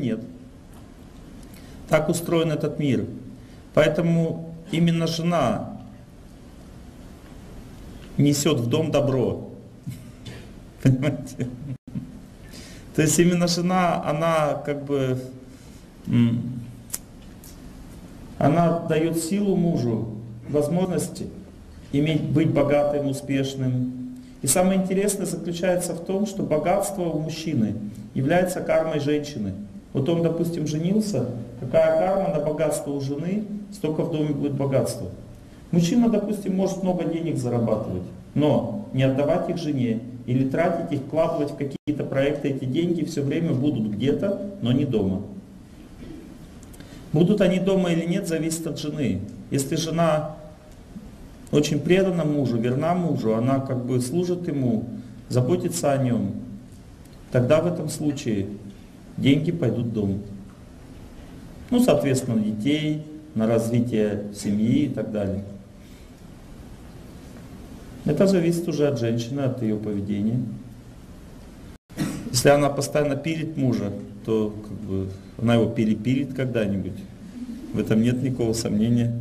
нет. Так устроен этот мир. Поэтому именно жена несет в дом добро. Понимаете? То есть именно жена, она как бы, она дает силу мужу, возможность иметь, быть богатым, успешным. И самое интересное заключается в том, что богатство у мужчины является кармой женщины. Вот он, допустим, женился, какая карма на богатство у жены, столько в доме будет богатства. Мужчина, допустим, может много денег зарабатывать, но не отдавать их жене или тратить их, вкладывать в какие-то проекты, эти деньги все время будут где-то, но не дома. Будут они дома или нет, зависит от жены. Если жена очень предана мужу, верна мужу, она как бы служит ему, заботится о нем, тогда в этом случае деньги пойдут дом. Ну, соответственно, детей, на развитие семьи и так далее. Это зависит уже от женщины, от ее поведения. Если она постоянно пилит мужа, то как бы, она его перепилит когда-нибудь. В этом нет никакого сомнения.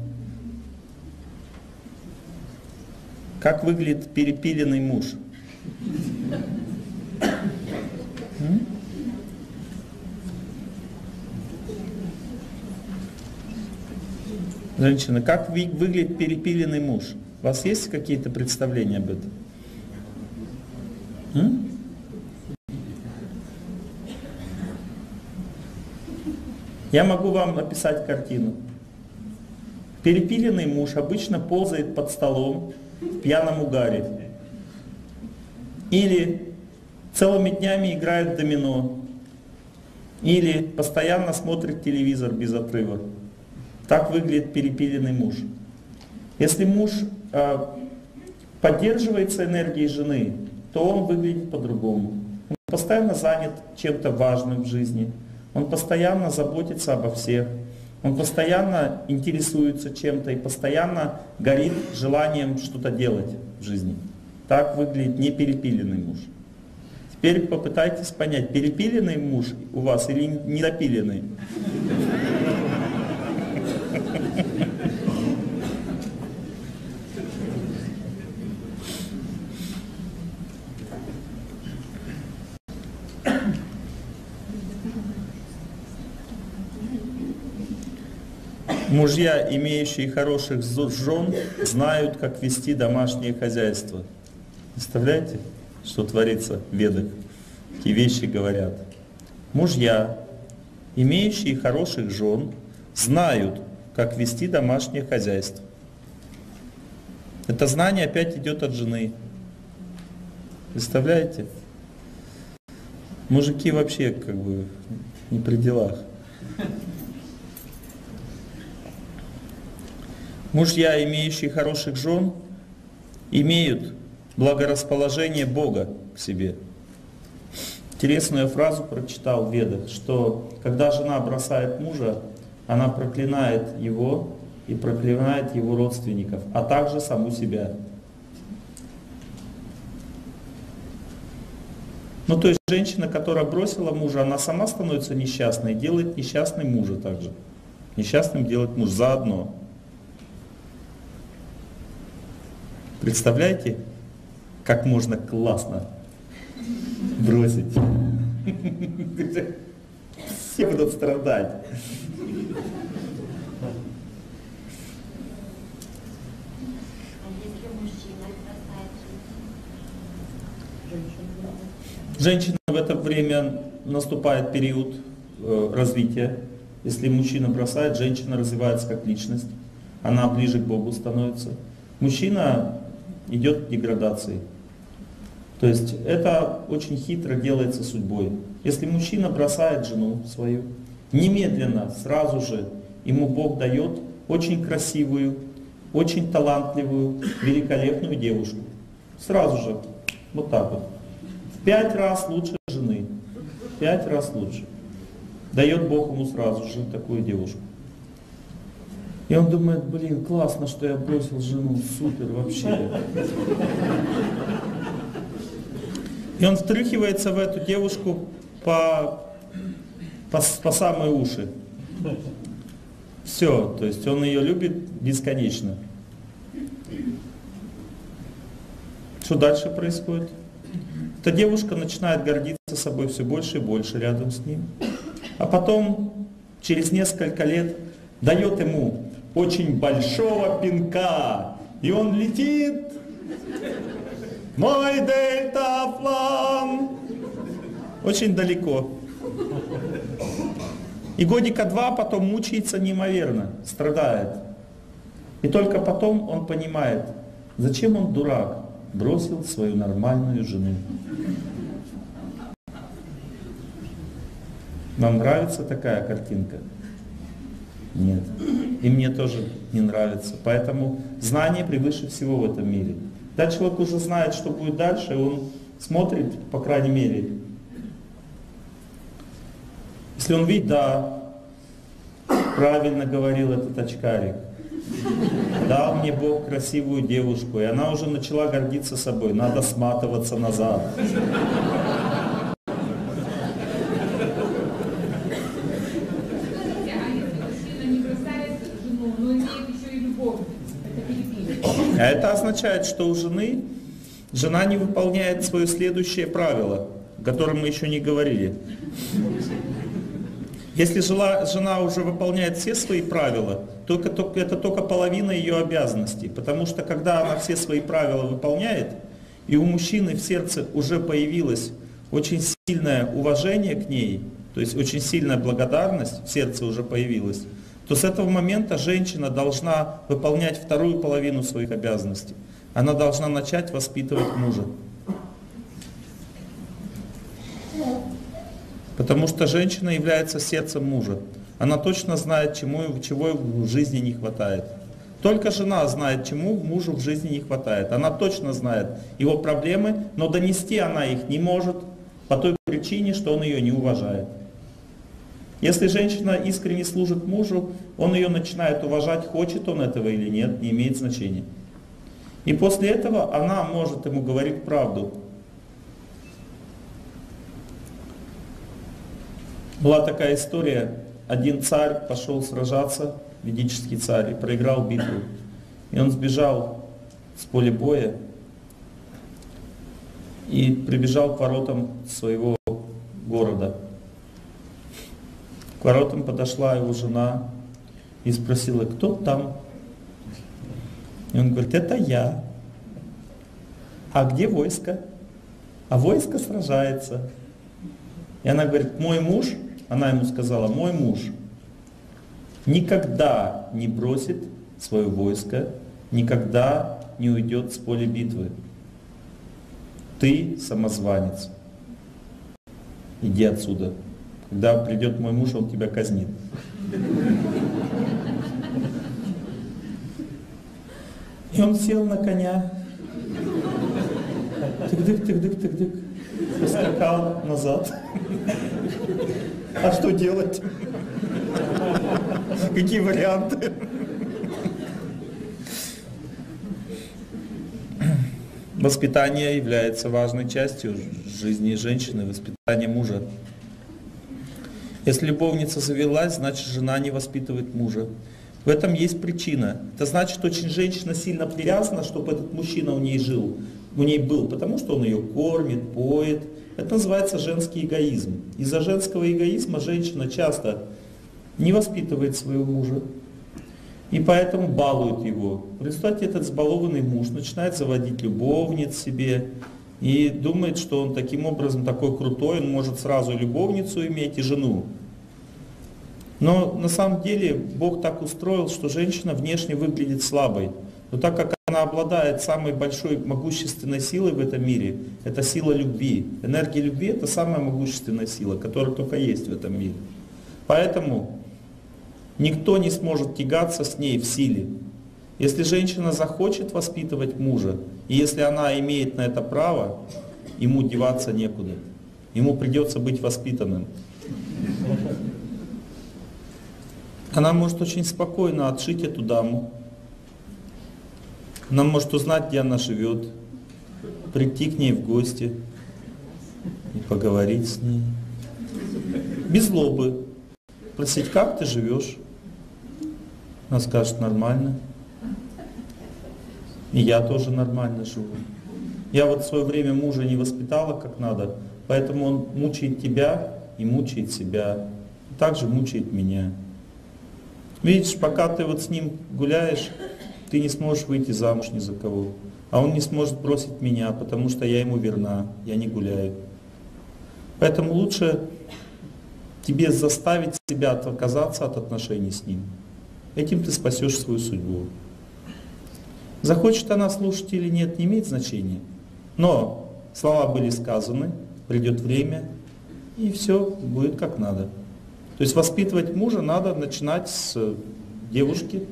Как выглядит перепиленный муж? Женщина, как выглядит перепиленный муж? У вас есть какие-то представления об этом? М? Я могу вам описать картину. Перепиленный муж обычно ползает под столом в пьяном угаре. Или целыми днями играет в домино. Или постоянно смотрит телевизор без отрыва. Так выглядит перепиленный муж. Если муж э, поддерживается энергией жены, то он выглядит по-другому. Он постоянно занят чем-то важным в жизни. Он постоянно заботится обо всех. Он постоянно интересуется чем-то и постоянно горит желанием что-то делать в жизни. Так выглядит неперепиленный муж. Теперь попытайтесь понять, перепиленный муж у вас или недопиленный. Мужья, имеющие хороших жен, знают, как вести домашнее хозяйство. Представляете, что творится в ведах? Какие вещи говорят. Мужья, имеющие хороших жен, знают, как вести домашнее хозяйство. Это знание опять идет от жены. Представляете? Мужики вообще как бы не при делах. Мужья, имеющие хороших жен, имеют благорасположение Бога к себе. Интересную фразу прочитал в Ведах, что когда жена бросает мужа, она проклинает его и проклинает его родственников, а также саму себя. Ну, то есть женщина, которая бросила мужа, она сама становится несчастной, делает несчастным мужа также. Несчастным делает муж заодно. Представляете, как можно классно бросить? Все будут страдать. Женщина в это время наступает период э, развития. Если мужчина бросает, женщина развивается как личность. Она ближе к Богу становится. Мужчина идет деградации. То есть это очень хитро делается судьбой. Если мужчина бросает жену свою, немедленно, сразу же ему Бог дает очень красивую, очень талантливую, великолепную девушку. Сразу же, вот так вот. В пять раз лучше жены. В пять раз лучше. Дает Бог ему сразу же такую девушку. И он думает, блин, классно, что я бросил жену, супер вообще. И он втрыхивается в эту девушку по по, по самые уши. Все, то есть он ее любит бесконечно. Что дальше происходит? Эта девушка начинает гордиться собой все больше и больше рядом с ним. А потом, через несколько лет, дает ему очень большого пинка. И он летит. Мой дельтаплан. Очень далеко. И годика два потом мучается неимоверно, страдает. И только потом он понимает, зачем он дурак, бросил свою нормальную жену. Вам нравится такая картинка? Нет. И мне тоже не нравится. Поэтому знание превыше всего в этом мире. Когда человек уже знает, что будет дальше, он смотрит, по крайней мере. Если он видит, да, правильно говорил этот очкарик, дал мне Бог красивую девушку, и она уже начала гордиться собой, надо сматываться назад. А это означает, что у жены жена не выполняет свое следующее правило, о котором мы еще не говорили. Если жена, жена уже выполняет все свои правила, то это, это только половина ее обязанностей. Потому что когда она все свои правила выполняет, и у мужчины в сердце уже появилось очень сильное уважение к ней, то есть очень сильная благодарность в сердце уже появилась, то с этого момента женщина должна выполнять вторую половину своих обязанностей. Она должна начать воспитывать мужа. Потому что женщина является сердцем мужа. Она точно знает, чему, чего в жизни не хватает. Только жена знает, чему мужу в жизни не хватает. Она точно знает его проблемы, но донести она их не может по той причине, что он ее не уважает. Если женщина искренне служит мужу, он ее начинает уважать, хочет он этого или нет, не имеет значения. И после этого она может ему говорить правду. Была такая история, один царь пошел сражаться, ведический царь, и проиграл битву. И он сбежал с поля боя и прибежал к воротам своего города. К воротам подошла его жена и спросила, кто там? И он говорит, это я. А где войско? А войско сражается. И она говорит, мой муж, она ему сказала, мой муж никогда не бросит свое войско, никогда не уйдет с поля битвы. Ты самозванец. Иди отсюда. Когда придет мой муж, он тебя казнит. И он сел на коня. Тык-дык, тык-дык, тык-дык. Поскакал назад. А что делать? Какие варианты? Воспитание является важной частью жизни женщины, воспитание мужа. Если любовница завелась, значит жена не воспитывает мужа. В этом есть причина. Это значит, очень женщина сильно привязана, чтобы этот мужчина у ней жил, у ней был, потому что он ее кормит, поет. Это называется женский эгоизм. Из-за женского эгоизма женщина часто не воспитывает своего мужа. И поэтому балует его. В результате этот сбалованный муж начинает заводить любовниц себе, и думает, что он таким образом такой крутой, он может сразу любовницу иметь и жену. Но на самом деле Бог так устроил, что женщина внешне выглядит слабой. Но так как она обладает самой большой могущественной силой в этом мире, это сила любви. Энергия любви это самая могущественная сила, которая только есть в этом мире. Поэтому никто не сможет тягаться с ней в силе. Если женщина захочет воспитывать мужа, и если она имеет на это право, ему деваться некуда. Ему придется быть воспитанным. Она может очень спокойно отшить эту даму. Она может узнать, где она живет, прийти к ней в гости и поговорить с ней. без злобы, спросить, как ты живешь. Она скажет, нормально. И я тоже нормально живу. Я вот в свое время мужа не воспитала как надо, поэтому он мучает тебя и мучает себя. Также мучает меня. Видишь, пока ты вот с ним гуляешь, ты не сможешь выйти замуж ни за кого. А он не сможет бросить меня, потому что я ему верна, я не гуляю. Поэтому лучше тебе заставить себя отказаться от отношений с ним. Этим ты спасешь свою судьбу. Захочет она слушать или нет, не имеет значения. Но слова были сказаны, придет время, и все будет как надо. То есть воспитывать мужа надо начинать с девушки,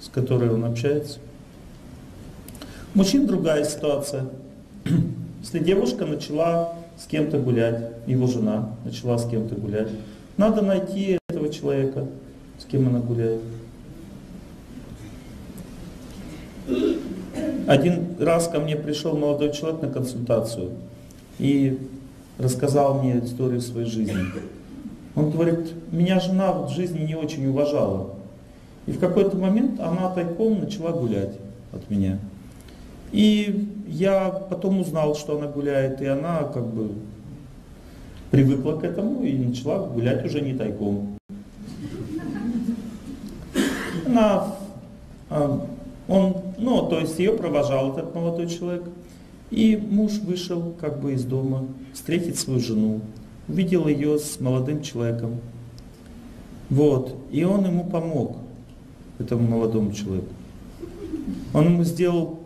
с которой он общается. Мужчин другая ситуация. Если девушка начала с кем-то гулять, его жена начала с кем-то гулять, надо найти этого человека, с кем она гуляет. Один раз ко мне пришел молодой человек на консультацию и рассказал мне историю своей жизни. Он говорит, меня жена в жизни не очень уважала. И в какой-то момент она тайком начала гулять от меня. И я потом узнал, что она гуляет, и она как бы привыкла к этому и начала гулять уже не тайком. Она а, он, ну, то есть ее провожал этот молодой человек. И муж вышел как бы из дома встретить свою жену. Увидел ее с молодым человеком. Вот. И он ему помог, этому молодому человеку. Он ему сделал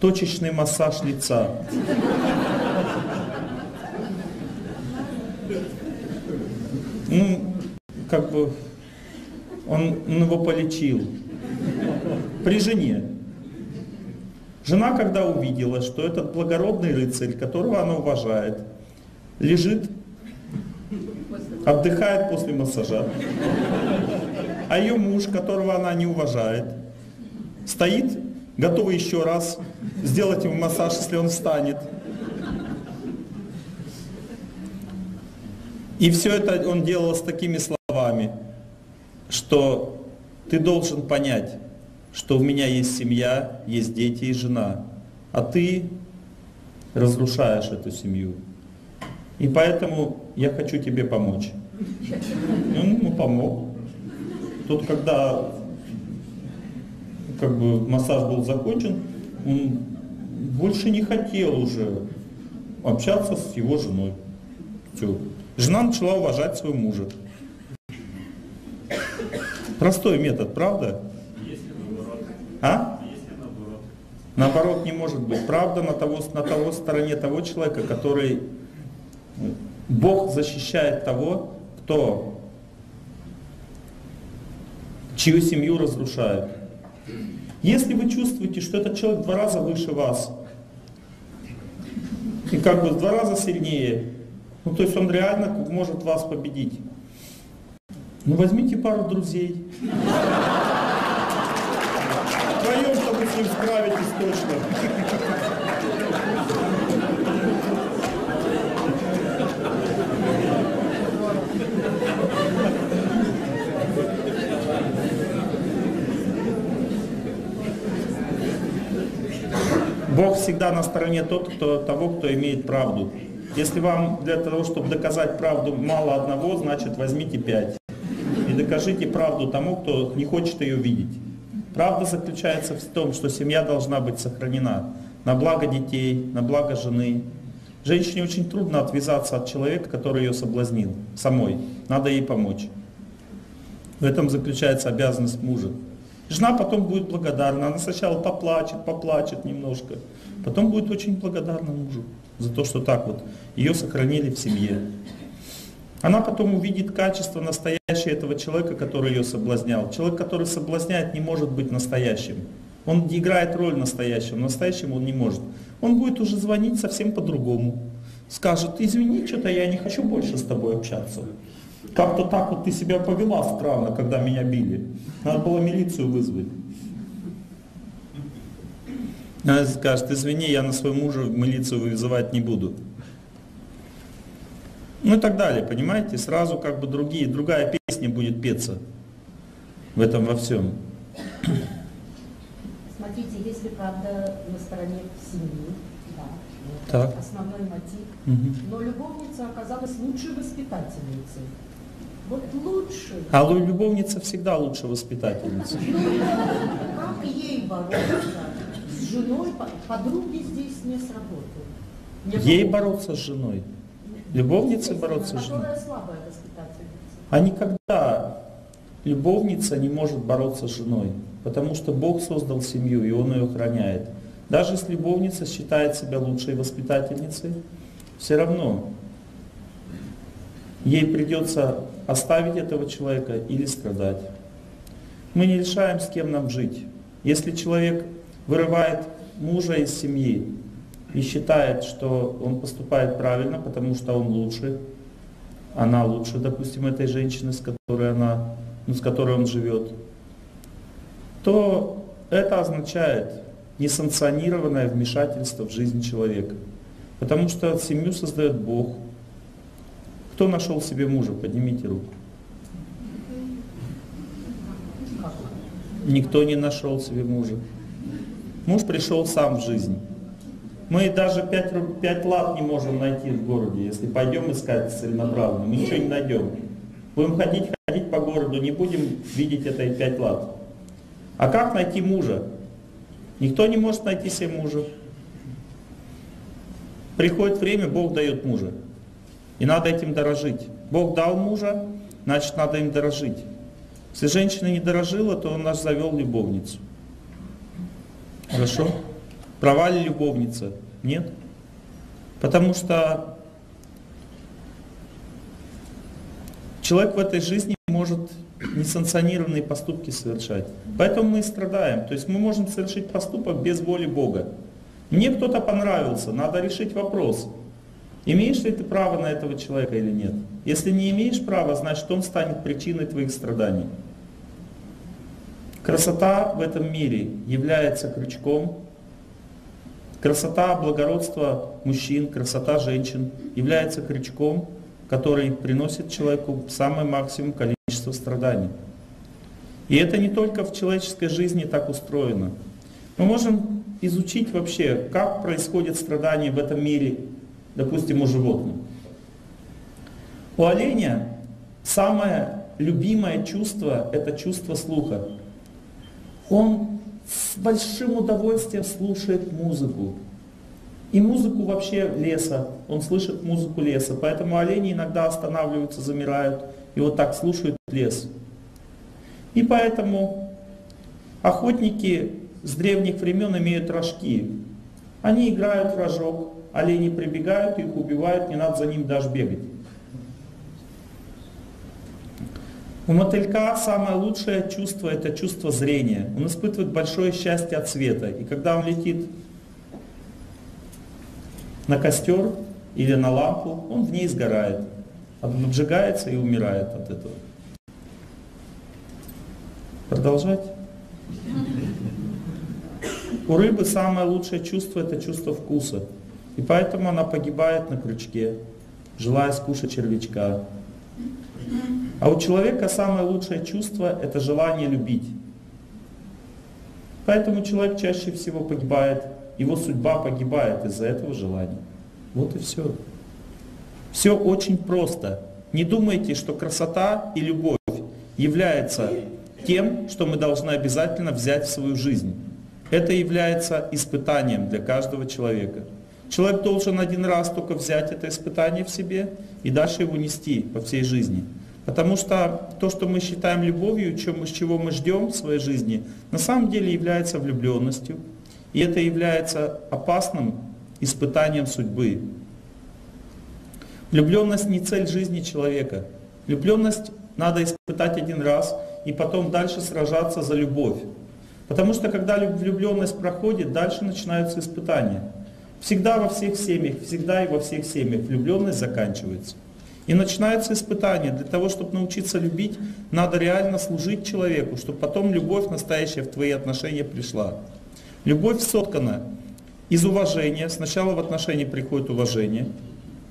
точечный массаж лица. Ну, как бы он, он его полечил при жене. Жена, когда увидела, что этот благородный рыцарь, которого она уважает, лежит, отдыхает после массажа, а ее муж, которого она не уважает, стоит, готовый еще раз сделать ему массаж, если он встанет. И все это он делал с такими словами, что ты должен понять, что у меня есть семья, есть дети и жена, а ты разрушаешь эту семью. И поэтому я хочу тебе помочь. И он ему помог. Тут, когда как бы массаж был закончен, он больше не хотел уже общаться с его женой. Все. Жена начала уважать своего мужа. Простой метод, правда? А? Наоборот не может быть. Правда на того, на того стороне того человека, который Бог защищает того, кто чью семью разрушает. Если вы чувствуете, что этот человек в два раза выше вас, и как бы в два раза сильнее, ну то есть он реально может вас победить, ну возьмите пару друзей с ним справитесь точно. Бог всегда на стороне тот, кто, того, кто имеет правду. Если вам для того, чтобы доказать правду, мало одного, значит возьмите пять. И докажите правду тому, кто не хочет ее видеть. Правда заключается в том, что семья должна быть сохранена на благо детей, на благо жены. Женщине очень трудно отвязаться от человека, который ее соблазнил, самой. Надо ей помочь. В этом заключается обязанность мужа. Жена потом будет благодарна. Она сначала поплачет, поплачет немножко. Потом будет очень благодарна мужу за то, что так вот ее сохранили в семье. Она потом увидит качество настоящее этого человека, который ее соблазнял. Человек, который соблазняет, не может быть настоящим. Он играет роль настоящего, настоящим он не может. Он будет уже звонить совсем по-другому. Скажет, извини, что-то я не хочу больше с тобой общаться. Как-то так вот ты себя повела странно, когда меня били. Надо было милицию вызвать. Она скажет, извини, я на своего мужа милицию вызывать не буду. Ну и так далее, понимаете? Сразу как бы другие, другая песня будет петься в этом во всем. Смотрите, если правда на стороне семьи, да, Так. основной мотив, Мгм. но любовница оказалась лучшей воспитательницей. Вот лучше. А любовница всегда лучше воспитательница. Как ей бороться с женой? По- Подруги здесь не сработают. Ей бороться с женой. Любовнице бороться с женой. Которая слабая воспитательница. А никогда любовница не может бороться с женой, потому что Бог создал семью, и Он ее охраняет. Даже если любовница считает себя лучшей воспитательницей, все равно ей придется оставить этого человека или страдать. Мы не решаем, с кем нам жить. Если человек вырывает мужа из семьи и считает, что он поступает правильно, потому что он лучше, она лучше, допустим, этой женщины, с которой, она, ну, с которой он живет, то это означает несанкционированное вмешательство в жизнь человека. Потому что семью создает Бог. Кто нашел себе мужа? Поднимите руку. Никто не нашел себе мужа. Муж пришел сам в жизнь. Мы даже пять, ру- пять лат не можем найти в городе. Если пойдем искать целенаправленно, мы ничего не найдем. Будем ходить, ходить по городу, не будем видеть это и пять лат. А как найти мужа? Никто не может найти себе мужа. Приходит время, Бог дает мужа. И надо этим дорожить. Бог дал мужа, значит надо им дорожить. Если женщина не дорожила, то он нас завел любовницу. Хорошо? Права ли любовница? Нет. Потому что человек в этой жизни может несанкционированные поступки совершать. Поэтому мы и страдаем. То есть мы можем совершить поступок без воли Бога. Мне кто-то понравился, надо решить вопрос. Имеешь ли ты право на этого человека или нет? Если не имеешь права, значит он станет причиной твоих страданий. Красота в этом мире является крючком. Красота, благородство мужчин, красота женщин является крючком, который приносит человеку самый максимум количества страданий. И это не только в человеческой жизни так устроено. Мы можем изучить вообще, как происходят страдания в этом мире, допустим, у животных. У оленя самое любимое чувство – это чувство слуха. Он с большим удовольствием слушает музыку. И музыку вообще леса. Он слышит музыку леса. Поэтому олени иногда останавливаются, замирают и вот так слушают лес. И поэтому охотники с древних времен имеют рожки. Они играют в рожок, олени прибегают, их убивают, не надо за ним даже бегать. У мотылька самое лучшее чувство – это чувство зрения. Он испытывает большое счастье от света. И когда он летит на костер или на лампу, он в ней сгорает. Обжигается и умирает от этого. Продолжать? У рыбы самое лучшее чувство – это чувство вкуса. И поэтому она погибает на крючке, желая скушать червячка. А у человека самое лучшее чувство – это желание любить. Поэтому человек чаще всего погибает, его судьба погибает из-за этого желания. Вот и все. Все очень просто. Не думайте, что красота и любовь является тем, что мы должны обязательно взять в свою жизнь. Это является испытанием для каждого человека. Человек должен один раз только взять это испытание в себе и дальше его нести по всей жизни. Потому что то, что мы считаем любовью, чем, с чего мы ждем в своей жизни, на самом деле является влюбленностью. И это является опасным испытанием судьбы. Влюбленность не цель жизни человека. Влюбленность надо испытать один раз и потом дальше сражаться за любовь. Потому что когда влюбленность проходит, дальше начинаются испытания. Всегда во всех семьях, всегда и во всех семьях влюбленность заканчивается. И начинаются испытания. Для того, чтобы научиться любить, надо реально служить человеку, чтобы потом любовь настоящая в твои отношения пришла. Любовь соткана из уважения. Сначала в отношения приходит уважение.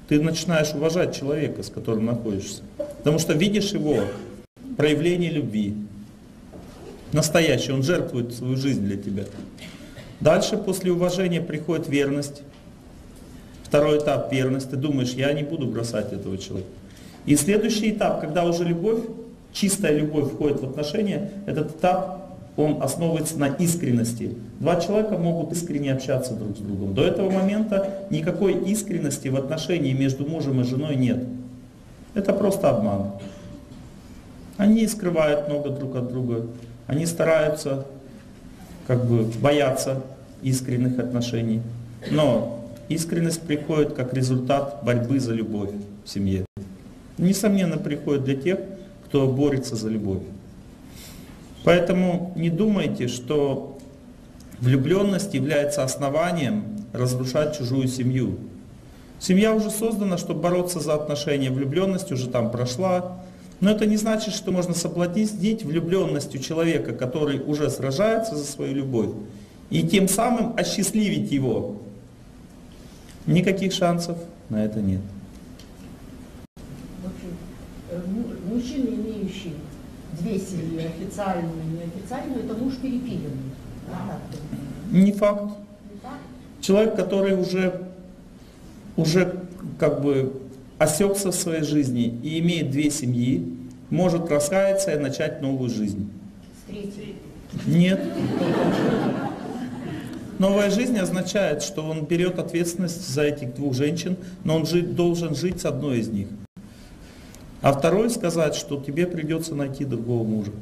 Ты начинаешь уважать человека, с которым находишься. Потому что видишь его проявление любви. Настоящий, он жертвует свою жизнь для тебя. Дальше после уважения приходит верность. Второй этап верность. Ты думаешь, я не буду бросать этого человека. И следующий этап, когда уже любовь, чистая любовь входит в отношения, этот этап он основывается на искренности. Два человека могут искренне общаться друг с другом. До этого момента никакой искренности в отношении между мужем и женой нет. Это просто обман. Они скрывают много друг от друга. Они стараются как бы бояться искренних отношений. Но искренность приходит как результат борьбы за любовь в семье. Несомненно, приходит для тех, кто борется за любовь. Поэтому не думайте, что влюбленность является основанием разрушать чужую семью. Семья уже создана, чтобы бороться за отношения. Влюбленность уже там прошла. Но это не значит, что можно соблазнить влюбленностью человека, который уже сражается за свою любовь, и тем самым осчастливить его. Никаких шансов на это нет. Общем, э, мужчины, имеющие две семьи, официальную и неофициальную, это муж перепиленный. Не факт. Человек, который уже, уже как бы осекся в своей жизни и имеет две семьи, может раскаяться и начать новую жизнь. Нет. Новая жизнь означает, что он берет ответственность за этих двух женщин, но он жить, должен жить с одной из них. А второй сказать, что тебе придется найти другого мужа.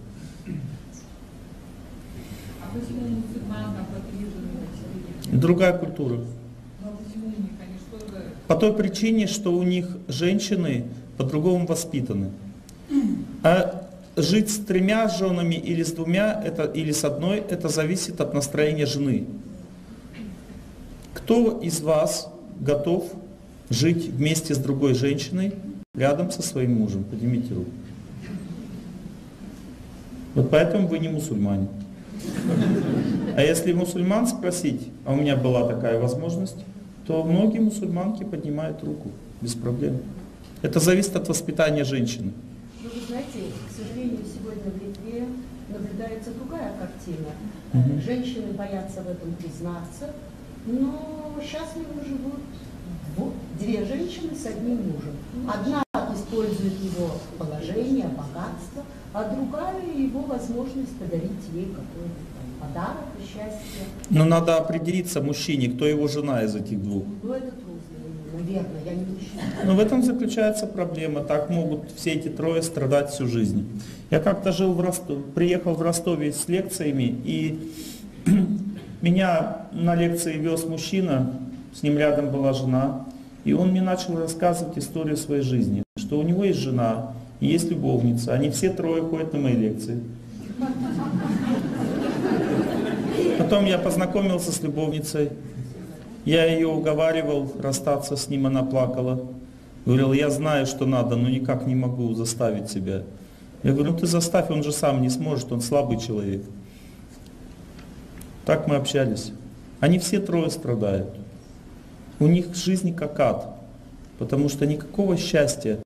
А мусульманка Другая культура. По той причине, что у них женщины по-другому воспитаны. А жить с тремя женами или с двумя, это, или с одной, это зависит от настроения жены. Кто из вас готов жить вместе с другой женщиной рядом со своим мужем. Поднимите руку. Вот поэтому вы не мусульмане. А если мусульман спросить, а у меня была такая возможность, то многие мусульманки поднимают руку без проблем. Это зависит от воспитания женщины. Ну, вы знаете, к сожалению, сегодня в Литве наблюдается другая картина. Угу. Женщины боятся в этом признаться, но счастливо живут две женщины с одним мужем. Одна использует его положение, богатство, а другая его возможность подарить ей какой-то подарок и счастье. Но надо определиться мужчине, кто его жена из этих двух. Ну это трудно, наверное, я не мужчина. Но в этом заключается проблема. Так могут все эти трое страдать всю жизнь. Я как-то жил в Ростов, приехал в Ростове с лекциями, и меня на лекции вез мужчина, с ним рядом была жена, и он мне начал рассказывать историю своей жизни, что у него есть жена, есть любовница, они все трое ходят на мои лекции. Потом я познакомился с любовницей, я ее уговаривал расстаться с ним, она плакала. Говорил, я знаю, что надо, но никак не могу заставить себя. Я говорю, ну ты заставь, он же сам не сможет, он слабый человек. Так мы общались. Они все трое страдают. У них жизнь как ад, потому что никакого счастья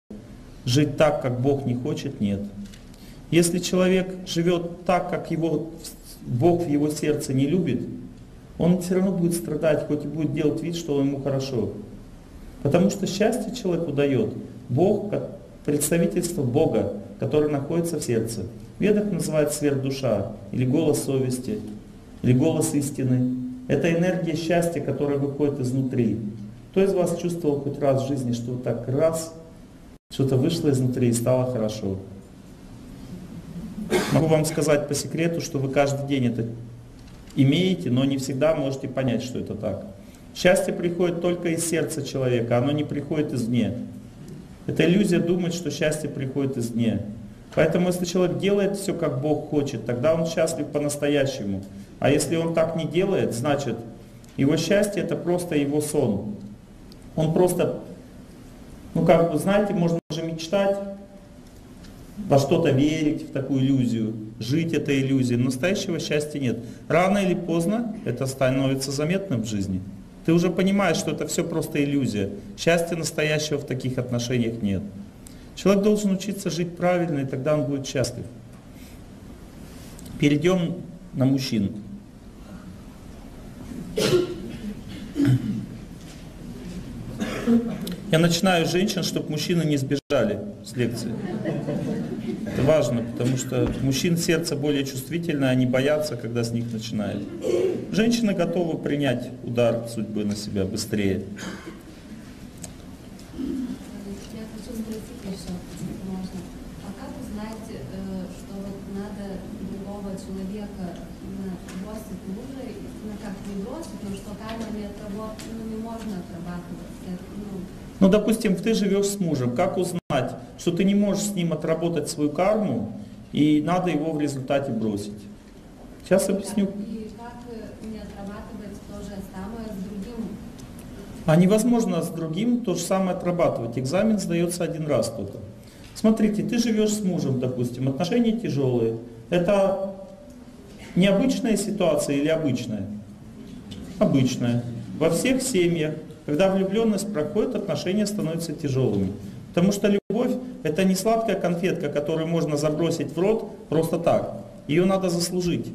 жить так, как Бог не хочет, нет. Если человек живет так, как его, Бог в его сердце не любит, он все равно будет страдать, хоть и будет делать вид, что ему хорошо. Потому что счастье человеку дает Бог, представительство Бога, который находится в сердце. Ведах называют сверхдуша, или голос совести, или голос истины. Это энергия счастья, которая выходит изнутри. Кто из вас чувствовал хоть раз в жизни, что вот так раз, что-то вышло изнутри и стало хорошо? Могу вам сказать по секрету, что вы каждый день это имеете, но не всегда можете понять, что это так. Счастье приходит только из сердца человека, оно не приходит извне. Это иллюзия думать, что счастье приходит извне. Поэтому если человек делает все, как Бог хочет, тогда он счастлив по-настоящему. А если он так не делает, значит, его счастье это просто его сон. Он просто, ну как вы знаете, можно же мечтать, во что-то верить, в такую иллюзию, жить этой иллюзией. Настоящего счастья нет. Рано или поздно это становится заметным в жизни. ты уже понимаешь, что это все просто иллюзия. Счастья настоящего в таких отношениях нет. Человек должен учиться жить правильно, и тогда он будет счастлив. Перейдем на мужчин. Я начинаю с женщин, чтобы мужчины не сбежали с лекции. Это важно, потому что мужчин сердце более чувствительное, они боятся, когда с них начинает. Женщины готовы принять удар судьбы на себя быстрее. Я хочу спросить еще, если можно. А как узнать, э, что вот надо другого человека именно бросить мужа, ну как не бросить, но что кармами это вот ну, не можно отрабатывать? Это, ну, допустим, ты живешь с мужем, как узнать, что ты не можешь с ним отработать свою карму, и надо его в результате бросить? Сейчас объясню. Э, не отрабатывать то же самое с другим? А невозможно с другим то же самое отрабатывать. Экзамен сдается один раз только. Смотрите, ты живешь с мужем, допустим, отношения тяжелые. Это необычная ситуация или обычная? Обычная. Во всех семьях, когда влюбленность проходит, отношения становятся тяжелыми. Потому что любовь это не сладкая конфетка, которую можно забросить в рот просто так. Ее надо заслужить.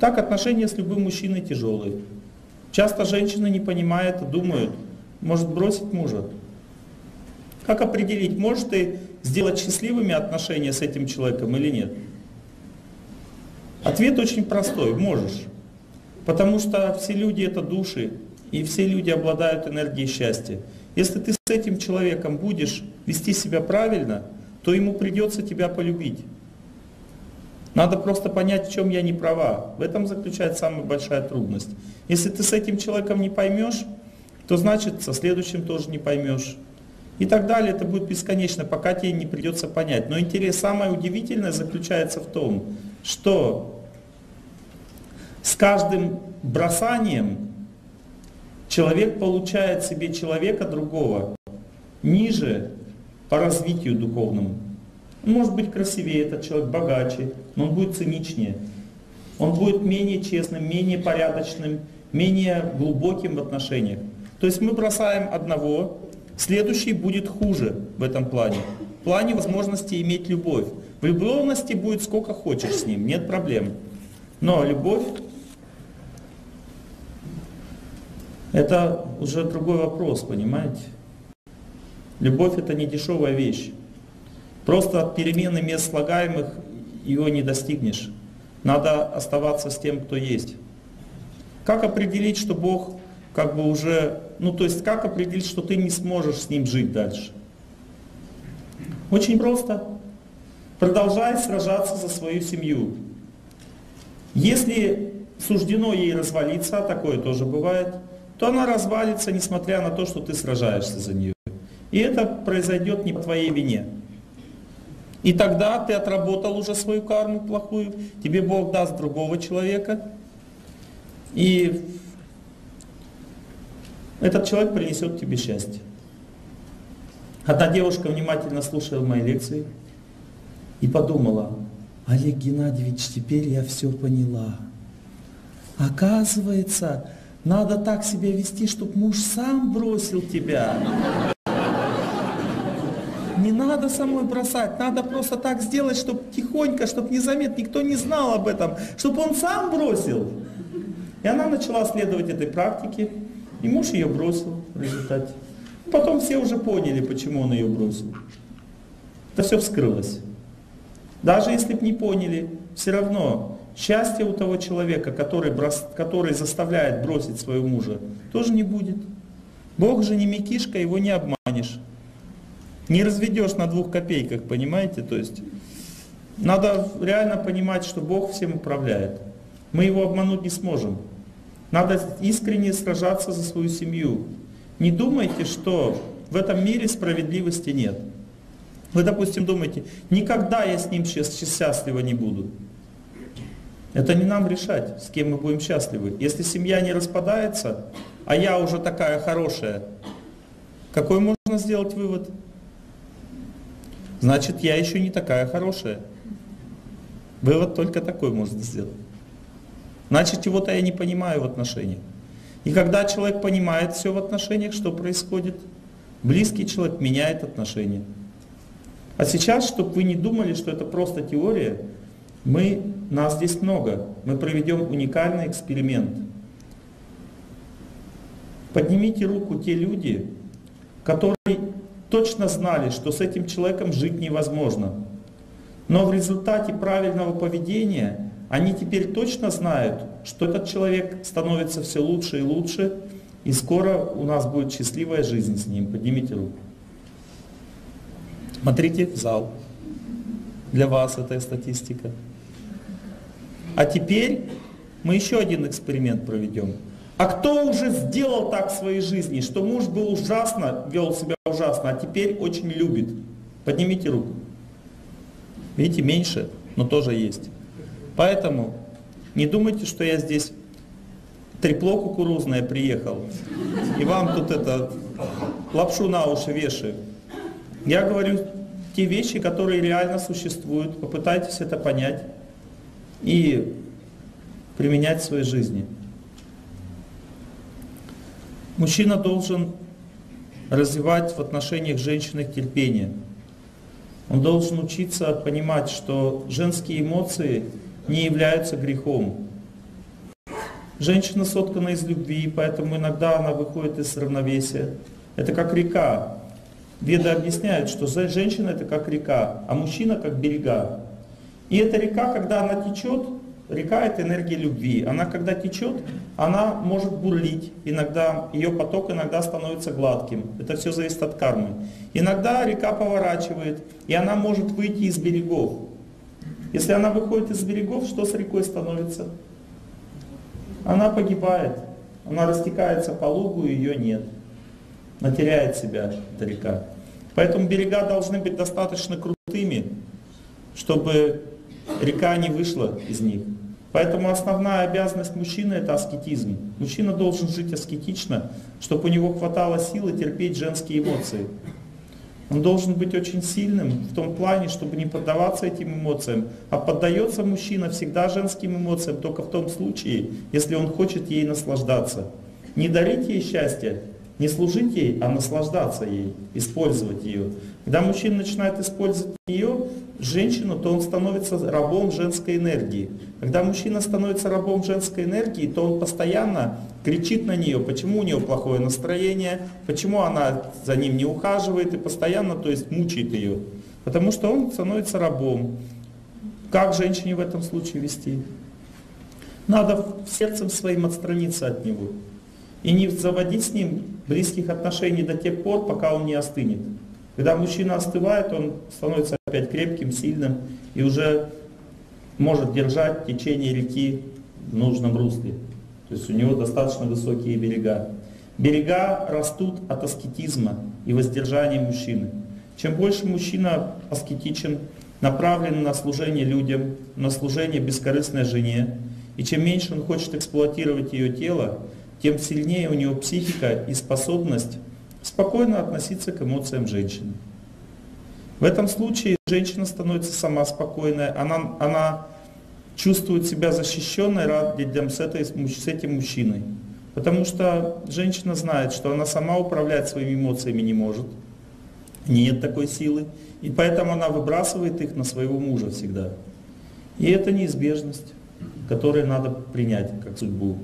Так отношения с любым мужчиной тяжелые. Часто женщины не понимают, думают, может бросить мужа. Как определить, можешь ты сделать счастливыми отношения с этим человеком или нет? Ответ очень простой, можешь. Потому что все люди это души, и все люди обладают энергией счастья. Если ты с этим человеком будешь вести себя правильно, то ему придется тебя полюбить. Надо просто понять, в чем я не права. В этом заключается самая большая трудность. Если ты с этим человеком не поймешь, то значит со следующим тоже не поймешь. И так далее, это будет бесконечно, пока тебе не придется понять. Но интерес, самое удивительное заключается в том, что с каждым бросанием человек получает себе человека другого ниже по развитию духовному. Он может быть красивее этот человек, богаче, но он будет циничнее. Он будет менее честным, менее порядочным, менее глубоким в отношениях. То есть мы бросаем одного, следующий будет хуже в этом плане. В плане возможности иметь любовь. Влюбленности будет сколько хочешь с ним, нет проблем. Но любовь это уже другой вопрос, понимаете? Любовь это не дешевая вещь. Просто от перемены мест слагаемых его не достигнешь. Надо оставаться с тем, кто есть. Как определить, что Бог как бы уже, ну то есть как определить, что ты не сможешь с ним жить дальше? Очень просто. Продолжай сражаться за свою семью. Если суждено ей развалиться, а такое тоже бывает, то она развалится, несмотря на то, что ты сражаешься за нее. И это произойдет не по твоей вине. И тогда ты отработал уже свою карму плохую, тебе Бог даст другого человека, и этот человек принесет тебе счастье. Одна девушка внимательно слушала мои лекции и подумала, Олег Геннадьевич, теперь я все поняла. Оказывается, надо так себя вести, чтобы муж сам бросил тебя. Не надо самой бросать, надо просто так сделать, чтобы тихонько, чтобы незаметно, никто не знал об этом, чтобы он сам бросил. И она начала следовать этой практике, и муж ее бросил в результате. Потом все уже поняли, почему он ее бросил. Это все вскрылось. Даже если бы не поняли, все равно счастья у того человека, который, брос, который заставляет бросить своего мужа, тоже не будет. Бог же не микишка, его не обманешь. Не разведешь на двух копейках, понимаете? То есть надо реально понимать, что Бог всем управляет. Мы его обмануть не сможем. Надо искренне сражаться за свою семью. Не думайте, что в этом мире справедливости нет. Вы, допустим, думаете, никогда я с ним счастлива не буду. Это не нам решать, с кем мы будем счастливы. Если семья не распадается, а я уже такая хорошая, какой можно сделать вывод? Значит, я еще не такая хорошая. Вывод только такой можно сделать. Значит, чего-то я не понимаю в отношениях. И когда человек понимает все в отношениях, что происходит? Близкий человек меняет отношения. А сейчас, чтобы вы не думали, что это просто теория, мы, нас здесь много. Мы проведем уникальный эксперимент. Поднимите руку те люди, которые точно знали, что с этим человеком жить невозможно. Но в результате правильного поведения они теперь точно знают, что этот человек становится все лучше и лучше, и скоро у нас будет счастливая жизнь с ним. Поднимите руку. Смотрите в зал. Для вас эта статистика. А теперь мы еще один эксперимент проведем. А кто уже сделал так в своей жизни, что муж был ужасно, вел себя ужасно, а теперь очень любит? Поднимите руку. Видите, меньше, но тоже есть. Поэтому не думайте, что я здесь трепло кукурузное приехал, и вам тут это лапшу на уши вешаю. Я говорю те вещи, которые реально существуют. Попытайтесь это понять и применять в своей жизни. Мужчина должен развивать в отношениях с женщиной терпение. Он должен учиться понимать, что женские эмоции не являются грехом. Женщина соткана из любви, поэтому иногда она выходит из равновесия. Это как река. Веды объясняют, что женщина это как река, а мужчина как берега. И эта река, когда она течет, река это энергия любви. Она когда течет, она может бурлить. Иногда ее поток иногда становится гладким. Это все зависит от кармы. Иногда река поворачивает, и она может выйти из берегов. Если она выходит из берегов, что с рекой становится? Она погибает. Она растекается по лугу, ее нет. Она теряет себя, эта река. Поэтому берега должны быть достаточно крутыми, чтобы река не вышла из них. Поэтому основная обязанность мужчины это аскетизм. Мужчина должен жить аскетично, чтобы у него хватало силы терпеть женские эмоции. Он должен быть очень сильным в том плане, чтобы не поддаваться этим эмоциям. А поддается мужчина всегда женским эмоциям только в том случае, если он хочет ей наслаждаться. Не дарить ей счастье, не служить ей, а наслаждаться ей, использовать ее. Когда мужчина начинает использовать ее, женщину, то он становится рабом женской энергии. Когда мужчина становится рабом женской энергии, то он постоянно кричит на нее, почему у нее плохое настроение, почему она за ним не ухаживает и постоянно, то есть, мучает ее. Потому что он становится рабом. Как женщине в этом случае вести? Надо сердцем своим отстраниться от него. И не заводить с ним близких отношений до тех пор, пока он не остынет. Когда мужчина остывает, он становится опять крепким, сильным и уже может держать течение реки в нужном русле. То есть у него достаточно высокие берега. Берега растут от аскетизма и воздержания мужчины. Чем больше мужчина аскетичен, направлен на служение людям, на служение бескорыстной жене, и чем меньше он хочет эксплуатировать ее тело, тем сильнее у него психика и способность спокойно относиться к эмоциям женщины. В этом случае женщина становится сама спокойная, она, она чувствует себя защищенной рядом с, этой, с этим мужчиной. Потому что женщина знает, что она сама управлять своими эмоциями не может, нет такой силы, и поэтому она выбрасывает их на своего мужа всегда. И это неизбежность, которую надо принять как судьбу.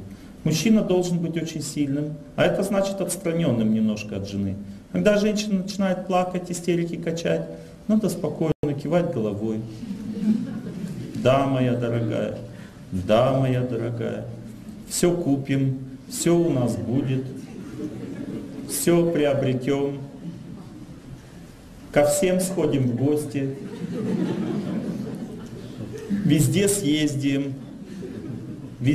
Мужчина должен быть очень сильным, а это значит отстраненным немножко от жены. Когда женщина начинает плакать, истерики качать, надо спокойно кивать головой. Да, моя дорогая, да, моя дорогая, все купим, все у нас будет, все приобретем, ко всем сходим в гости, везде съездим,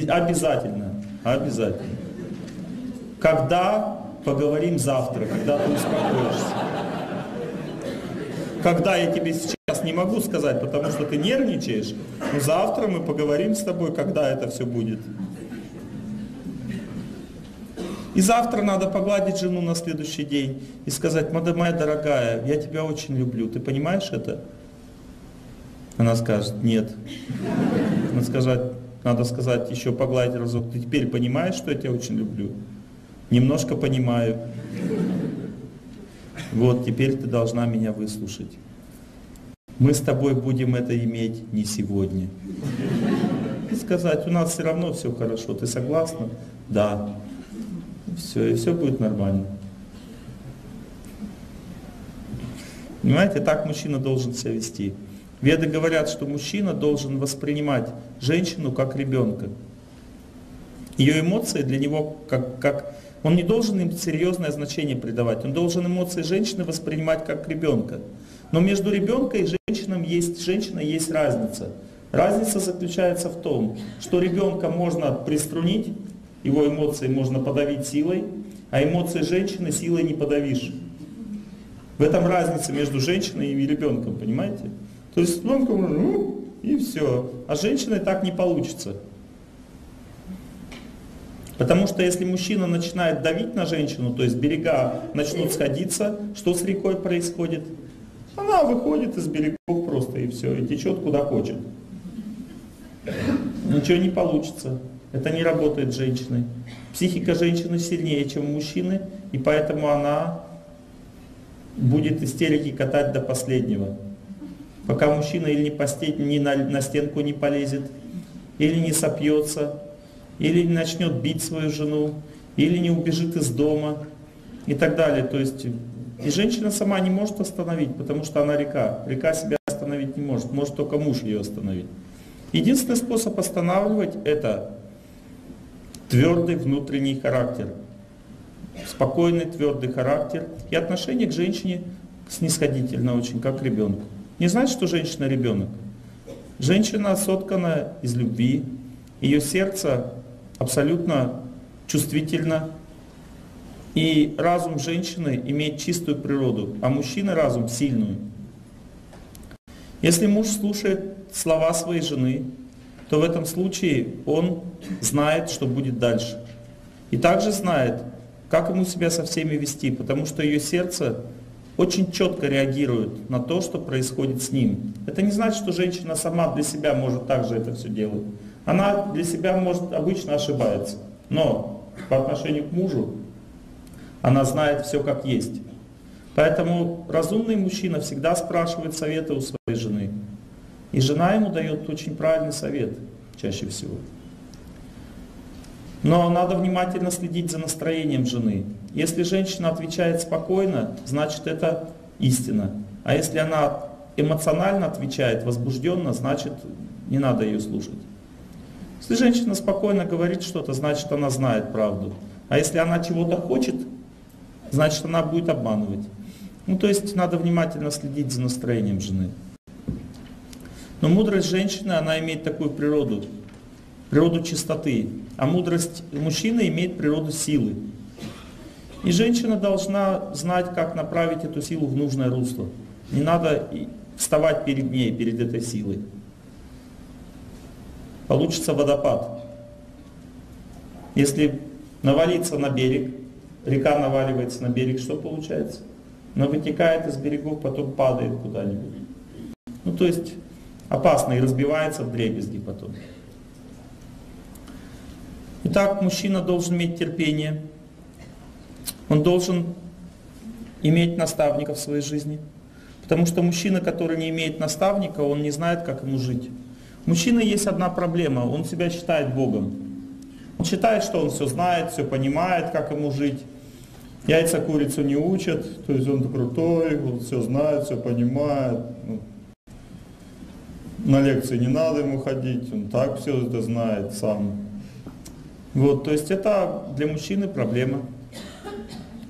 обязательно. Обязательно. Когда поговорим завтра, когда ты успокоишься. Когда я тебе сейчас не могу сказать, потому что ты нервничаешь, но завтра мы поговорим с тобой, когда это все будет. И завтра надо погладить жену на следующий день и сказать, моя дорогая, я тебя очень люблю, ты понимаешь это? Она скажет, нет. Она скажет, надо сказать, еще погладить разок. Ты теперь понимаешь, что я тебя очень люблю? Немножко понимаю. Вот, теперь ты должна меня выслушать. Мы с тобой будем это иметь не сегодня. И сказать, у нас все равно все хорошо, ты согласна? Да. Все, и все будет нормально. Понимаете, так мужчина должен себя вести. Веды говорят, что мужчина должен воспринимать женщину как ребенка. Ее эмоции для него как, как... Он не должен им серьезное значение придавать. Он должен эмоции женщины воспринимать как ребенка. Но между ребенком и женщиной есть, женщиной есть разница. Разница заключается в том, что ребенка можно приструнить, его эмоции можно подавить силой, а эмоции женщины силой не подавишь. В этом разница между женщиной и ребенком, понимаете? То есть ребенком ну, и все. А женщиной так не получится. Потому что если мужчина начинает давить на женщину, то есть берега начнут сходиться, что с рекой происходит? Она выходит из берегов просто и все, и течет куда хочет. Ничего не получится. Это не работает с женщиной. Психика женщины сильнее, чем у мужчины, и поэтому она будет истерики катать до последнего. Пока мужчина или не, постель, ни на, на стенку не полезет, или не сопьется, или не начнет бить свою жену, или не убежит из дома и так далее. То есть и женщина сама не может остановить, потому что она река. Река себя остановить не может, может только муж ее остановить. Единственный способ останавливать это твердый внутренний характер. Спокойный, твердый характер и отношение к женщине снисходительно очень, как к ребенку. Не значит, что женщина ребенок. Женщина соткана из любви, ее сердце абсолютно чувствительно, и разум женщины имеет чистую природу, а мужчины разум сильную. Если муж слушает слова своей жены, то в этом случае он знает, что будет дальше. И также знает, как ему себя со всеми вести, потому что ее сердце очень четко реагирует на то, что происходит с ним. Это не значит, что женщина сама для себя может также это все делать. Она для себя может обычно ошибается. Но по отношению к мужу она знает все как есть. Поэтому разумный мужчина всегда спрашивает совета у своей жены. И жена ему дает очень правильный совет чаще всего. Но надо внимательно следить за настроением жены. Если женщина отвечает спокойно, значит это истина. А если она эмоционально отвечает, возбужденно, значит не надо ее слушать. Если женщина спокойно говорит что-то, значит она знает правду. А если она чего-то хочет, значит она будет обманывать. Ну то есть надо внимательно следить за настроением жены. Но мудрость женщины, она имеет такую природу, природу чистоты. А мудрость мужчины имеет природу силы. И женщина должна знать, как направить эту силу в нужное русло. Не надо вставать перед ней, перед этой силой. Получится водопад. Если навалиться на берег, река наваливается на берег, что получается? Она вытекает из берегов, потом падает куда-нибудь. Ну то есть опасно и разбивается в дребезги потом. Итак, мужчина должен иметь терпение, он должен иметь наставника в своей жизни. Потому что мужчина, который не имеет наставника, он не знает, как ему жить. У мужчины есть одна проблема, он себя считает Богом. Он считает, что он все знает, все понимает, как ему жить. Яйца курицу не учат, то есть он крутой, он все знает, все понимает. Ну, на лекции не надо ему ходить, он так все это знает сам. Вот, то есть это для мужчины проблема.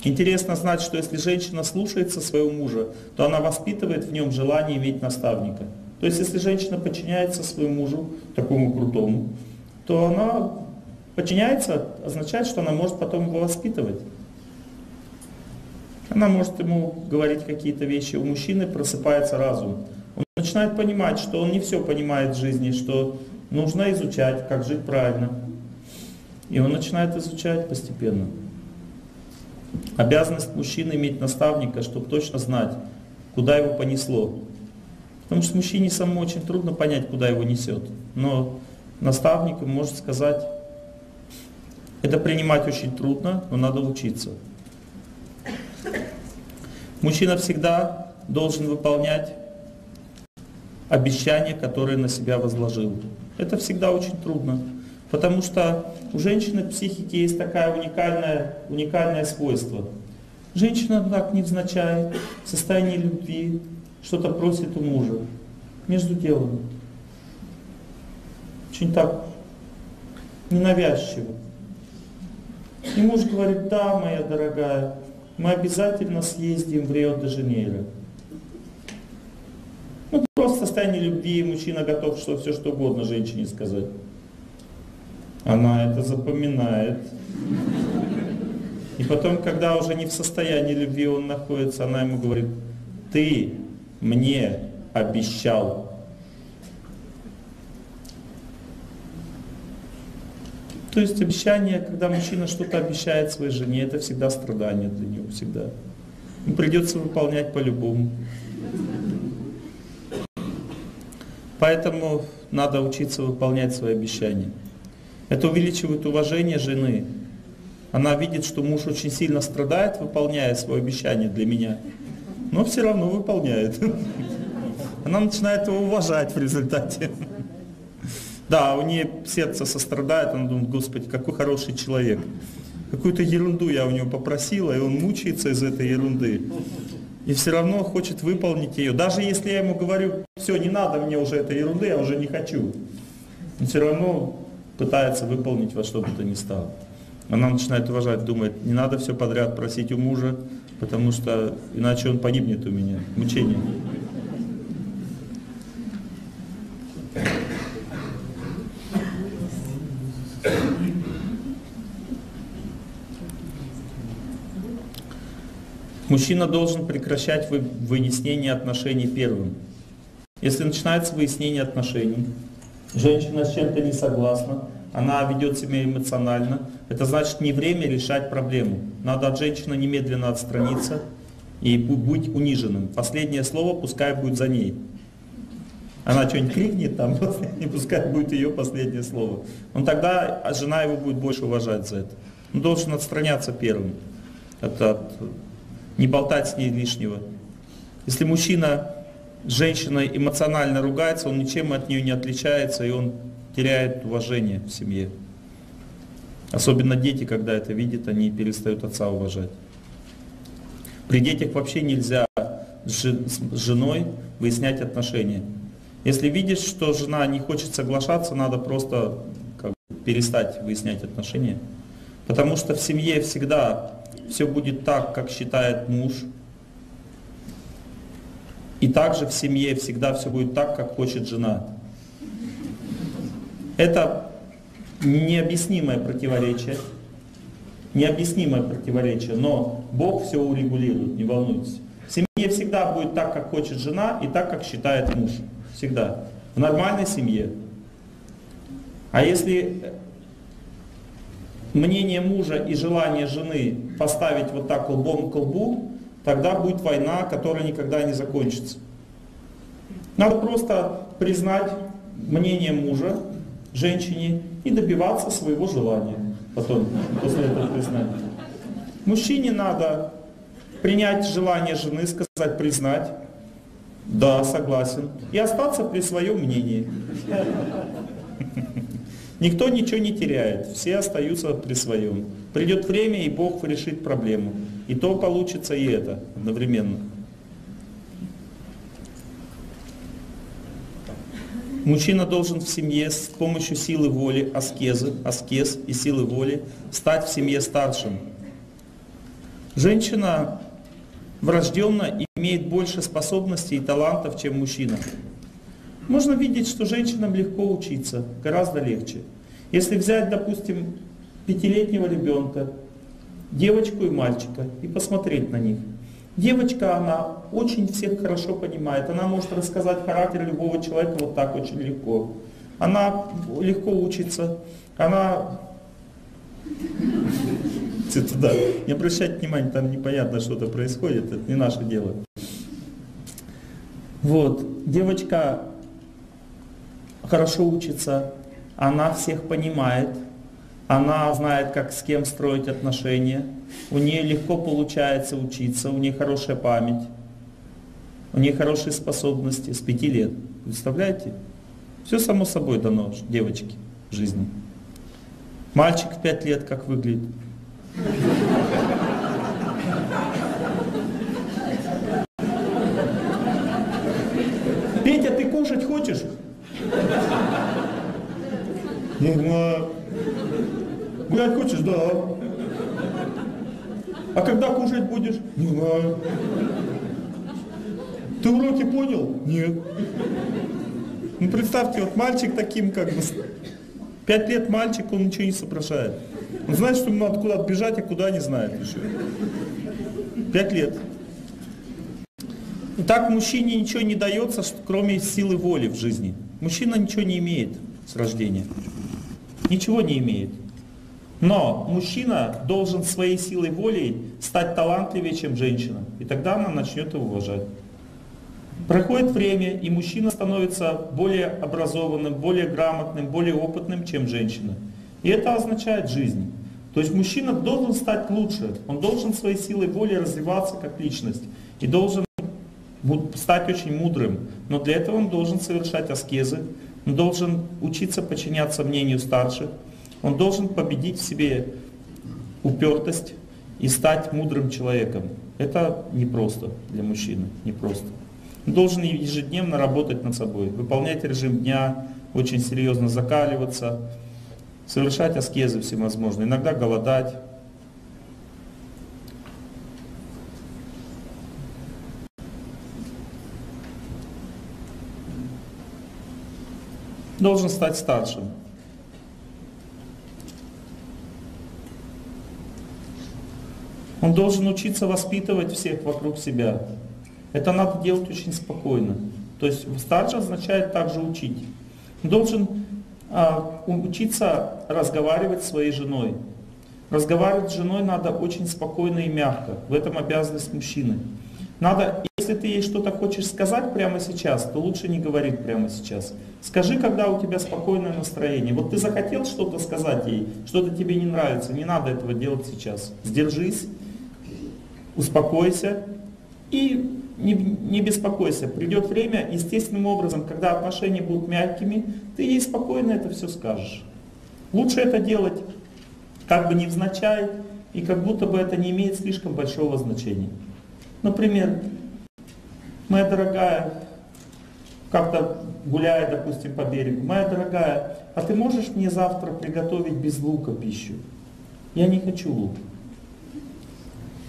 Интересно знать, что если женщина слушается своего мужа, то она воспитывает в нем желание иметь наставника. То есть если женщина подчиняется своему мужу, такому крутому, то она подчиняется, означает, что она может потом его воспитывать. Она может ему говорить какие-то вещи. У мужчины просыпается разум. Он начинает понимать, что он не все понимает в жизни, что нужно изучать, как жить правильно. И он начинает изучать постепенно. Обязанность мужчины иметь наставника, чтобы точно знать, куда его понесло. Потому что мужчине самому очень трудно понять, куда его несет. Но наставник может сказать, это принимать очень трудно, но надо учиться. Мужчина всегда должен выполнять обещания, которые на себя возложил. Это всегда очень трудно, потому что у женщины в психике есть такое уникальное, уникальное свойство. Женщина так невзначай, в состоянии любви, что-то просит у мужа, между делом. Очень так ненавязчиво. И муж говорит, да, моя дорогая, мы обязательно съездим в Рио-де-Жанейро. Ну, просто в состоянии любви мужчина готов что все что угодно женщине сказать. Она это запоминает. И потом, когда уже не в состоянии любви он находится, она ему говорит, ты мне обещал. То есть обещание, когда мужчина что-то обещает своей жене, это всегда страдание для него, всегда. Ему придется выполнять по-любому. Поэтому надо учиться выполнять свои обещания. Это увеличивает уважение жены. Она видит, что муж очень сильно страдает, выполняя свое обещание для меня, но все равно выполняет. Она начинает его уважать в результате. Да, у нее сердце сострадает, она думает, Господи, какой хороший человек. Какую-то ерунду я у него попросила, и он мучается из этой ерунды. И все равно хочет выполнить ее. Даже если я ему говорю, все, не надо мне уже этой ерунды, я уже не хочу. Он все равно пытается выполнить во что бы то ни стало. Она начинает уважать, думает, не надо все подряд просить у мужа, потому что иначе он погибнет у меня. Мучение. Мужчина должен прекращать выяснение отношений первым. Если начинается выяснение отношений, женщина с чем-то не согласна, она ведет себя эмоционально, это значит не время решать проблему. Надо от женщины немедленно отстраниться и быть униженным. Последнее слово пускай будет за ней. Она что-нибудь крикнет там, не пускай будет ее последнее слово. Он тогда, а жена его будет больше уважать за это. Он должен отстраняться первым от, от не болтать с ней лишнего. Если мужчина с женщиной эмоционально ругается, он ничем от нее не отличается, и он теряет уважение в семье. Особенно дети, когда это видят, они перестают отца уважать. При детях вообще нельзя с женой выяснять отношения. Если видишь, что жена не хочет соглашаться, надо просто как бы, перестать выяснять отношения. Потому что в семье всегда все будет так, как считает муж. И также в семье всегда все будет так, как хочет жена. Это необъяснимое противоречие. Необъяснимое противоречие, но Бог все урегулирует, не волнуйтесь. В семье всегда будет так, как хочет жена, и так, как считает муж. Всегда. В нормальной семье. А если мнение мужа и желание жены поставить вот так лбом к лбу, тогда будет война, которая никогда не закончится. Надо просто признать мнение мужа, женщине, и добиваться своего желания. Потом, после этого признать. Мужчине надо принять желание жены, сказать, признать, да, согласен, и остаться при своем мнении. Никто ничего не теряет, все остаются при своем. Придет время, и Бог решит проблему. И то получится, и это одновременно. Мужчина должен в семье с помощью силы воли, аскезы, аскез и силы воли стать в семье старшим. Женщина врожденно имеет больше способностей и талантов, чем мужчина. Можно видеть, что женщинам легко учиться, гораздо легче. Если взять, допустим, пятилетнего ребенка, девочку и мальчика, и посмотреть на них. Девочка, она очень всех хорошо понимает, она может рассказать характер любого человека вот так очень легко. Она легко учится, она... Туда. Не обращайте внимания, там непонятно что-то происходит, это не наше дело. Вот, девочка хорошо учится, она всех понимает, она знает, как с кем строить отношения, у нее легко получается учиться, у нее хорошая память, у нее хорошие способности с пяти лет. Представляете? Все само собой дано девочке в жизни. Мальчик в пять лет как выглядит? Петя, ты кушать хочешь? Гулять хочешь? Да. А когда кушать будешь? Не знаю. Ты уроки понял? Нет. Ну представьте, вот мальчик таким как бы, пять лет мальчик, он ничего не соображает. Он знает, что ему надо куда-то бежать, а куда не знает еще. Пять лет. И так мужчине ничего не дается, кроме силы воли в жизни. Мужчина ничего не имеет с рождения. Ничего не имеет. Но мужчина должен своей силой воли стать талантливее, чем женщина. И тогда она начнет его уважать. Проходит время, и мужчина становится более образованным, более грамотным, более опытным, чем женщина. И это означает жизнь. То есть мужчина должен стать лучше, он должен своей силой воли развиваться как личность. И должен стать очень мудрым. Но для этого он должен совершать аскезы, он должен учиться подчиняться мнению старших, он должен победить в себе упертость и стать мудрым человеком. Это непросто для мужчины, непросто. Он должен ежедневно работать над собой, выполнять режим дня, очень серьезно закаливаться, совершать аскезы всевозможные, иногда голодать. Должен стать старшим. Он должен учиться воспитывать всех вокруг себя. Это надо делать очень спокойно. То есть старше означает также учить. Он должен а, учиться разговаривать с своей женой. Разговаривать с женой надо очень спокойно и мягко. В этом обязанность мужчины. Надо, если ты ей что-то хочешь сказать прямо сейчас, то лучше не говорить прямо сейчас. Скажи, когда у тебя спокойное настроение. Вот ты захотел что-то сказать ей, что-то тебе не нравится, не надо этого делать сейчас. Сдержись, успокойся и не, не беспокойся. Придет время, естественным образом, когда отношения будут мягкими, ты ей спокойно это все скажешь. Лучше это делать как бы невзначай, и как будто бы это не имеет слишком большого значения. Например, моя дорогая, как-то гуляя, допустим, по берегу, моя дорогая, а ты можешь мне завтра приготовить без лука пищу? Я не хочу лук.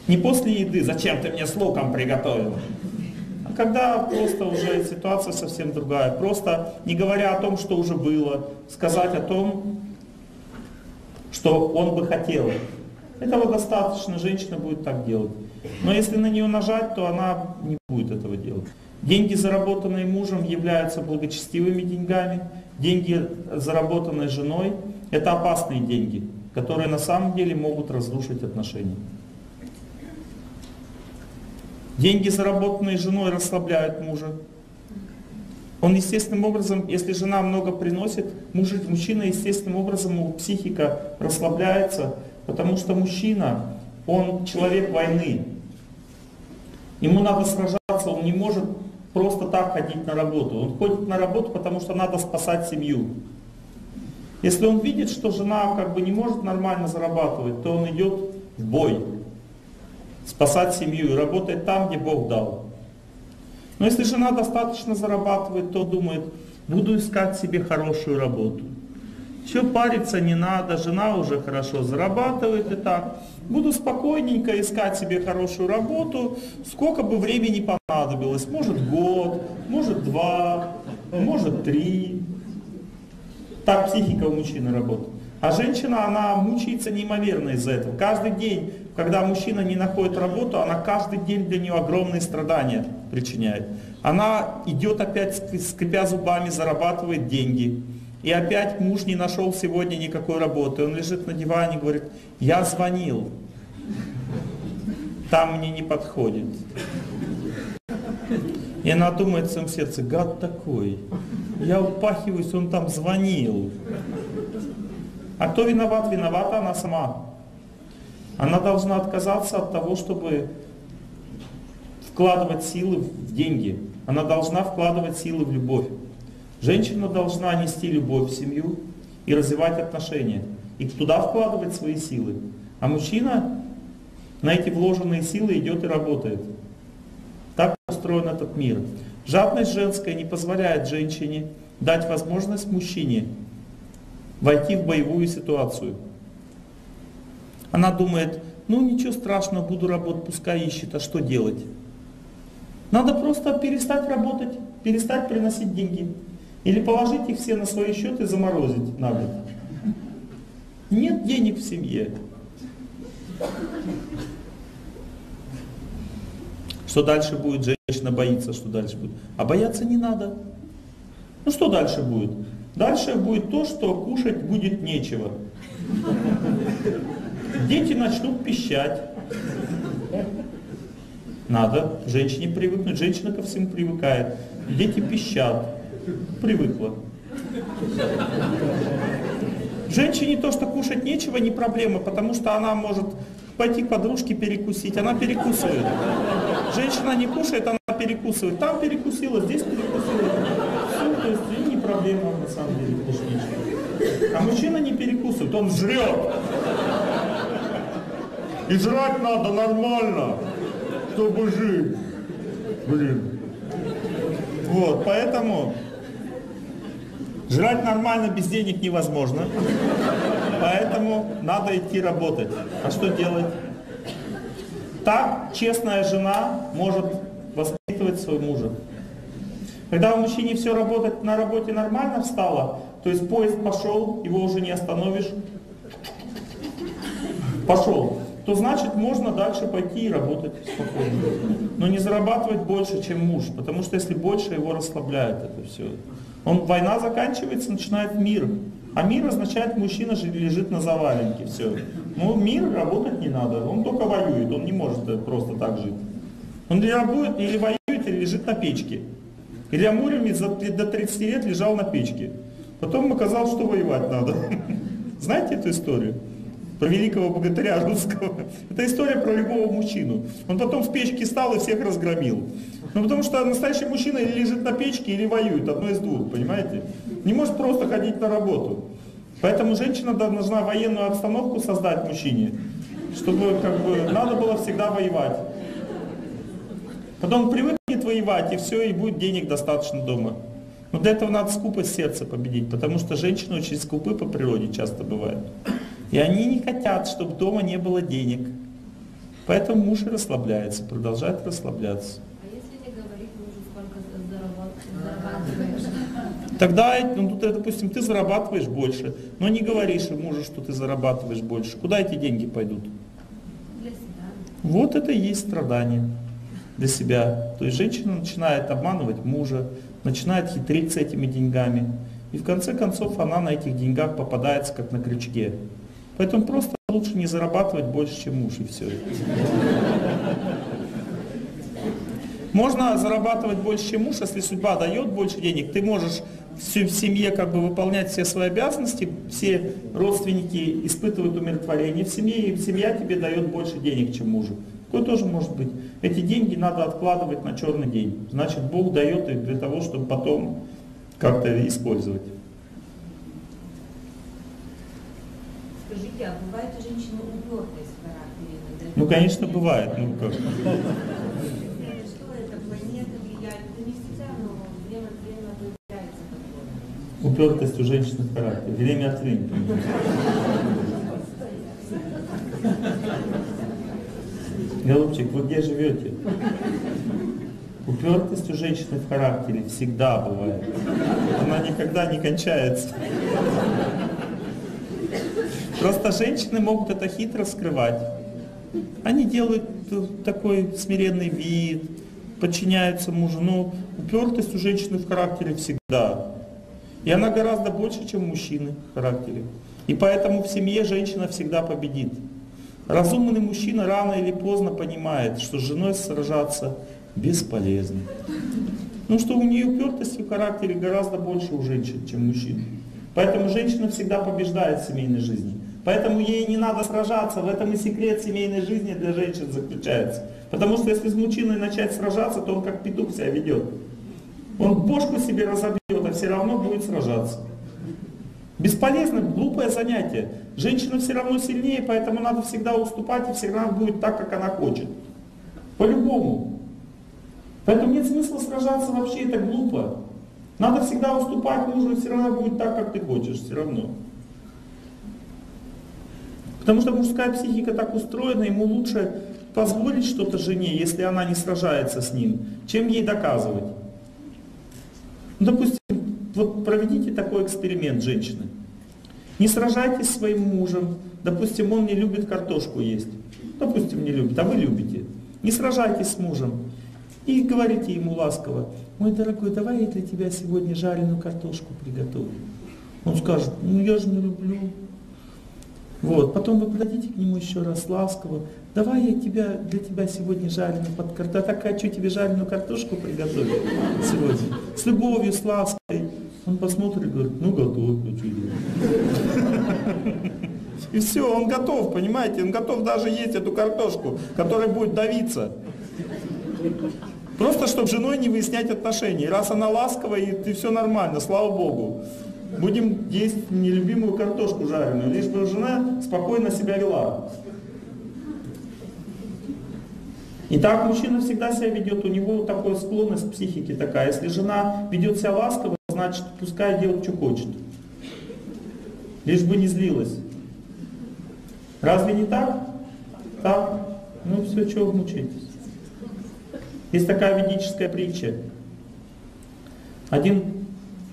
Не после еды, зачем ты мне с луком приготовил? А когда просто уже ситуация совсем другая. Просто не говоря о том, что уже было, сказать о том, что он бы хотел. Этого достаточно, женщина будет так делать. Но если на нее нажать, то она не будет этого делать. Деньги, заработанные мужем, являются благочестивыми деньгами. Деньги, заработанные женой, это опасные деньги, которые на самом деле могут разрушить отношения. Деньги, заработанные женой, расслабляют мужа. Он естественным образом, если жена много приносит, муж, мужчина естественным образом, его психика расслабляется, потому что мужчина, он человек войны. Ему надо сражаться, он не может просто так ходить на работу. Он ходит на работу, потому что надо спасать семью. Если он видит, что жена как бы не может нормально зарабатывать, то он идет в бой спасать семью и работать там, где Бог дал. Но если жена достаточно зарабатывает, то думает, буду искать себе хорошую работу. Все париться не надо, жена уже хорошо зарабатывает и так. Буду спокойненько искать себе хорошую работу, сколько бы времени понадобилось. Может год, может два, может три. Так психика у мужчины работает. А женщина, она мучается неимоверно из-за этого. Каждый день, когда мужчина не находит работу, она каждый день для нее огромные страдания причиняет. Она идет опять, скрипя зубами, зарабатывает деньги. И опять муж не нашел сегодня никакой работы. Он лежит на диване и говорит, я звонил, там мне не подходит. И она думает в своем сердце, гад такой. Я упахиваюсь, он там звонил. А кто виноват? Виновата она сама. Она должна отказаться от того, чтобы вкладывать силы в деньги. Она должна вкладывать силы в любовь. Женщина должна нести любовь в семью и развивать отношения. И туда вкладывать свои силы. А мужчина на эти вложенные силы идет и работает. Так устроен этот мир. Жадность женская не позволяет женщине дать возможность мужчине войти в боевую ситуацию. Она думает, ну ничего страшного, буду работать, пускай ищет, а что делать? Надо просто перестать работать, перестать приносить деньги. Или положить их все на свои счеты и заморозить на год. Нет денег в семье. Что дальше будет? Женщина боится, что дальше будет. А бояться не надо. Ну что дальше будет? Дальше будет то, что кушать будет нечего. Дети начнут пищать. Надо женщине привыкнуть. Женщина ко всему привыкает. Дети пищат. Привыкла. Женщине то, что кушать нечего, не проблема, потому что она может пойти к подружке перекусить. Она перекусывает. Женщина не кушает, она перекусывает. Там перекусила, здесь перекусила. Все, то есть и не проблема на самом деле кушать нечего. А мужчина не перекусывает, он жрет. И жрать надо нормально, чтобы жить. Блин. Вот, поэтому жрать нормально без денег невозможно. Поэтому надо идти работать. А что делать? Так честная жена может воспитывать своего мужа. Когда у мужчине все работать на работе нормально встало, то есть поезд пошел, его уже не остановишь, пошел, то значит можно дальше пойти и работать спокойно. Но не зарабатывать больше, чем муж, потому что если больше, его расслабляет это все. Он, война заканчивается, начинает мир. А мир означает, мужчина же лежит на заваленке, все. Ну, мир работать не надо, он только воюет, он не может просто так жить. Он или будет, или воюет, или лежит на печке. Илья Муромец до 30 лет лежал на печке. Потом оказалось, что воевать надо. Знаете эту историю? Про великого богатыря русского. Это история про любого мужчину. Он потом в печке стал и всех разгромил. Ну потому что настоящий мужчина или лежит на печке, или воюет. Одно из двух, понимаете? Не может просто ходить на работу. Поэтому женщина должна военную обстановку создать мужчине, чтобы как бы надо было всегда воевать. Потом привыкнет воевать, и все, и будет денег достаточно дома. Но для этого надо скупость сердца победить, потому что женщины очень скупы по природе часто бывают. И они не хотят, чтобы дома не было денег. Поэтому муж и расслабляется, продолжает расслабляться. А если не говорить мужу, сколько зарабатываешь? Тогда, ну, тут, допустим, ты зарабатываешь больше, но не говоришь мужу, что ты зарабатываешь больше. Куда эти деньги пойдут? Для себя. Вот это и есть страдание для себя. То есть женщина начинает обманывать мужа, начинает хитрить с этими деньгами. И в конце концов она на этих деньгах попадается как на крючке. Поэтому просто лучше не зарабатывать больше, чем муж, и все. Можно зарабатывать больше, чем муж, если судьба дает больше денег. Ты можешь в семье как бы выполнять все свои обязанности, все родственники испытывают умиротворение в семье, и семья тебе дает больше денег, чем мужу. Такое тоже может быть. Эти деньги надо откладывать на черный день. Значит, Бог дает их для того, чтобы потом как-то использовать. Скажите, а бывает у женщины упертость в характере? Ну, конечно, бывает. Ну, как. Упертость у женщины в характере. Время от времени. Голубчик, вы где живете? Упертость у женщины в характере всегда бывает. Она никогда не кончается. Просто женщины могут это хитро скрывать. Они делают такой смиренный вид, подчиняются мужу. Но упертость у женщины в характере всегда. И она гораздо больше, чем у мужчины в характере. И поэтому в семье женщина всегда победит. Разумный мужчина рано или поздно понимает, что с женой сражаться бесполезно. Ну что у нее упертости в характере гораздо больше у женщин, чем у мужчин. Поэтому женщина всегда побеждает в семейной жизни. Поэтому ей не надо сражаться, в этом и секрет семейной жизни для женщин заключается. Потому что если с мужчиной начать сражаться, то он как петух себя ведет. Он бошку себе разобьет, а все равно будет сражаться. Бесполезно, глупое занятие. Женщина все равно сильнее, поэтому надо всегда уступать и всегда будет так, как она хочет. По-любому. Поэтому нет смысла сражаться вообще, это глупо. Надо всегда уступать мужу, все равно будет так, как ты хочешь, все равно. Потому что мужская психика так устроена, ему лучше позволить что-то жене, если она не сражается с ним, чем ей доказывать. Ну, допустим, вот проведите такой эксперимент, женщины. Не сражайтесь с своим мужем. Допустим, он не любит картошку есть. Допустим, не любит, а вы любите. Не сражайтесь с мужем. И говорите ему ласково, мой дорогой, давай я для тебя сегодня жареную картошку приготовлю. Он скажет, ну я же не люблю. Вот, потом вы подойдите к нему еще раз ласково, давай я тебя, для тебя сегодня жареную под картошку. Да так хочу тебе жареную картошку приготовить сегодня. С любовью, с лаской. Он посмотрит и говорит, ну готов, хочу И все, он готов, понимаете, он готов даже есть эту картошку, которая будет давиться. Просто, чтобы женой не выяснять отношения. Раз она ласковая, и, и все нормально, слава Богу. Будем есть нелюбимую картошку жареную, лишь бы жена спокойно себя вела. И так мужчина всегда себя ведет, у него такая склонность психики такая. Если жена ведет себя ласково, значит пускай делает, что хочет. Лишь бы не злилась. Разве не так? Так. Ну все, чего вы мучаетесь? Есть такая ведическая притча. Один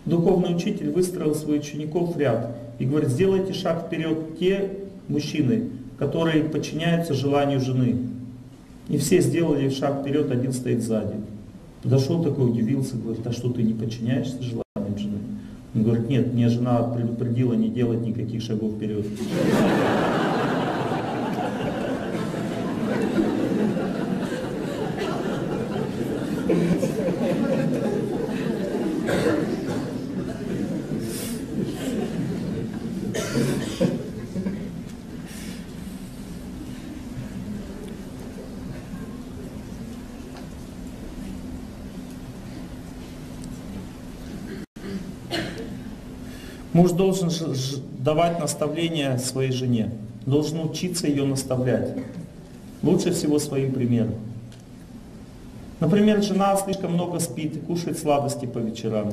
духовный учитель выстроил своих учеников в ряд и говорит, сделайте шаг вперед те мужчины, которые подчиняются желанию жены. И все сделали шаг вперед, один стоит сзади. Подошел такой, удивился, говорит, а что ты не подчиняешься желаниям жены? Он говорит, нет, мне жена предупредила не делать никаких шагов вперед. Муж должен давать наставления своей жене, должен учиться ее наставлять. Лучше всего своим примером. Например, жена слишком много спит и кушает сладости по вечерам.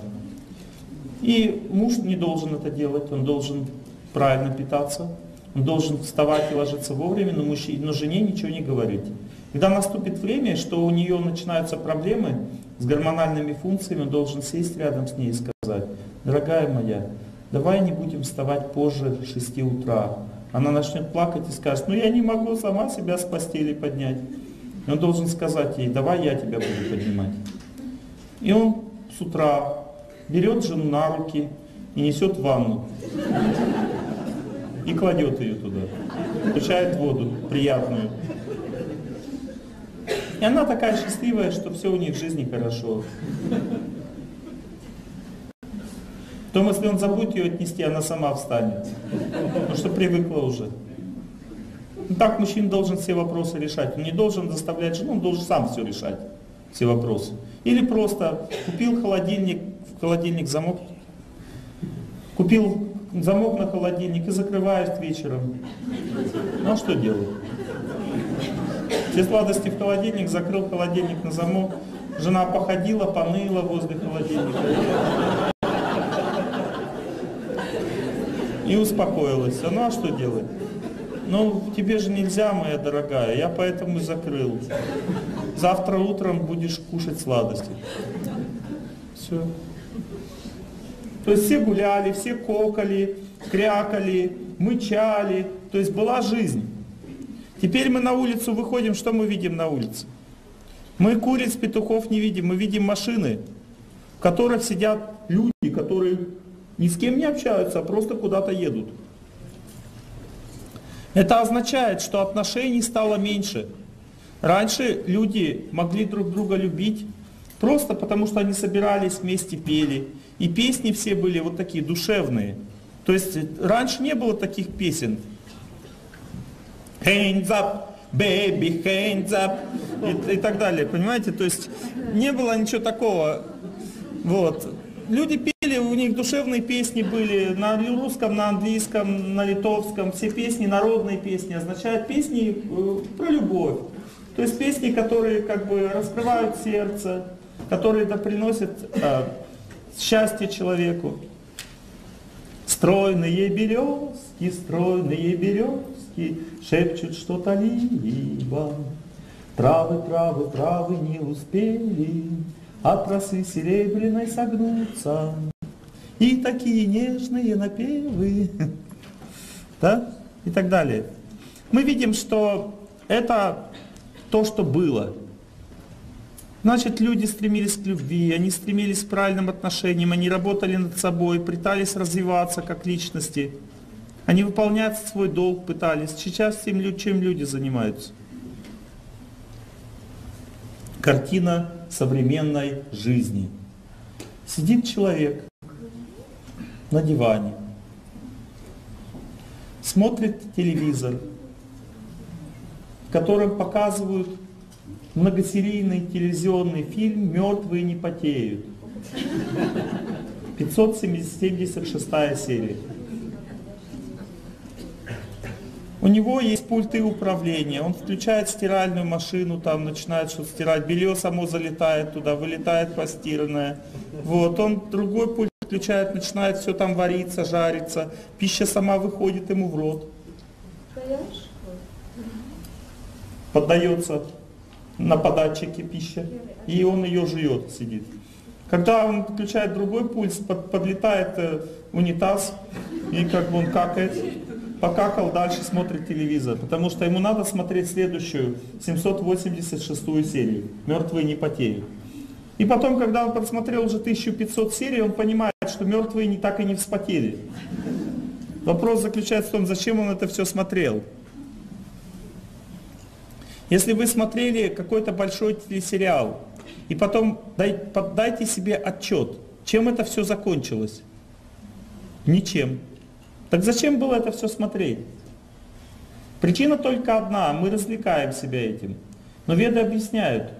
И муж не должен это делать, он должен правильно питаться, он должен вставать и ложиться вовремя, но, мужчине, но жене ничего не говорить. Когда наступит время, что у нее начинаются проблемы с гормональными функциями, он должен сесть рядом с ней и сказать, дорогая моя, давай не будем вставать позже 6 утра. Она начнет плакать и скажет, ну я не могу сама себя с постели поднять. И он должен сказать ей, давай я тебя буду поднимать. И он с утра берет жену на руки и несет в ванну. И кладет ее туда. Включает воду приятную. И она такая счастливая, что все у них в жизни хорошо. Потом, если он забудет ее отнести, она сама встанет. Потому что привыкла уже. Ну, так мужчина должен все вопросы решать. Он не должен заставлять жену, он должен сам все решать. Все вопросы. Или просто купил холодильник, в холодильник замок, купил замок на холодильник и закрывает вечером. Ну а что делать? Все сладости в холодильник, закрыл холодильник на замок. Жена походила, поныла возле холодильника и успокоилась. А ну а что делать? Ну, тебе же нельзя, моя дорогая, я поэтому и закрыл. Завтра утром будешь кушать сладости. Все. То есть все гуляли, все кокали, крякали, мычали. То есть была жизнь. Теперь мы на улицу выходим, что мы видим на улице? Мы куриц, петухов не видим, мы видим машины, в которых сидят люди, которые ни с кем не общаются, а просто куда-то едут. Это означает, что отношений стало меньше. Раньше люди могли друг друга любить, Просто потому что они собирались вместе пели. И песни все были вот такие душевные. То есть раньше не было таких песен. Hands up, baby, hands up. И, и так далее, понимаете? То есть не было ничего такого. Вот. Люди пели, у них душевные песни были на русском, на английском, на литовском. Все песни, народные песни, означают песни э, про любовь. То есть песни, которые как бы раскрывают сердце, которые да, приносят э, счастье человеку. Стройные березки, стройные березки шепчут что-то либо. Травы, травы, травы не успели от росы серебряной согнуться. И такие нежные напевы. Да? И так далее. Мы видим, что это то, что было. Значит, люди стремились к любви, они стремились к правильным отношениям, они работали над собой, пытались развиваться как личности. Они выполнять свой долг пытались. Сейчас тем, чем люди занимаются. Картина современной жизни. Сидит человек на диване, смотрит телевизор, в котором показывают многосерийный телевизионный фильм «Мертвые не потеют». 576 серия. У него есть пульты управления, он включает стиральную машину, там начинает что-то стирать, белье само залетает туда, вылетает постиранное. Вот, он другой пульт включает, начинает все там вариться, жариться, пища сама выходит ему в рот. Поддается на податчике пищи, и он ее жует, сидит. Когда он включает другой пульс, под, подлетает э, унитаз, и как бы он какает, покакал, дальше смотрит телевизор, потому что ему надо смотреть следующую, 786 серию, «Мертвые не потеют». И потом, когда он просмотрел уже 1500 серий, он понимает, что мертвые не так и не вспотели. Вопрос заключается в том, зачем он это все смотрел. Если вы смотрели какой-то большой телесериал, и потом дай, дайте себе отчет, чем это все закончилось? Ничем. Так зачем было это все смотреть? Причина только одна, мы развлекаем себя этим. Но веды объясняют,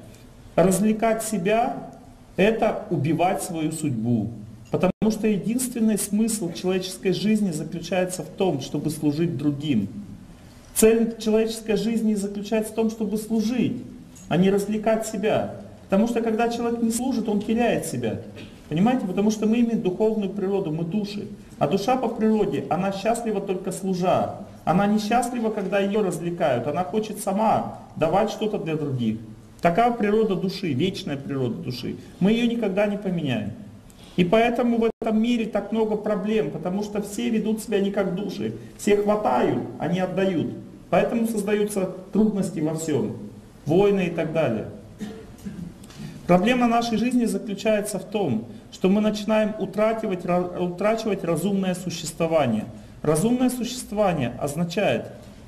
развлекать себя – это убивать свою судьбу. Потому что единственный смысл человеческой жизни заключается в том, чтобы служить другим. Цель человеческой жизни заключается в том, чтобы служить, а не развлекать себя. Потому что когда человек не служит, он теряет себя. Понимаете? Потому что мы имеем духовную природу, мы души. А душа по природе, она счастлива только служа. Она не счастлива, когда ее развлекают. Она хочет сама давать что-то для других. Такая природа души, вечная природа души. Мы ее никогда не поменяем. И поэтому в этом мире так много проблем, потому что все ведут себя не как души. Все хватают, они отдают. Поэтому создаются трудности во всем, войны и так далее. Проблема нашей жизни заключается в том, что мы начинаем утрачивать, утрачивать разумное существование. Разумное существование означает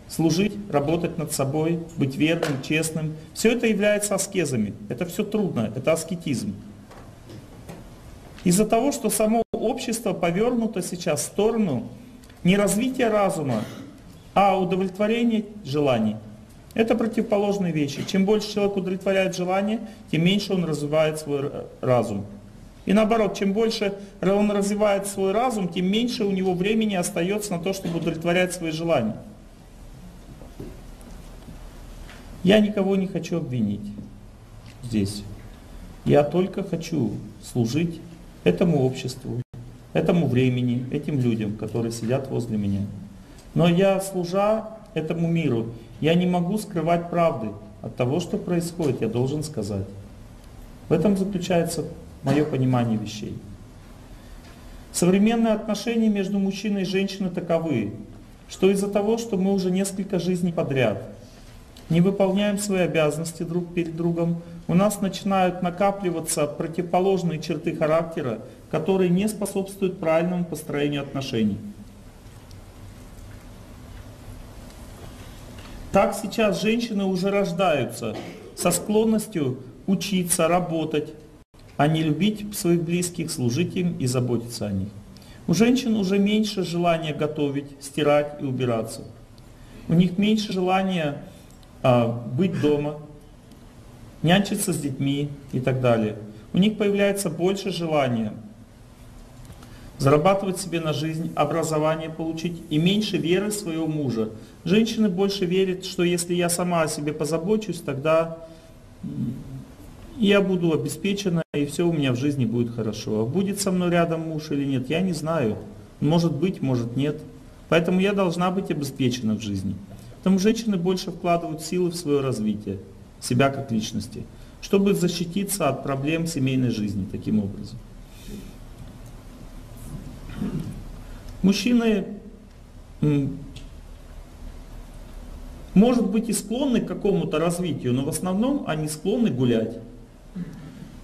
служить, работать над собой, быть верным, честным. Все это является аскезами. Это все трудно, это аскетизм. Из-за того, что само общество повернуто сейчас в сторону не развития разума, а удовлетворение желаний. Это противоположные вещи. Чем больше человек удовлетворяет желание, тем меньше он развивает свой разум. И наоборот, чем больше он развивает свой разум, тем меньше у него времени остается на то, чтобы удовлетворять свои желания. Я никого не хочу обвинить здесь. Я только хочу служить этому обществу, этому времени, этим людям, которые сидят возле меня. Но я, служа этому миру, я не могу скрывать правды от того, что происходит, я должен сказать. В этом заключается мое понимание вещей. Современные отношения между мужчиной и женщиной таковы, что из-за того, что мы уже несколько жизней подряд не выполняем свои обязанности друг перед другом, у нас начинают накапливаться противоположные черты характера, которые не способствуют правильному построению отношений. Так сейчас женщины уже рождаются со склонностью учиться, работать, а не любить своих близких, служить им и заботиться о них. У женщин уже меньше желания готовить, стирать и убираться. У них меньше желания быть дома, нянчиться с детьми и так далее. У них появляется больше желания зарабатывать себе на жизнь, образование получить и меньше веры своего мужа. Женщины больше верят, что если я сама о себе позабочусь, тогда я буду обеспечена, и все у меня в жизни будет хорошо. А будет со мной рядом муж или нет, я не знаю. Может быть, может нет. Поэтому я должна быть обеспечена в жизни. Поэтому женщины больше вкладывают силы в свое развитие, себя как личности, чтобы защититься от проблем семейной жизни таким образом. Мужчины, может быть, и склонны к какому-то развитию, но в основном они склонны гулять.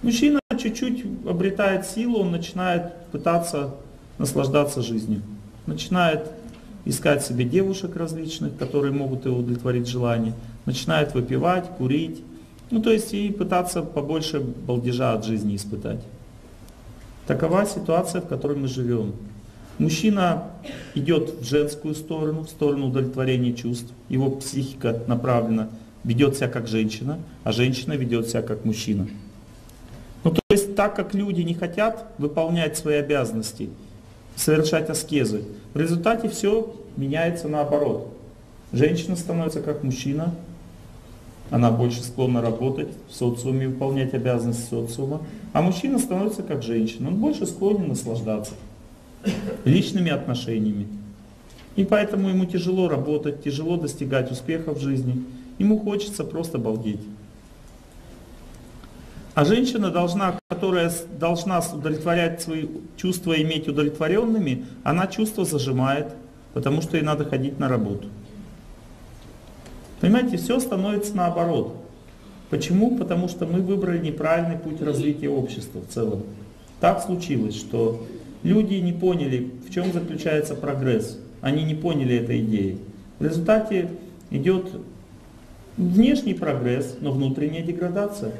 Мужчина чуть-чуть обретает силу, он начинает пытаться наслаждаться жизнью. Начинает искать себе девушек различных, которые могут его удовлетворить желание. Начинает выпивать, курить. Ну, то есть и пытаться побольше балдежа от жизни испытать. Такова ситуация, в которой мы живем. Мужчина идет в женскую сторону, в сторону удовлетворения чувств. Его психика направлена, ведет себя как женщина, а женщина ведет себя как мужчина. Ну то есть так как люди не хотят выполнять свои обязанности, совершать аскезы, в результате все меняется наоборот. Женщина становится как мужчина, она больше склонна работать в социуме, выполнять обязанности социума, а мужчина становится как женщина, он больше склонен наслаждаться личными отношениями. И поэтому ему тяжело работать, тяжело достигать успеха в жизни. Ему хочется просто балдеть. А женщина, должна, которая должна удовлетворять свои чувства, иметь удовлетворенными, она чувства зажимает, потому что ей надо ходить на работу. Понимаете, все становится наоборот. Почему? Потому что мы выбрали неправильный путь развития общества в целом. Так случилось, что люди не поняли, в чем заключается прогресс. Они не поняли этой идеи. В результате идет внешний прогресс, но внутренняя деградация.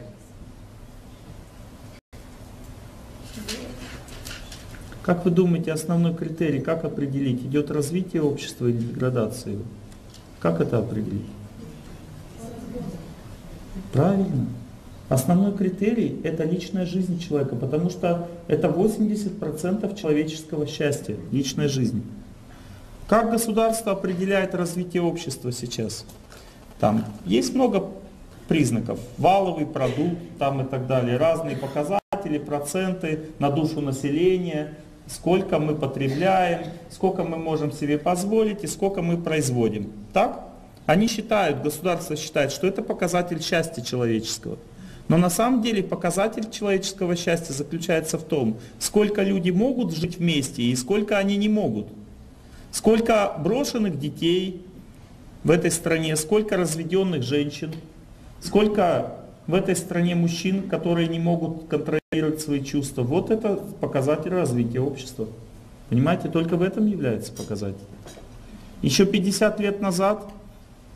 Как вы думаете, основной критерий, как определить, идет развитие общества или деградация его? Как это определить? Правильно. Основной критерий – это личная жизнь человека, потому что это 80% человеческого счастья, личная жизнь. Как государство определяет развитие общества сейчас? Там есть много признаков. Валовый продукт там и так далее, разные показатели, проценты на душу населения, сколько мы потребляем, сколько мы можем себе позволить и сколько мы производим. Так? Они считают, государство считает, что это показатель счастья человеческого. Но на самом деле показатель человеческого счастья заключается в том, сколько люди могут жить вместе и сколько они не могут. Сколько брошенных детей в этой стране, сколько разведенных женщин, сколько в этой стране мужчин, которые не могут контролировать свои чувства. Вот это показатель развития общества. Понимаете, только в этом является показатель. Еще 50 лет назад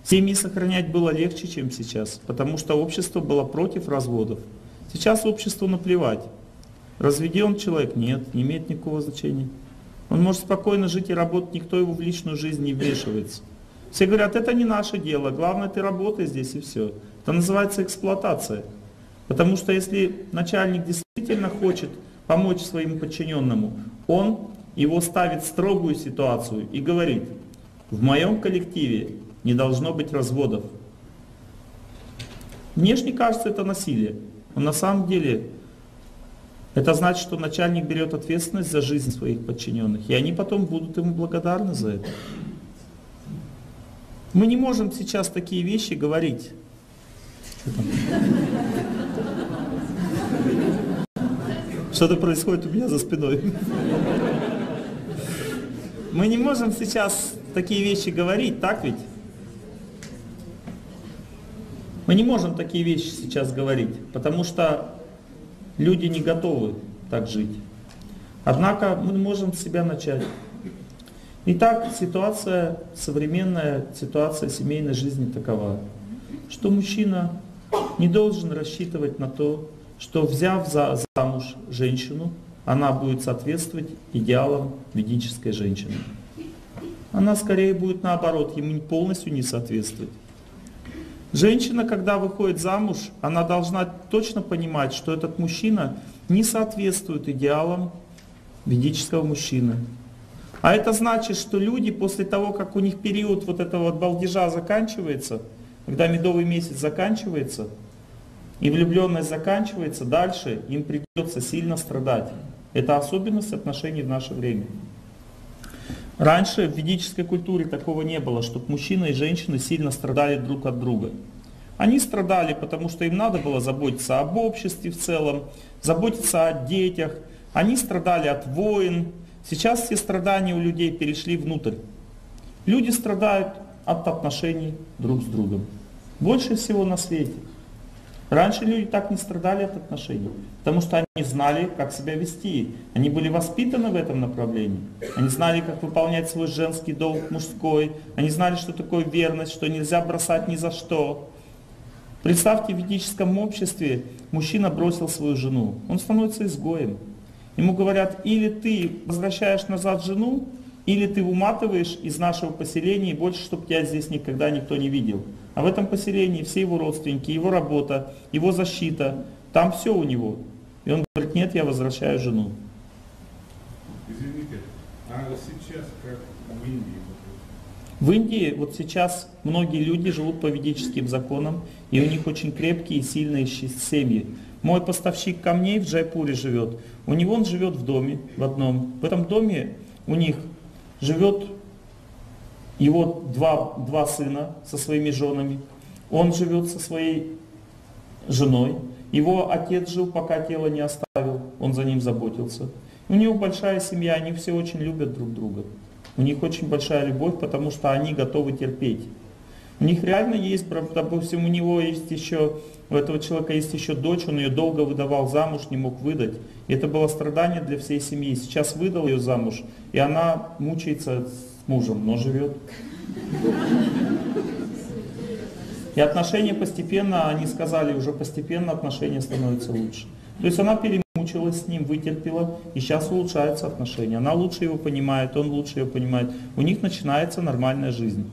Семьи сохранять было легче, чем сейчас, потому что общество было против разводов. Сейчас обществу наплевать. Разведен человек? Нет, не имеет никакого значения. Он может спокойно жить и работать, никто его в личную жизнь не вмешивается. Все говорят, это не наше дело, главное ты работай здесь и все. Это называется эксплуатация. Потому что если начальник действительно хочет помочь своему подчиненному, он его ставит в строгую ситуацию и говорит, в моем коллективе не должно быть разводов. Внешне кажется это насилие, но на самом деле это значит, что начальник берет ответственность за жизнь своих подчиненных, и они потом будут ему благодарны за это. Мы не можем сейчас такие вещи говорить. Что-то происходит у меня за спиной. Мы не можем сейчас такие вещи говорить, так ведь? Мы не можем такие вещи сейчас говорить, потому что люди не готовы так жить. Однако мы можем с себя начать. Итак, ситуация, современная ситуация семейной жизни такова, что мужчина не должен рассчитывать на то, что взяв за замуж женщину, она будет соответствовать идеалам ведической женщины. Она скорее будет наоборот, ему полностью не соответствовать. Женщина, когда выходит замуж, она должна точно понимать, что этот мужчина не соответствует идеалам ведического мужчины. А это значит, что люди после того, как у них период вот этого балдежа заканчивается, когда медовый месяц заканчивается, и влюбленность заканчивается, дальше им придется сильно страдать. Это особенность отношений в наше время. Раньше в ведической культуре такого не было, чтобы мужчина и женщина сильно страдали друг от друга. Они страдали, потому что им надо было заботиться об обществе в целом, заботиться о детях. Они страдали от войн. Сейчас все страдания у людей перешли внутрь. Люди страдают от отношений друг с другом. Больше всего на свете. Раньше люди так не страдали от отношений, потому что они знали, как себя вести. Они были воспитаны в этом направлении. Они знали, как выполнять свой женский долг мужской. Они знали, что такое верность, что нельзя бросать ни за что. Представьте, в ведическом обществе мужчина бросил свою жену. Он становится изгоем. Ему говорят, или ты возвращаешь назад жену, или ты уматываешь из нашего поселения, и больше, чтобы тебя здесь никогда никто не видел. А в этом поселении все его родственники, его работа, его защита, там все у него. И он говорит, нет, я возвращаю жену. Извините, а сейчас как в Индии? В Индии вот сейчас многие люди живут по ведическим законам, и у них очень крепкие и сильные семьи. Мой поставщик камней в Джайпуре живет. У него он живет в доме, в одном. В этом доме у них живет его два, два сына со своими женами. Он живет со своей женой. Его отец жил, пока тело не оставил. Он за ним заботился. У него большая семья, они все очень любят друг друга. У них очень большая любовь, потому что они готовы терпеть. У них реально есть, допустим, у него есть еще, у этого человека есть еще дочь, он ее долго выдавал замуж, не мог выдать. Это было страдание для всей семьи. Сейчас выдал ее замуж, и она мучается с мужем, но живет. И отношения постепенно, они сказали, уже постепенно отношения становятся лучше. То есть она перемучилась с ним, вытерпела, и сейчас улучшаются отношения. Она лучше его понимает, он лучше ее понимает. У них начинается нормальная жизнь.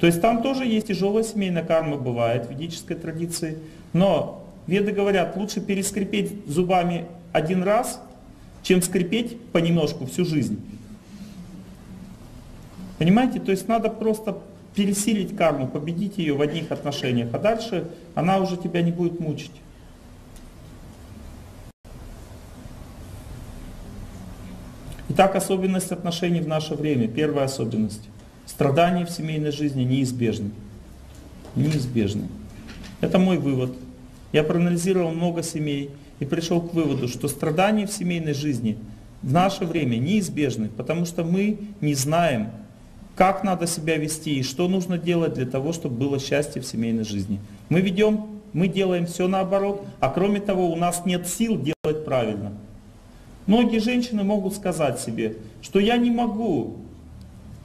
То есть там тоже есть тяжелая семейная карма, бывает в ведической традиции. Но веды говорят, лучше перескрипеть зубами один раз, чем скрипеть понемножку всю жизнь. Понимаете? То есть надо просто пересилить карму, победить ее в одних отношениях, а дальше она уже тебя не будет мучить. Итак, особенность отношений в наше время. Первая особенность. Страдания в семейной жизни неизбежны. Неизбежны. Это мой вывод. Я проанализировал много семей и пришел к выводу, что страдания в семейной жизни в наше время неизбежны, потому что мы не знаем, как надо себя вести и что нужно делать для того, чтобы было счастье в семейной жизни. Мы ведем, мы делаем все наоборот, а кроме того у нас нет сил делать правильно. Многие женщины могут сказать себе, что я не могу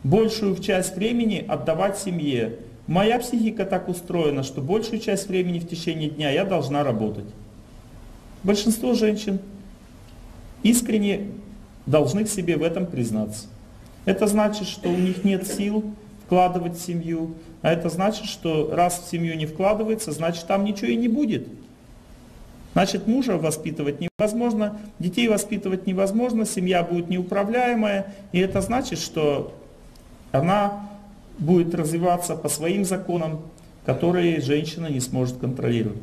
большую часть времени отдавать семье. Моя психика так устроена, что большую часть времени в течение дня я должна работать. Большинство женщин искренне должны к себе в этом признаться. Это значит, что у них нет сил вкладывать в семью, а это значит, что раз в семью не вкладывается, значит там ничего и не будет. Значит, мужа воспитывать невозможно, детей воспитывать невозможно, семья будет неуправляемая, и это значит, что она будет развиваться по своим законам, которые женщина не сможет контролировать.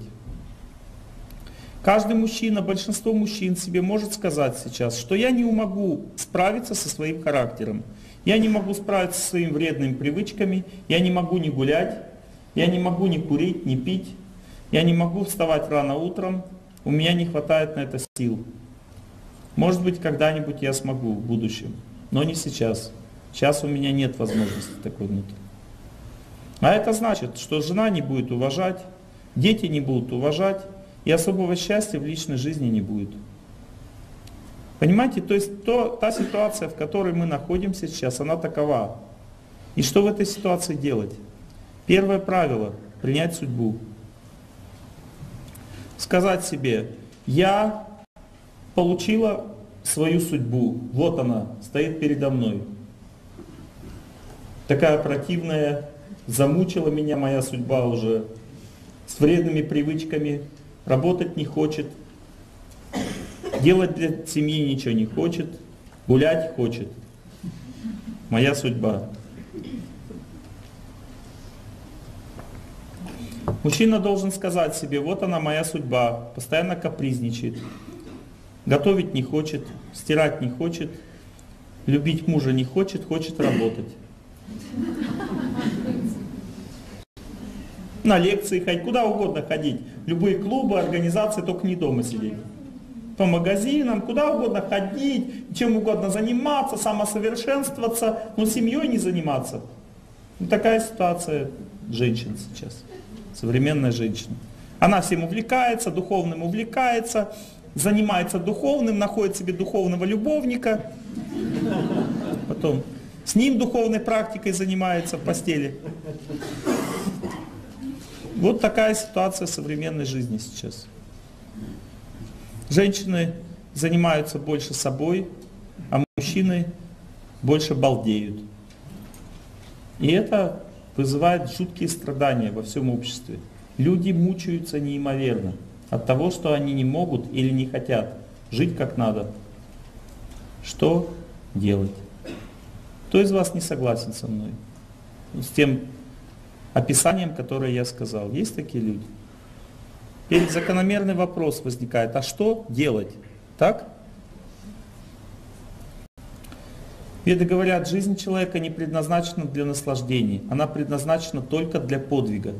Каждый мужчина, большинство мужчин себе может сказать сейчас, что я не могу справиться со своим характером. Я не могу справиться со своими вредными привычками, я не могу не гулять, я не могу не курить, не пить, я не могу вставать рано утром, у меня не хватает на это сил. Может быть, когда-нибудь я смогу в будущем, но не сейчас. Сейчас у меня нет возможности такой внутрь. А это значит, что жена не будет уважать, дети не будут уважать, и особого счастья в личной жизни не будет. Понимаете, то есть то, та ситуация, в которой мы находимся сейчас, она такова. И что в этой ситуации делать? Первое правило – принять судьбу. сказать себе, я получила свою судьбу, вот она, стоит передо мной. Такая противная, замучила меня моя судьба уже, с вредными привычками, работать не хочет, делать для семьи ничего не хочет, гулять хочет. Моя судьба. Мужчина должен сказать себе, вот она моя судьба, постоянно капризничает, готовить не хочет, стирать не хочет, любить мужа не хочет, хочет работать. На лекции ходить, куда угодно ходить. Любые клубы, организации, только не дома сидеть. По магазинам, куда угодно ходить, чем угодно заниматься, самосовершенствоваться, но семьей не заниматься. Ну, такая ситуация женщин сейчас современная женщина. Она всем увлекается, духовным увлекается, занимается духовным, находит себе духовного любовника, потом с ним духовной практикой занимается в постели. Вот такая ситуация современной жизни сейчас. Женщины занимаются больше собой, а мужчины больше балдеют. И это вызывает жуткие страдания во всем обществе. Люди мучаются неимоверно от того, что они не могут или не хотят жить как надо. Что делать? Кто из вас не согласен со мной? С тем описанием, которое я сказал. Есть такие люди? Теперь закономерный вопрос возникает, а что делать? Так? Веды говорят, жизнь человека не предназначена для наслаждений, она предназначена только для подвига.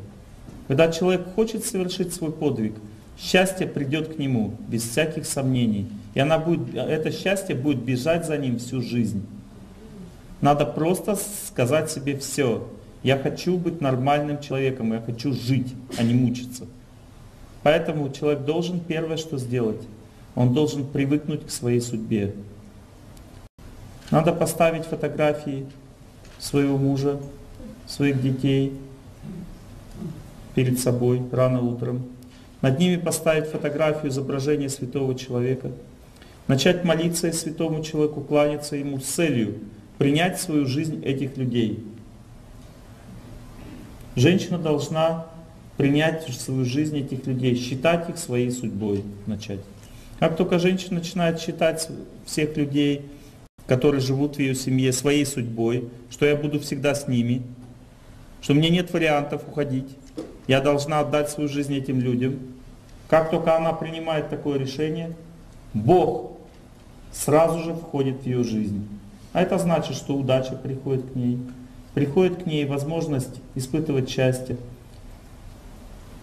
Когда человек хочет совершить свой подвиг, счастье придет к нему без всяких сомнений. И она будет, это счастье будет бежать за ним всю жизнь. Надо просто сказать себе все. Я хочу быть нормальным человеком, я хочу жить, а не мучиться. Поэтому человек должен первое, что сделать, он должен привыкнуть к своей судьбе. Надо поставить фотографии своего мужа, своих детей перед собой рано утром. Над ними поставить фотографию изображения святого человека. Начать молиться святому человеку, кланяться ему с целью принять свою жизнь этих людей. Женщина должна принять свою жизнь этих людей, считать их своей судьбой начать. Как только женщина начинает считать всех людей, которые живут в ее семье своей судьбой, что я буду всегда с ними, что мне нет вариантов уходить. Я должна отдать свою жизнь этим людям. Как только она принимает такое решение, Бог сразу же входит в ее жизнь. А это значит, что удача приходит к ней. Приходит к ней возможность испытывать счастье,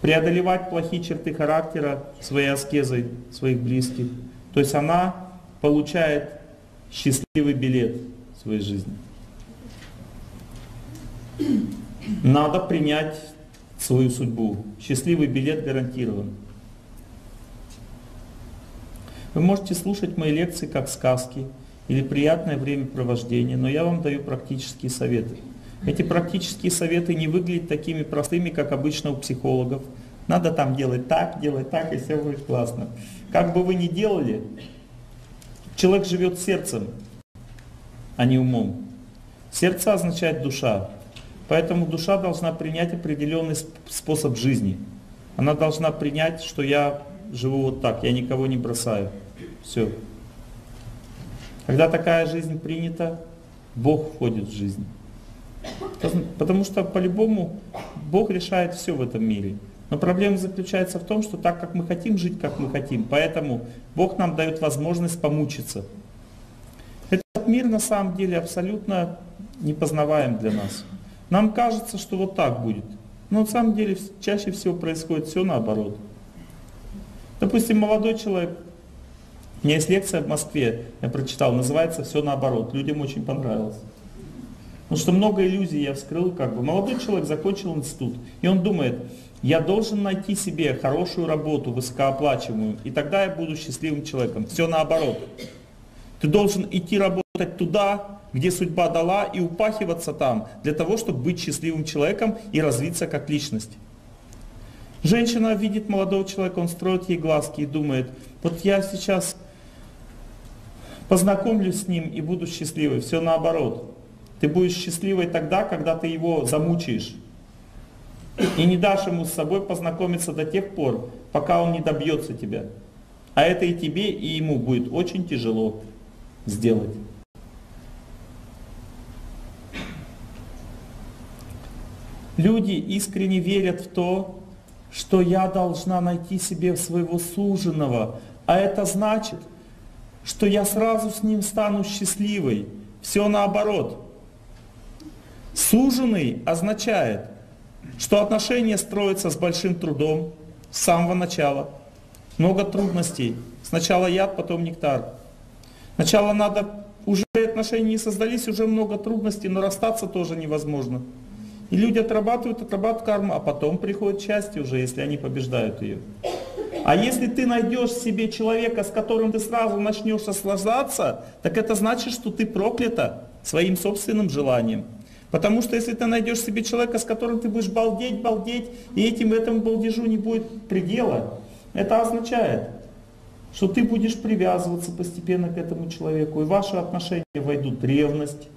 преодолевать плохие черты характера своей аскезой своих близких. То есть она получает счастливый билет в своей жизни. Надо принять свою судьбу. Счастливый билет гарантирован. Вы можете слушать мои лекции как сказки или приятное времяпровождение, но я вам даю практические советы. Эти практические советы не выглядят такими простыми, как обычно у психологов. Надо там делать так, делать так, и все будет классно. Как бы вы ни делали, Человек живет сердцем, а не умом. Сердце означает душа. Поэтому душа должна принять определенный способ жизни. Она должна принять, что я живу вот так, я никого не бросаю. Все. Когда такая жизнь принята, Бог входит в жизнь. Потому что по-любому Бог решает все в этом мире. Но проблема заключается в том, что так как мы хотим жить, как мы хотим, поэтому Бог нам дает возможность помучиться. Этот мир на самом деле абсолютно непознаваем для нас. Нам кажется, что вот так будет. Но на самом деле чаще всего происходит все наоборот. Допустим, молодой человек, у меня есть лекция в Москве, я прочитал, называется «Все наоборот». Людям очень понравилось. Потому что много иллюзий я вскрыл, как бы. Молодой человек закончил институт, и он думает, я должен найти себе хорошую работу, высокооплачиваемую, и тогда я буду счастливым человеком. Все наоборот. Ты должен идти работать туда, где судьба дала, и упахиваться там, для того, чтобы быть счастливым человеком и развиться как личность. Женщина видит молодого человека, он строит ей глазки и думает, вот я сейчас познакомлюсь с ним и буду счастливой. Все наоборот. Ты будешь счастливой тогда, когда ты его замучаешь. И не дашь ему с собой познакомиться до тех пор, пока он не добьется тебя. А это и тебе, и ему будет очень тяжело сделать. Люди искренне верят в то, что я должна найти себе своего суженого, а это значит, что я сразу с ним стану счастливой. Все наоборот. Суженный означает, что отношения строятся с большим трудом с самого начала. Много трудностей. Сначала яд, потом нектар. Сначала надо, уже отношения не создались, уже много трудностей, но расстаться тоже невозможно. И люди отрабатывают, отрабатывают карму, а потом приходит счастье уже, если они побеждают ее. А если ты найдешь себе человека, с которым ты сразу начнешь наслаждаться, так это значит, что ты проклята своим собственным желанием. Потому что если ты найдешь себе человека, с которым ты будешь балдеть, балдеть, и этим этому балдежу не будет предела, это означает, что ты будешь привязываться постепенно к этому человеку, и ваши отношения войдут ревность,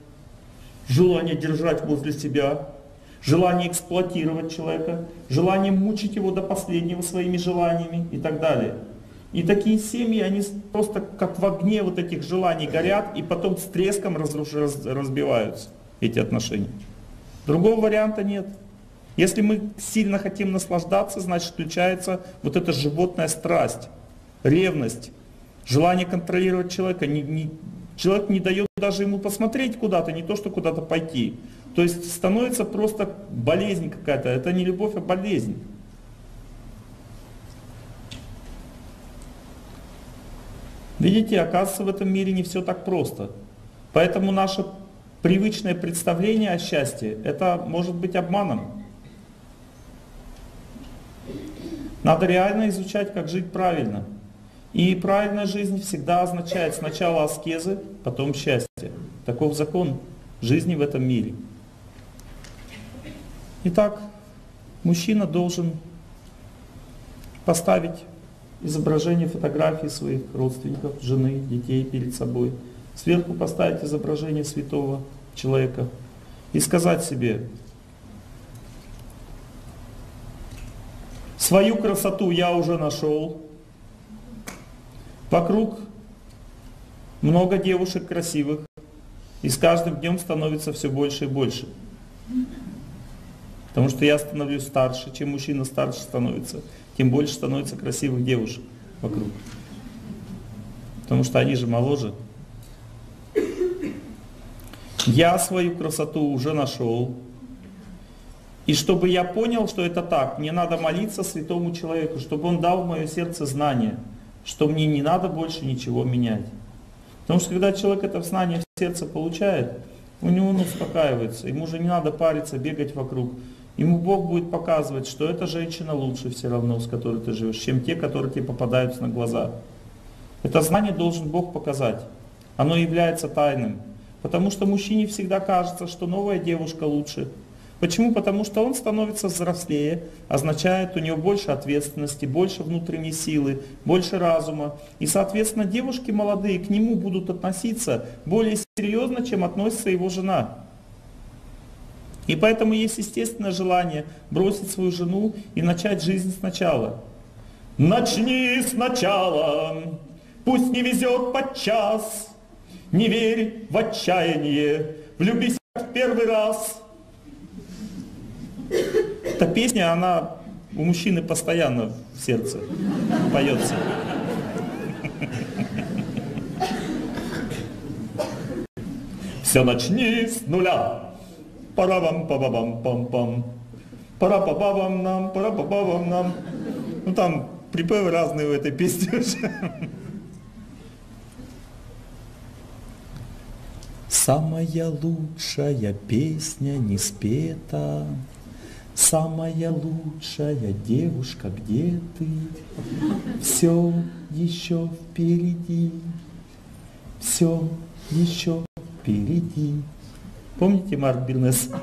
желание держать возле себя, желание эксплуатировать человека, желание мучить его до последнего своими желаниями и так далее. И такие семьи, они просто как в огне вот этих желаний горят, и потом с треском разбиваются эти отношения. Другого варианта нет. Если мы сильно хотим наслаждаться, значит включается вот эта животная страсть, ревность, желание контролировать человека. Не, не, человек не дает даже ему посмотреть куда-то, не то что куда-то пойти. То есть становится просто болезнь какая-то. Это не любовь, а болезнь. Видите, оказывается, в этом мире не все так просто. Поэтому наше привычное представление о счастье, это может быть обманом. Надо реально изучать, как жить правильно. И правильная жизнь всегда означает сначала аскезы, потом счастье. Таков закон жизни в этом мире. Итак, мужчина должен поставить изображение фотографии своих родственников, жены, детей перед собой. Сверху поставить изображение святого человека и сказать себе, свою красоту я уже нашел, вокруг много девушек красивых, и с каждым днем становится все больше и больше. Потому что я становлюсь старше, чем мужчина старше становится, тем больше становится красивых девушек вокруг. Потому что они же моложе. Я свою красоту уже нашел. И чтобы я понял, что это так, мне надо молиться святому человеку, чтобы он дал в мое сердце знание, что мне не надо больше ничего менять. Потому что когда человек это знание в сердце получает, у него он успокаивается, ему уже не надо париться, бегать вокруг. Ему Бог будет показывать, что эта женщина лучше все равно, с которой ты живешь, чем те, которые тебе попадаются на глаза. Это знание должен Бог показать. Оно является тайным. Потому что мужчине всегда кажется, что новая девушка лучше. Почему? Потому что он становится взрослее, означает у него больше ответственности, больше внутренней силы, больше разума. И, соответственно, девушки молодые к нему будут относиться более серьезно, чем относится его жена. И поэтому есть естественное желание бросить свою жену и начать жизнь сначала. Начни сначала, пусть не везет подчас, не верь в отчаяние, влюбись в первый раз. Эта песня, она у мужчины постоянно в сердце поется. Все начни с нуля, пара вам па бам пам пам пара па бабам нам, пара па бабам нам. Ну там припевы разные в этой песне. Самая лучшая песня не спета, Самая лучшая девушка, где ты? Все еще впереди, все еще впереди. Помните Марк Бернес?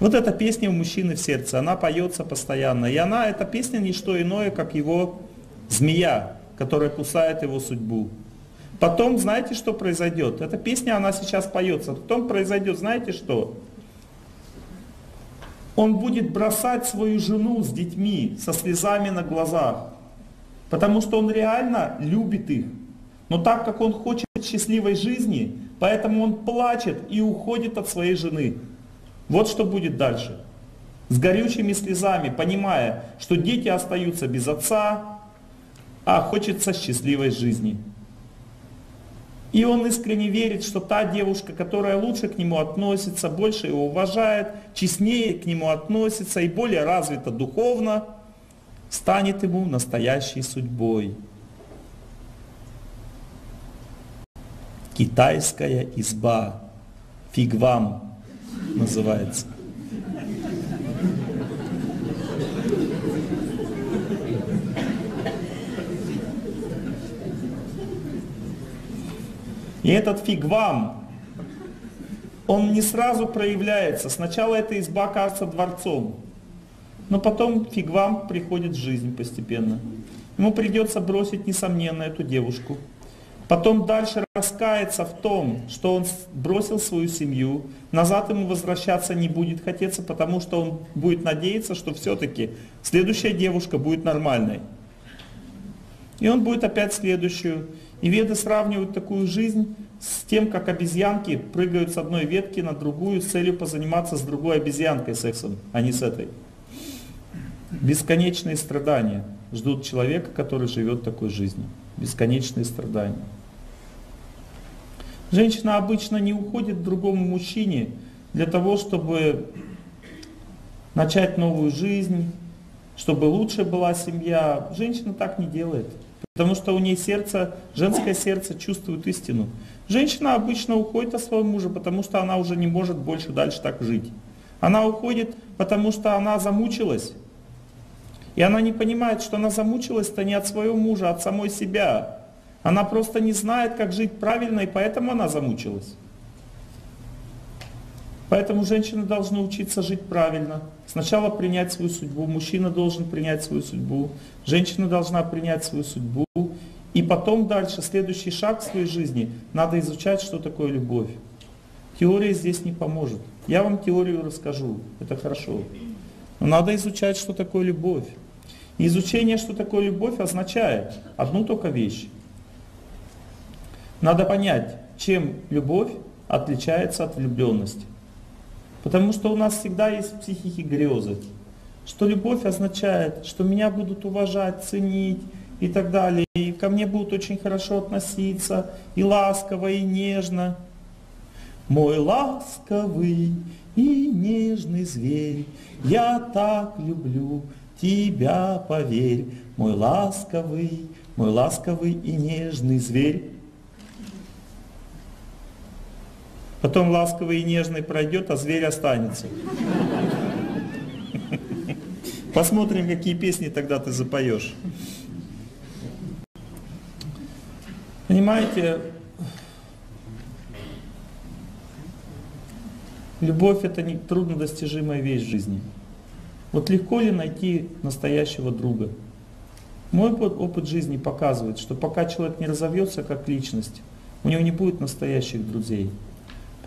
Вот эта песня у мужчины в сердце, она поется постоянно. И она, эта песня не что иное, как его змея, которая кусает его судьбу. Потом, знаете, что произойдет? Эта песня, она сейчас поется. Потом произойдет, знаете что? Он будет бросать свою жену с детьми, со слезами на глазах. Потому что он реально любит их. Но так как он хочет счастливой жизни, поэтому он плачет и уходит от своей жены. Вот что будет дальше. С горючими слезами, понимая, что дети остаются без отца, а хочется счастливой жизни. И он искренне верит, что та девушка, которая лучше к нему относится, больше его уважает, честнее к нему относится и более развита духовно, станет ему настоящей судьбой. Китайская изба. Фиг вам называется. И этот фиг вам, он не сразу проявляется. Сначала эта изба кажется дворцом, но потом фиг вам приходит жизнь постепенно. Ему придется бросить, несомненно, эту девушку. Потом дальше раскаяться в том, что он бросил свою семью, назад ему возвращаться не будет хотеться, потому что он будет надеяться, что все-таки следующая девушка будет нормальной. И он будет опять следующую. И веды сравнивают такую жизнь с тем, как обезьянки прыгают с одной ветки на другую с целью позаниматься с другой обезьянкой сексом, а не с этой. Бесконечные страдания ждут человека, который живет такой жизнью. Бесконечные страдания. Женщина обычно не уходит к другому мужчине для того, чтобы начать новую жизнь, чтобы лучше была семья. Женщина так не делает. Потому что у нее сердце, женское сердце чувствует истину. Женщина обычно уходит от своего мужа, потому что она уже не может больше дальше так жить. Она уходит, потому что она замучилась. И она не понимает, что она замучилась-то не от своего мужа, а от самой себя. Она просто не знает, как жить правильно, и поэтому она замучилась. Поэтому женщины должны учиться жить правильно. Сначала принять свою судьбу, мужчина должен принять свою судьбу, женщина должна принять свою судьбу. И потом дальше, следующий шаг в своей жизни, надо изучать, что такое любовь. Теория здесь не поможет. Я вам теорию расскажу, это хорошо. Но надо изучать, что такое любовь. И изучение, что такое любовь, означает одну только вещь. Надо понять, чем любовь отличается от влюбленности. Потому что у нас всегда есть в психике грезы, что любовь означает, что меня будут уважать, ценить и так далее, и ко мне будут очень хорошо относиться, и ласково, и нежно. Мой ласковый и нежный зверь, я так люблю тебя, поверь, мой ласковый, мой ласковый и нежный зверь. Потом ласковый и нежный пройдет, а зверь останется. Посмотрим, какие песни тогда ты запоешь. Понимаете, любовь это не труднодостижимая вещь в жизни. Вот легко ли найти настоящего друга? Мой опыт жизни показывает, что пока человек не разовьется как личность, у него не будет настоящих друзей.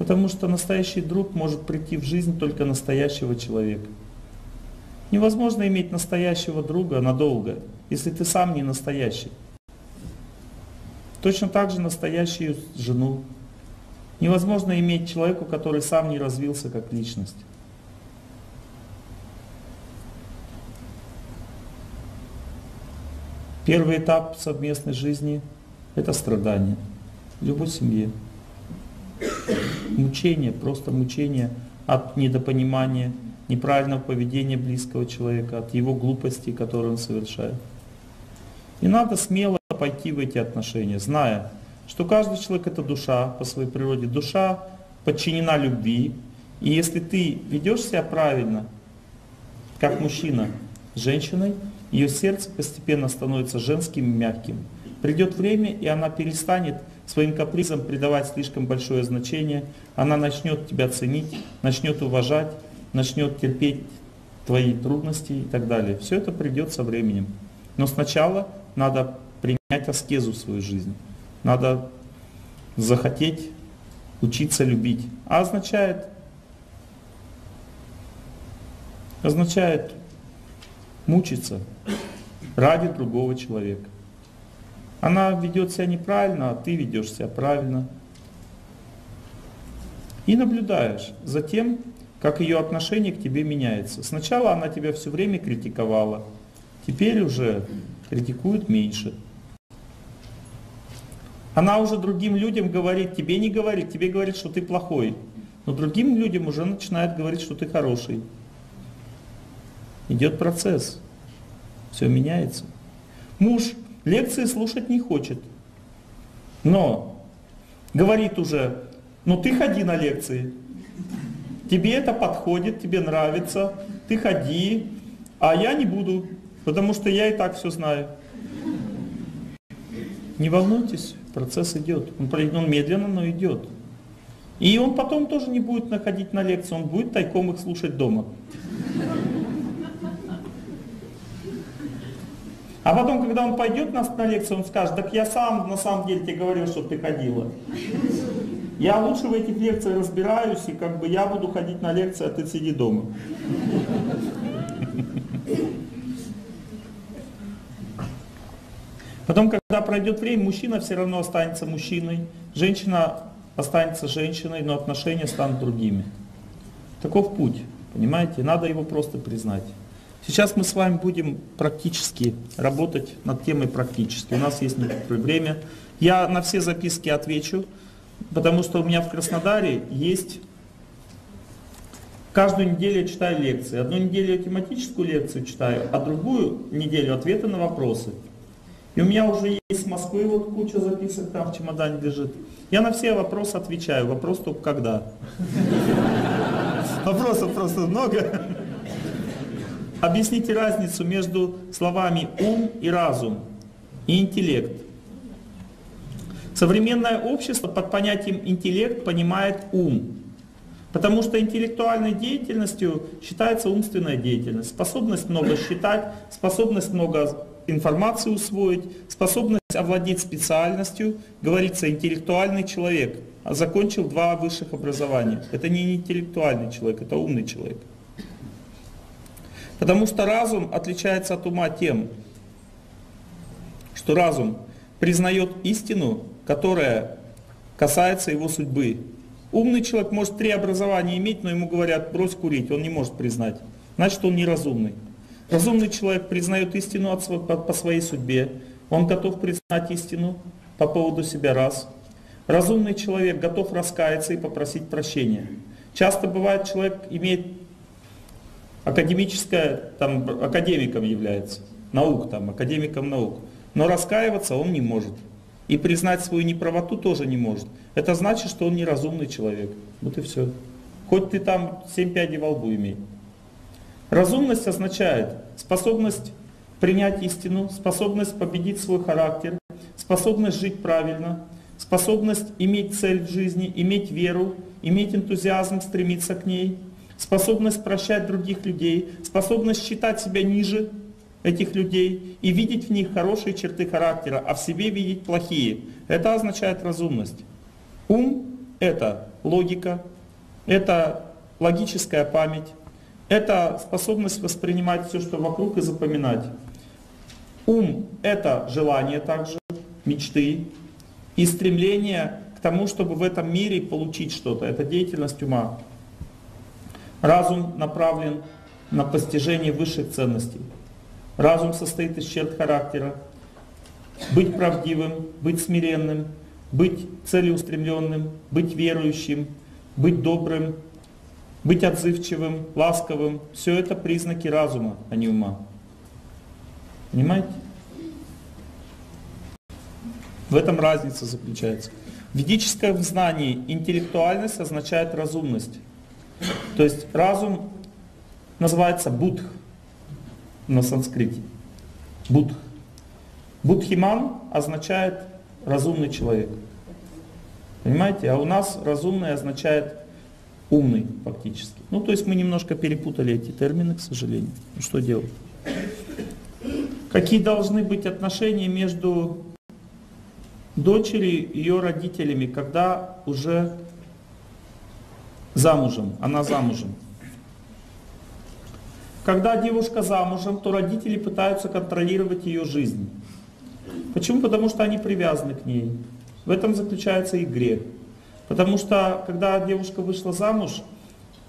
Потому что настоящий друг может прийти в жизнь только настоящего человека. Невозможно иметь настоящего друга надолго, если ты сам не настоящий. Точно так же настоящую жену. Невозможно иметь человеку, который сам не развился как личность. Первый этап совместной жизни – это страдание в любой семье мучение, просто мучение от недопонимания, неправильного поведения близкого человека, от его глупости, которые он совершает. И надо смело пойти в эти отношения, зная, что каждый человек это душа по своей природе. Душа подчинена любви. И если ты ведешь себя правильно, как мужчина с женщиной, ее сердце постепенно становится женским и мягким. Придет время, и она перестанет своим капризам придавать слишком большое значение, она начнет тебя ценить, начнет уважать, начнет терпеть твои трудности и так далее. Все это придет со временем. Но сначала надо принять аскезу в свою жизнь. Надо захотеть учиться любить. А означает, означает мучиться ради другого человека. Она ведет себя неправильно, а ты ведешь себя правильно. И наблюдаешь за тем, как ее отношение к тебе меняется. Сначала она тебя все время критиковала, теперь уже критикует меньше. Она уже другим людям говорит, тебе не говорит, тебе говорит, что ты плохой. Но другим людям уже начинает говорить, что ты хороший. Идет процесс. Все меняется. Муж лекции слушать не хочет. Но говорит уже, ну ты ходи на лекции. Тебе это подходит, тебе нравится, ты ходи, а я не буду, потому что я и так все знаю. Не волнуйтесь, процесс идет. Он, он медленно, но идет. И он потом тоже не будет находить на лекции, он будет тайком их слушать дома. А потом, когда он пойдет на, на лекцию, он скажет, так я сам на самом деле тебе говорил, чтобы ты ходила. Я лучше в этих лекциях разбираюсь, и как бы я буду ходить на лекции, а ты сиди дома. Потом, когда пройдет время, мужчина все равно останется мужчиной, женщина останется женщиной, но отношения станут другими. Таков путь, понимаете? Надо его просто признать. Сейчас мы с вами будем практически работать над темой практически. У нас есть некоторое время. Я на все записки отвечу, потому что у меня в Краснодаре есть... Каждую неделю я читаю лекции. Одну неделю я тематическую лекцию читаю, а другую неделю ответы на вопросы. И у меня уже есть с Москвы вот куча записок там в чемодане лежит. Я на все вопросы отвечаю. Вопрос только когда. Вопросов просто много. Объясните разницу между словами ум и разум и интеллект. Современное общество под понятием интеллект понимает ум. Потому что интеллектуальной деятельностью считается умственная деятельность. Способность много считать, способность много информации усвоить, способность овладеть специальностью, говорится, интеллектуальный человек, а закончил два высших образования. Это не интеллектуальный человек, это умный человек. Потому что разум отличается от ума тем, что разум признает истину, которая касается его судьбы. Умный человек может три образования иметь, но ему говорят, брось курить, он не может признать. Значит, он неразумный. Разумный человек признает истину от, по, по своей судьбе. Он готов признать истину по поводу себя раз. Разумный человек готов раскаяться и попросить прощения. Часто бывает, человек имеет академическое, там, академиком является, наук там, академиком наук. Но раскаиваться он не может. И признать свою неправоту тоже не может. Это значит, что он неразумный человек. Вот и все. Хоть ты там семь пядей во лбу имей. Разумность означает способность принять истину, способность победить свой характер, способность жить правильно, способность иметь цель в жизни, иметь веру, иметь энтузиазм, стремиться к ней – способность прощать других людей, способность считать себя ниже этих людей и видеть в них хорошие черты характера, а в себе видеть плохие. Это означает разумность. Ум — это логика, это логическая память, это способность воспринимать все, что вокруг, и запоминать. Ум — это желание также, мечты и стремление к тому, чтобы в этом мире получить что-то. Это деятельность ума. Разум направлен на постижение высших ценностей. Разум состоит из черт характера. Быть правдивым, быть смиренным, быть целеустремленным, быть верующим, быть добрым, быть отзывчивым, ласковым. Все это признаки разума, а не ума. Понимаете? В этом разница заключается. В ведическом знании интеллектуальность означает разумность. То есть разум называется будх на санскрите. Будх. Будхиман означает разумный человек. Понимаете? А у нас разумный означает умный фактически. Ну, то есть мы немножко перепутали эти термины, к сожалению. Ну, что делать? Какие должны быть отношения между дочерью и ее родителями, когда уже замужем, она замужем? Когда девушка замужем, то родители пытаются контролировать ее жизнь. Почему? Потому что они привязаны к ней. В этом заключается и грех. Потому что, когда девушка вышла замуж,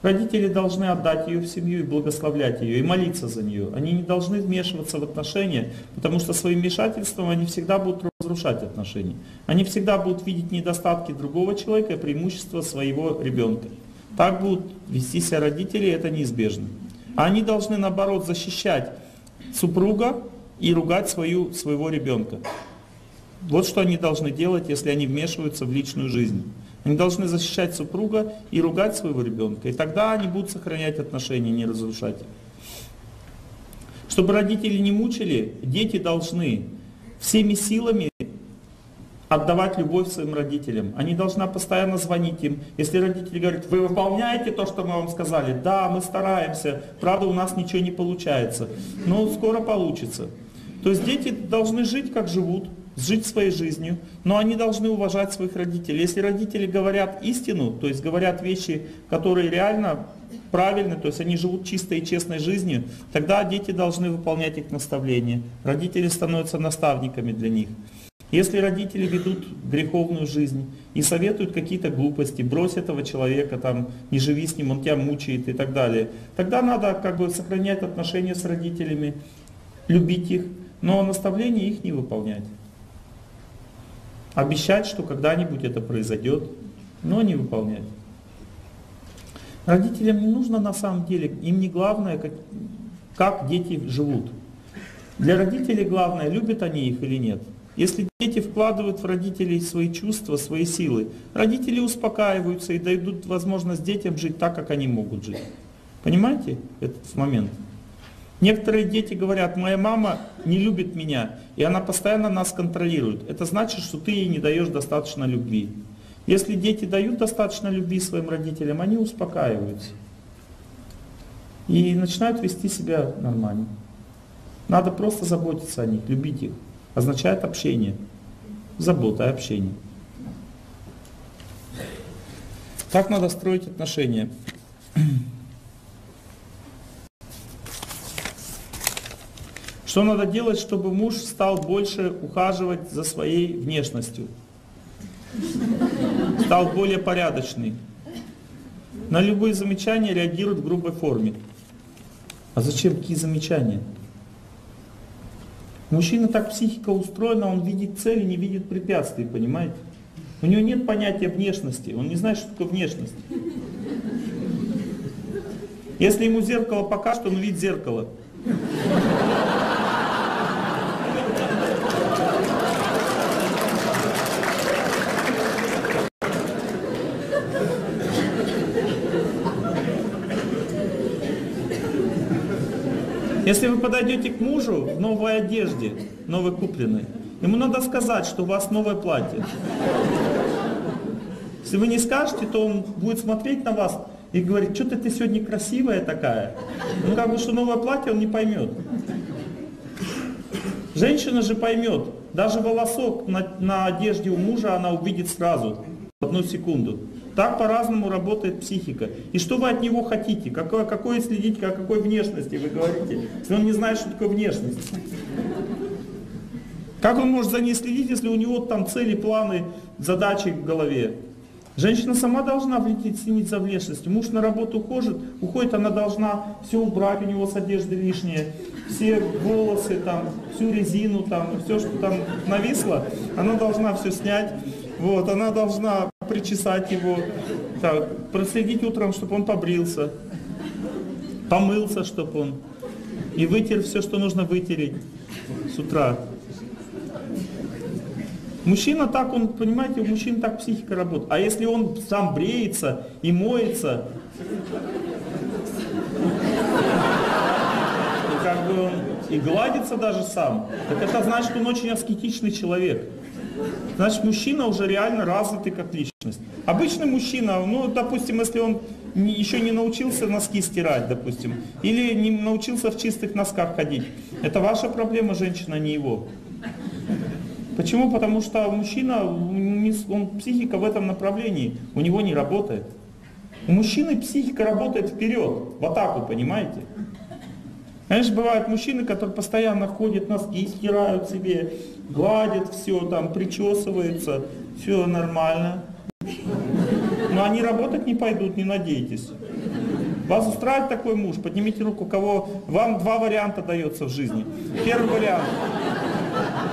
родители должны отдать ее в семью и благословлять ее, и молиться за нее. Они не должны вмешиваться в отношения, потому что своим вмешательством они всегда будут разрушать отношения. Они всегда будут видеть недостатки другого человека и преимущества своего ребенка. Так будут вести себя родители, это неизбежно. Они должны, наоборот, защищать супруга и ругать свою, своего ребенка. Вот что они должны делать, если они вмешиваются в личную жизнь. Они должны защищать супруга и ругать своего ребенка. И тогда они будут сохранять отношения, не разрушать их. Чтобы родители не мучили, дети должны всеми силами отдавать любовь своим родителям. Они должны постоянно звонить им. Если родители говорят, вы выполняете то, что мы вам сказали? Да, мы стараемся. Правда, у нас ничего не получается. Но скоро получится. То есть дети должны жить, как живут, жить своей жизнью, но они должны уважать своих родителей. Если родители говорят истину, то есть говорят вещи, которые реально правильны, то есть они живут чистой и честной жизнью, тогда дети должны выполнять их наставления. Родители становятся наставниками для них. Если родители ведут греховную жизнь и советуют какие-то глупости, брось этого человека, там, не живи с ним, он тебя мучает и так далее, тогда надо как бы сохранять отношения с родителями, любить их, но наставления их не выполнять. Обещать, что когда-нибудь это произойдет, но не выполнять. Родителям не нужно на самом деле, им не главное, как, как дети живут. Для родителей главное, любят они их или нет. Если дети вкладывают в родителей свои чувства, свои силы, родители успокаиваются и дают возможность детям жить так, как они могут жить. Понимаете этот момент? Некоторые дети говорят, моя мама не любит меня, и она постоянно нас контролирует. Это значит, что ты ей не даешь достаточно любви. Если дети дают достаточно любви своим родителям, они успокаиваются. И начинают вести себя нормально. Надо просто заботиться о них, любить их означает общение. Забота общение. Так надо строить отношения. Что надо делать, чтобы муж стал больше ухаживать за своей внешностью? Стал более порядочный. На любые замечания реагирует в грубой форме. А зачем какие замечания? Мужчина так психика устроена, он видит цели, не видит препятствий, понимаете? У него нет понятия внешности, он не знает, что такое внешность. Если ему зеркало покажет, он видит зеркало. Если вы подойдете к мужу в новой одежде, новой купленной, ему надо сказать, что у вас новое платье. Если вы не скажете, то он будет смотреть на вас и говорить, что ты сегодня красивая такая. Ну как бы, что новое платье он не поймет. Женщина же поймет. Даже волосок на, на одежде у мужа она увидит сразу, одну секунду. Так по-разному работает психика. И что вы от него хотите? Какое, какое следите, о какой внешности вы говорите, если он не знает, что такое внешность? Как он может за ней следить, если у него там цели, планы, задачи в голове? Женщина сама должна влететь, следить за внешностью. Муж на работу уходит, уходит, она должна все убрать у него с одежды лишнее, все волосы, там, всю резину, там, все, что там нависло, она должна все снять. Вот, она должна причесать его, так, проследить утром, чтобы он побрился, помылся, чтобы он, и вытер все, что нужно вытереть с утра. Мужчина так, он, понимаете, у мужчин так психика работает. А если он сам бреется и моется, и как бы он и гладится даже сам, так это значит, что он очень аскетичный человек. Значит, мужчина уже реально развитый как личность. Обычный мужчина, ну, допустим, если он еще не научился носки стирать, допустим, или не научился в чистых носках ходить, это ваша проблема, женщина, а не его. Почему? Потому что мужчина, он, психика в этом направлении, у него не работает. У мужчины психика работает вперед, в атаку, понимаете? Конечно, бывают мужчины, которые постоянно ходят, носки стирают себе, гладят все, там, причесываются, все нормально. Но они работать не пойдут, не надейтесь. Вас устраивает такой муж? Поднимите руку, кого вам два варианта дается в жизни. Первый вариант.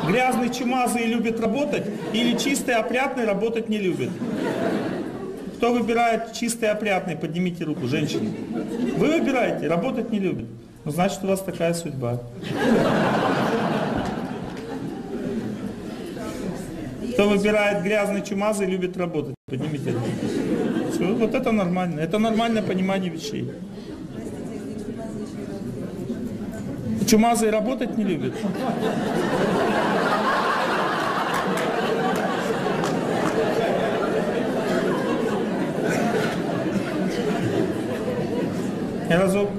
Грязный, чумазый любит работать, или чистый, опрятный работать не любит. Кто выбирает чистый, опрятный, поднимите руку, женщины. Вы выбираете, работать не любит. Ну, значит, у вас такая судьба. Кто выбирает грязный, чумазый, любит работать, поднимите руку. Вот это нормально. Это нормальное понимание вещей. Чумазый работать не любит. Я разок,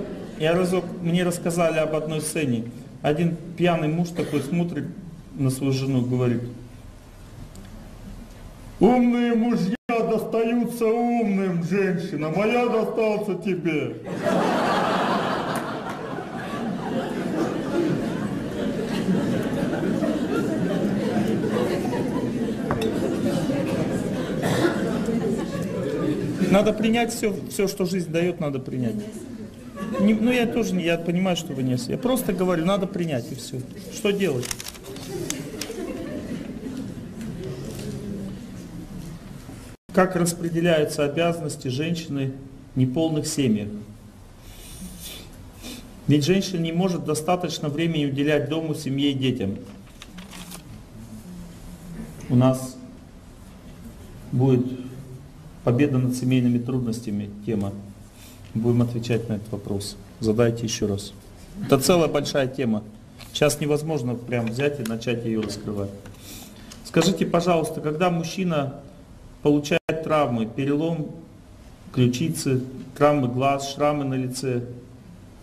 я разок, мне рассказали об одной сцене. Один пьяный муж такой смотрит на свою жену, говорит, умные мужья достаются умным женщинам, а я достался тебе. Надо принять все, все, что жизнь дает, надо принять. Не- ну я тоже, я понимаю, что вы не Я просто говорю, надо принять и все. Что делать? Как распределяются обязанности женщины в неполных семьях? Ведь женщина не может достаточно времени уделять дому, семье и детям. У нас будет победа над семейными трудностями тема. Будем отвечать на этот вопрос. Задайте еще раз. Это целая большая тема. Сейчас невозможно прям взять и начать ее раскрывать. Скажите, пожалуйста, когда мужчина получает травмы, перелом ключицы, травмы глаз, шрамы на лице,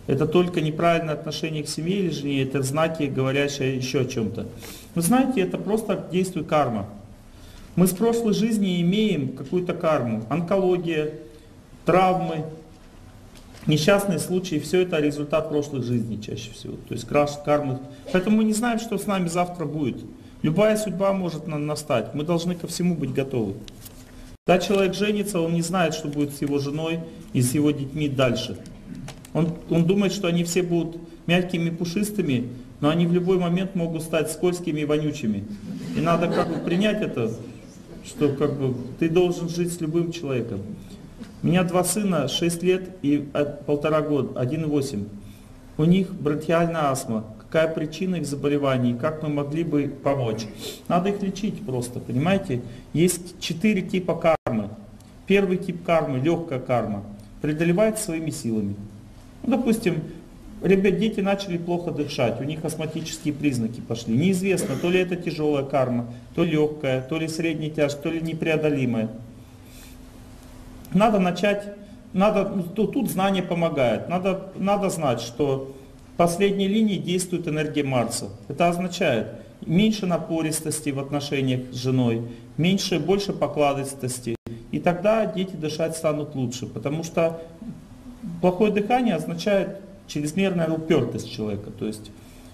это только неправильное отношение к семье или жене, это знаки, говорящие еще о чем-то. Вы знаете, это просто действует карма. Мы с прошлой жизни имеем какую-то карму. Онкология, травмы, несчастные случаи, все это результат прошлых жизней чаще всего. То есть краш, кармы. Поэтому мы не знаем, что с нами завтра будет. Любая судьба может на- настать. Мы должны ко всему быть готовы. Когда человек женится, он не знает, что будет с его женой и с его детьми дальше. Он, он думает, что они все будут мягкими, пушистыми, но они в любой момент могут стать скользкими и вонючими. И надо как бы принять это, что как бы ты должен жить с любым человеком. Меня два сына, 6 лет и полтора года, 1,8. У них бронхиальная астма. Какая причина их заболеваний, как мы могли бы помочь? Надо их лечить просто, понимаете? Есть четыре типа кармы. Первый тип кармы, легкая карма, преодолевается своими силами. Ну, допустим, ребят, дети начали плохо дышать, у них астматические признаки пошли. Неизвестно, то ли это тяжелая карма, то легкая, то ли средняя тяжесть, то ли непреодолимая. Надо начать, надо, тут, тут знание помогает. Надо, надо знать, что в последней линии действует энергия Марса. Это означает меньше напористости в отношениях с женой, меньше, больше покладистости. И тогда дети дышать станут лучше, потому что плохое дыхание означает чрезмерная упертость человека. То есть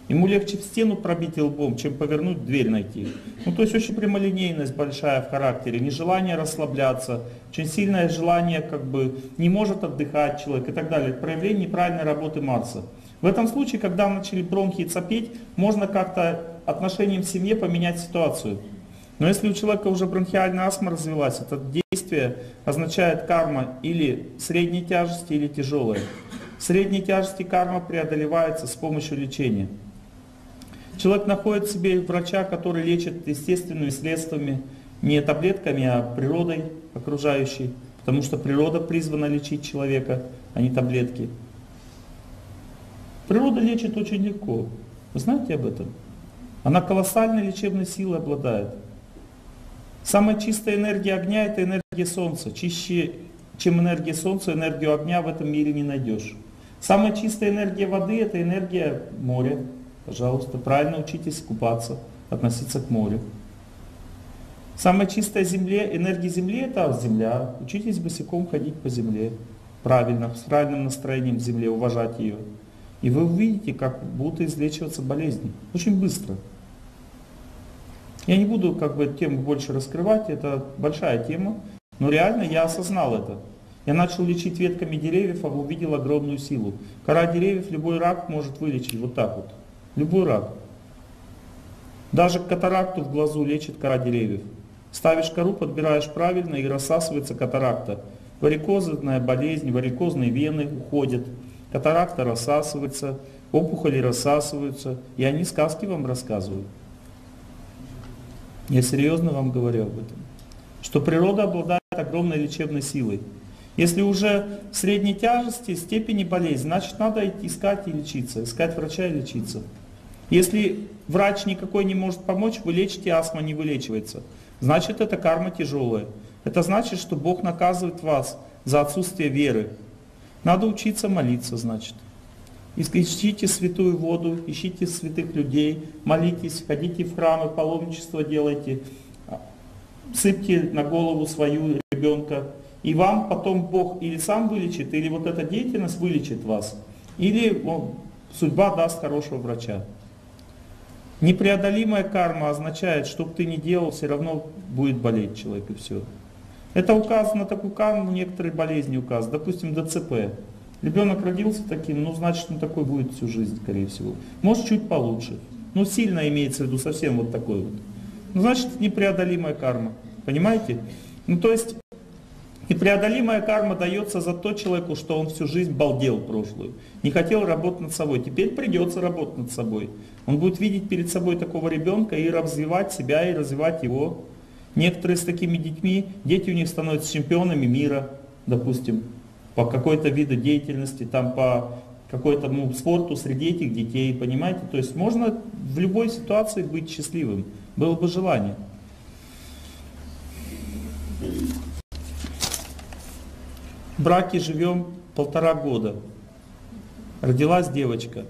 ему легче в стену пробить лбом, чем повернуть дверь найти. Ну, то есть очень прямолинейность большая в характере, нежелание расслабляться, очень сильное желание, как бы, не может отдыхать человек и так далее. Проявление неправильной работы Марса. В этом случае, когда начали бронхи цапеть, можно как-то отношением в семье поменять ситуацию. Но если у человека уже бронхиальная астма развилась, это действие означает карма или средней тяжести, или тяжелой. Средней тяжести карма преодолевается с помощью лечения. Человек находит себе врача, который лечит естественными средствами, не таблетками, а природой окружающей, потому что природа призвана лечить человека, а не таблетки. Природа лечит очень легко. Вы знаете об этом? Она колоссальной лечебной силой обладает. Самая чистая энергия огня это энергия Солнца. Чище, чем энергия Солнца, энергию огня в этом мире не найдешь. Самая чистая энергия воды это энергия моря. Пожалуйста, правильно учитесь купаться, относиться к морю. Самая чистая земле, энергия Земли это земля. Учитесь босиком ходить по земле. Правильно, с правильным настроением земле, уважать ее. И вы увидите, как будут излечиваться болезни. Очень быстро. Я не буду как бы тему больше раскрывать, это большая тема, но реально я осознал это. Я начал лечить ветками деревьев, а увидел огромную силу. Кора деревьев любой рак может вылечить вот так вот. Любой рак. Даже катаракту в глазу лечит кора деревьев. Ставишь кору, подбираешь правильно и рассасывается катаракта. Варикозная болезнь, варикозные вены уходят, катаракта рассасывается, опухоли рассасываются. И они сказки вам рассказывают. Я серьезно вам говорю об этом. Что природа обладает огромной лечебной силой. Если уже средней тяжести, степени болезни, значит надо искать и лечиться, искать врача и лечиться. Если врач никакой не может помочь, вы лечите, астма не вылечивается. Значит это карма тяжелая. Это значит, что Бог наказывает вас за отсутствие веры. Надо учиться молиться, значит. Ищите святую воду, ищите святых людей, молитесь, ходите в храмы, паломничество делайте, сыпьте на голову свою ребенка. И вам потом Бог или сам вылечит, или вот эта деятельность вылечит вас, или ну, судьба даст хорошего врача. Непреодолимая карма означает, что бы ты ни делал, все равно будет болеть человек и все. Это указ на такую карму, некоторые болезни указ, допустим, ДЦП. Ребенок родился таким, ну значит он такой будет всю жизнь, скорее всего. Может чуть получше. Ну сильно имеется в виду совсем вот такой вот. Ну значит непреодолимая карма. Понимаете? Ну то есть непреодолимая карма дается за то человеку, что он всю жизнь балдел прошлую. Не хотел работать над собой. Теперь придется работать над собой. Он будет видеть перед собой такого ребенка и развивать себя, и развивать его. Некоторые с такими детьми, дети у них становятся чемпионами мира, допустим по какой-то виду деятельности, там по какой-то спорту среди этих детей, понимаете? То есть можно в любой ситуации быть счастливым, было бы желание. В браке живем полтора года. Родилась девочка,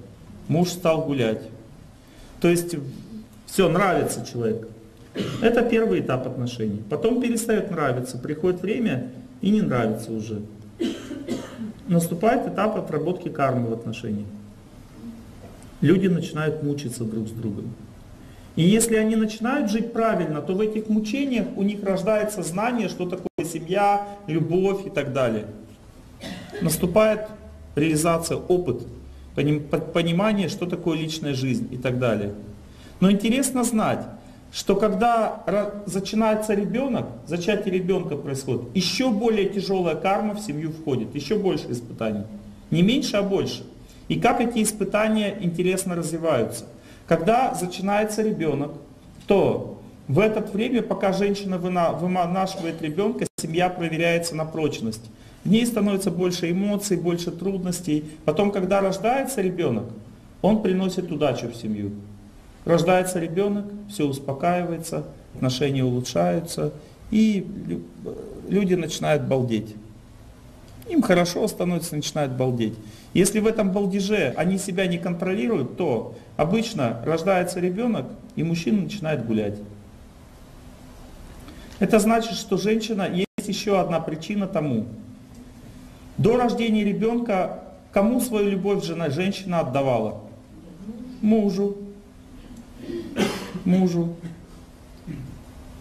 муж стал гулять. То есть все, нравится человек. Это первый этап отношений. Потом перестает нравиться, приходит время и не нравится уже наступает этап отработки кармы в отношениях. Люди начинают мучиться друг с другом. И если они начинают жить правильно, то в этих мучениях у них рождается знание, что такое семья, любовь и так далее. Наступает реализация, опыт, понимание, что такое личная жизнь и так далее. Но интересно знать, что когда начинается ребенок, зачатие ребенка происходит, еще более тяжелая карма в семью входит, еще больше испытаний. Не меньше, а больше. И как эти испытания интересно развиваются. Когда начинается ребенок, то в это время, пока женщина вынашивает ребенка, семья проверяется на прочность. В ней становится больше эмоций, больше трудностей. Потом, когда рождается ребенок, он приносит удачу в семью. Рождается ребенок, все успокаивается, отношения улучшаются, и люди начинают балдеть. Им хорошо становится, начинают балдеть. Если в этом балдеже они себя не контролируют, то обычно рождается ребенок, и мужчина начинает гулять. Это значит, что женщина, есть еще одна причина тому. До рождения ребенка кому свою любовь жена, женщина отдавала? Мужу мужу.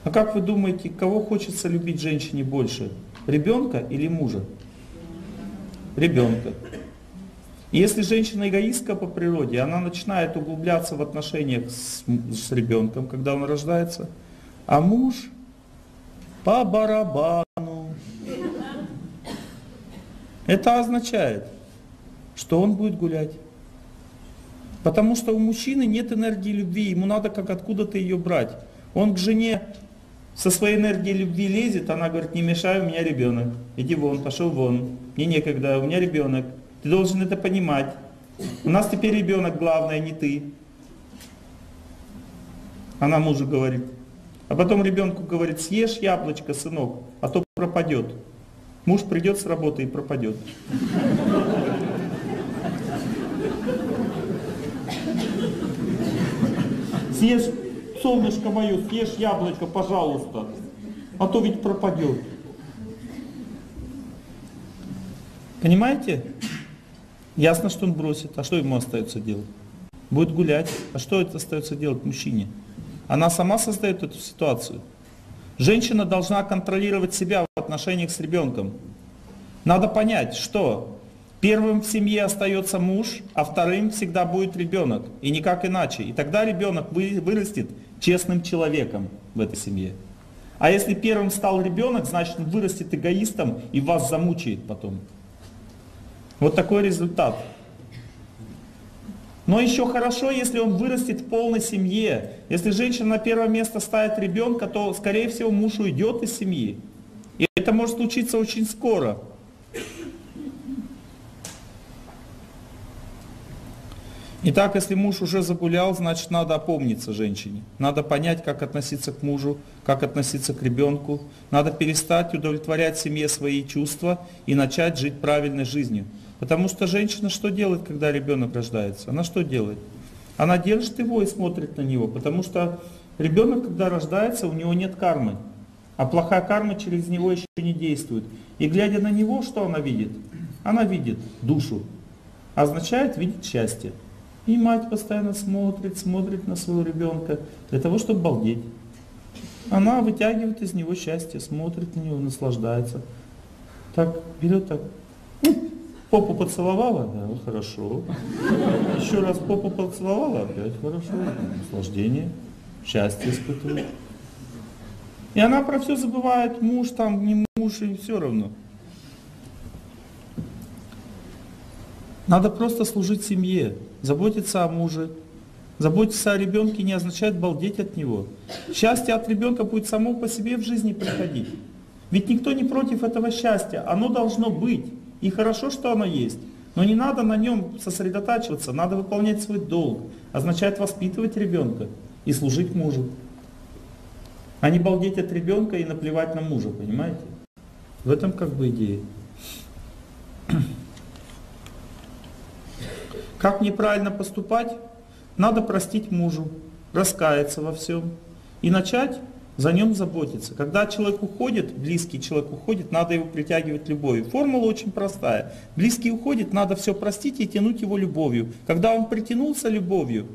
А как вы думаете, кого хочется любить женщине больше? Ребенка или мужа? Ребенка. если женщина эгоистка по природе, она начинает углубляться в отношениях с, с ребенком, когда он рождается, а муж по барабану. Это означает, что он будет гулять. Потому что у мужчины нет энергии любви, ему надо как откуда-то ее брать. Он к жене со своей энергией любви лезет, она говорит, не мешай, у меня ребенок. Иди вон, пошел вон. Мне некогда, у меня ребенок. Ты должен это понимать. У нас теперь ребенок главное, не ты. Она мужу говорит. А потом ребенку говорит, съешь яблочко, сынок, а то пропадет. Муж придет с работы и пропадет. Съешь, солнышко мое, съешь яблочко, пожалуйста, а то ведь пропадет. Понимаете? Ясно, что он бросит. А что ему остается делать? Будет гулять. А что это остается делать мужчине? Она сама создает эту ситуацию. Женщина должна контролировать себя в отношениях с ребенком. Надо понять, что первым в семье остается муж, а вторым всегда будет ребенок. И никак иначе. И тогда ребенок вырастет честным человеком в этой семье. А если первым стал ребенок, значит он вырастет эгоистом и вас замучает потом. Вот такой результат. Но еще хорошо, если он вырастет в полной семье. Если женщина на первое место ставит ребенка, то, скорее всего, муж уйдет из семьи. И это может случиться очень скоро. Итак, если муж уже загулял, значит надо опомниться женщине. Надо понять, как относиться к мужу, как относиться к ребенку. Надо перестать удовлетворять семье свои чувства и начать жить правильной жизнью. Потому что женщина что делает, когда ребенок рождается? Она что делает? Она держит его и смотрит на него. Потому что ребенок, когда рождается, у него нет кармы. А плохая карма через него еще не действует. И глядя на него, что она видит? Она видит душу. Означает видеть счастье. И мать постоянно смотрит, смотрит на своего ребенка для того, чтобы балдеть. Она вытягивает из него счастье, смотрит на него, наслаждается. Так, берет так, попу поцеловала, да, хорошо. Еще раз попу поцеловала, опять хорошо. Наслаждение, счастье испытывает. И она про все забывает, муж там, не муж, и все равно. Надо просто служить семье, заботиться о муже. Заботиться о ребенке не означает балдеть от него. Счастье от ребенка будет само по себе в жизни приходить. Ведь никто не против этого счастья. Оно должно быть. И хорошо, что оно есть. Но не надо на нем сосредотачиваться, надо выполнять свой долг. Означает воспитывать ребенка и служить мужу. А не балдеть от ребенка и наплевать на мужа, понимаете? В этом как бы идея. Как неправильно поступать? Надо простить мужу, раскаяться во всем и начать за нем заботиться. Когда человек уходит, близкий человек уходит, надо его притягивать любовью. Формула очень простая. Близкий уходит, надо все простить и тянуть его любовью. Когда он притянулся любовью,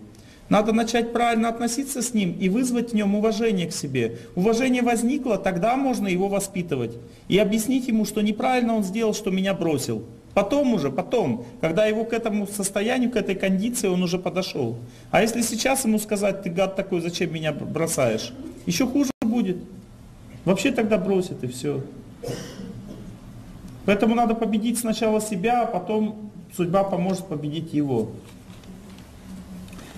надо начать правильно относиться с ним и вызвать в нем уважение к себе. Уважение возникло, тогда можно его воспитывать. И объяснить ему, что неправильно он сделал, что меня бросил. Потом уже, потом, когда его к этому состоянию, к этой кондиции он уже подошел. А если сейчас ему сказать, ты гад такой, зачем меня бросаешь? Еще хуже будет. Вообще тогда бросит и все. Поэтому надо победить сначала себя, а потом судьба поможет победить его.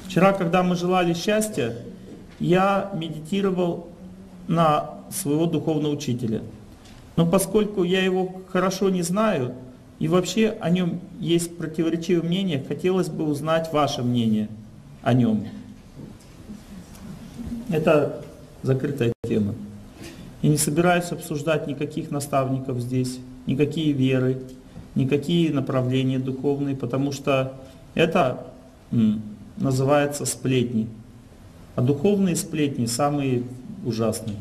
Вчера, когда мы желали счастья, я медитировал на своего духовного учителя. Но поскольку я его хорошо не знаю, и вообще о нем есть противоречивые мнения. Хотелось бы узнать ваше мнение о нем. Это закрытая тема. И не собираюсь обсуждать никаких наставников здесь, никакие веры, никакие направления духовные, потому что это называется сплетни. А духовные сплетни самые ужасные.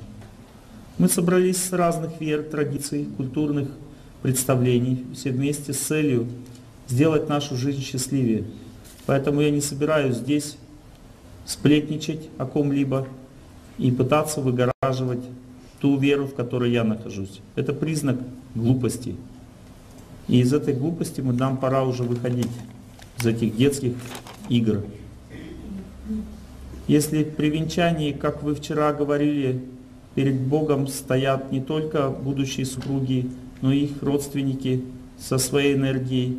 Мы собрались с разных вер, традиций, культурных представлений, все вместе с целью сделать нашу жизнь счастливее. Поэтому я не собираюсь здесь сплетничать о ком-либо и пытаться выгораживать ту веру, в которой я нахожусь. Это признак глупости. И из этой глупости мы, нам пора уже выходить, из этих детских игр. Если при венчании, как вы вчера говорили, перед Богом стоят не только будущие супруги, но их родственники со своей энергией,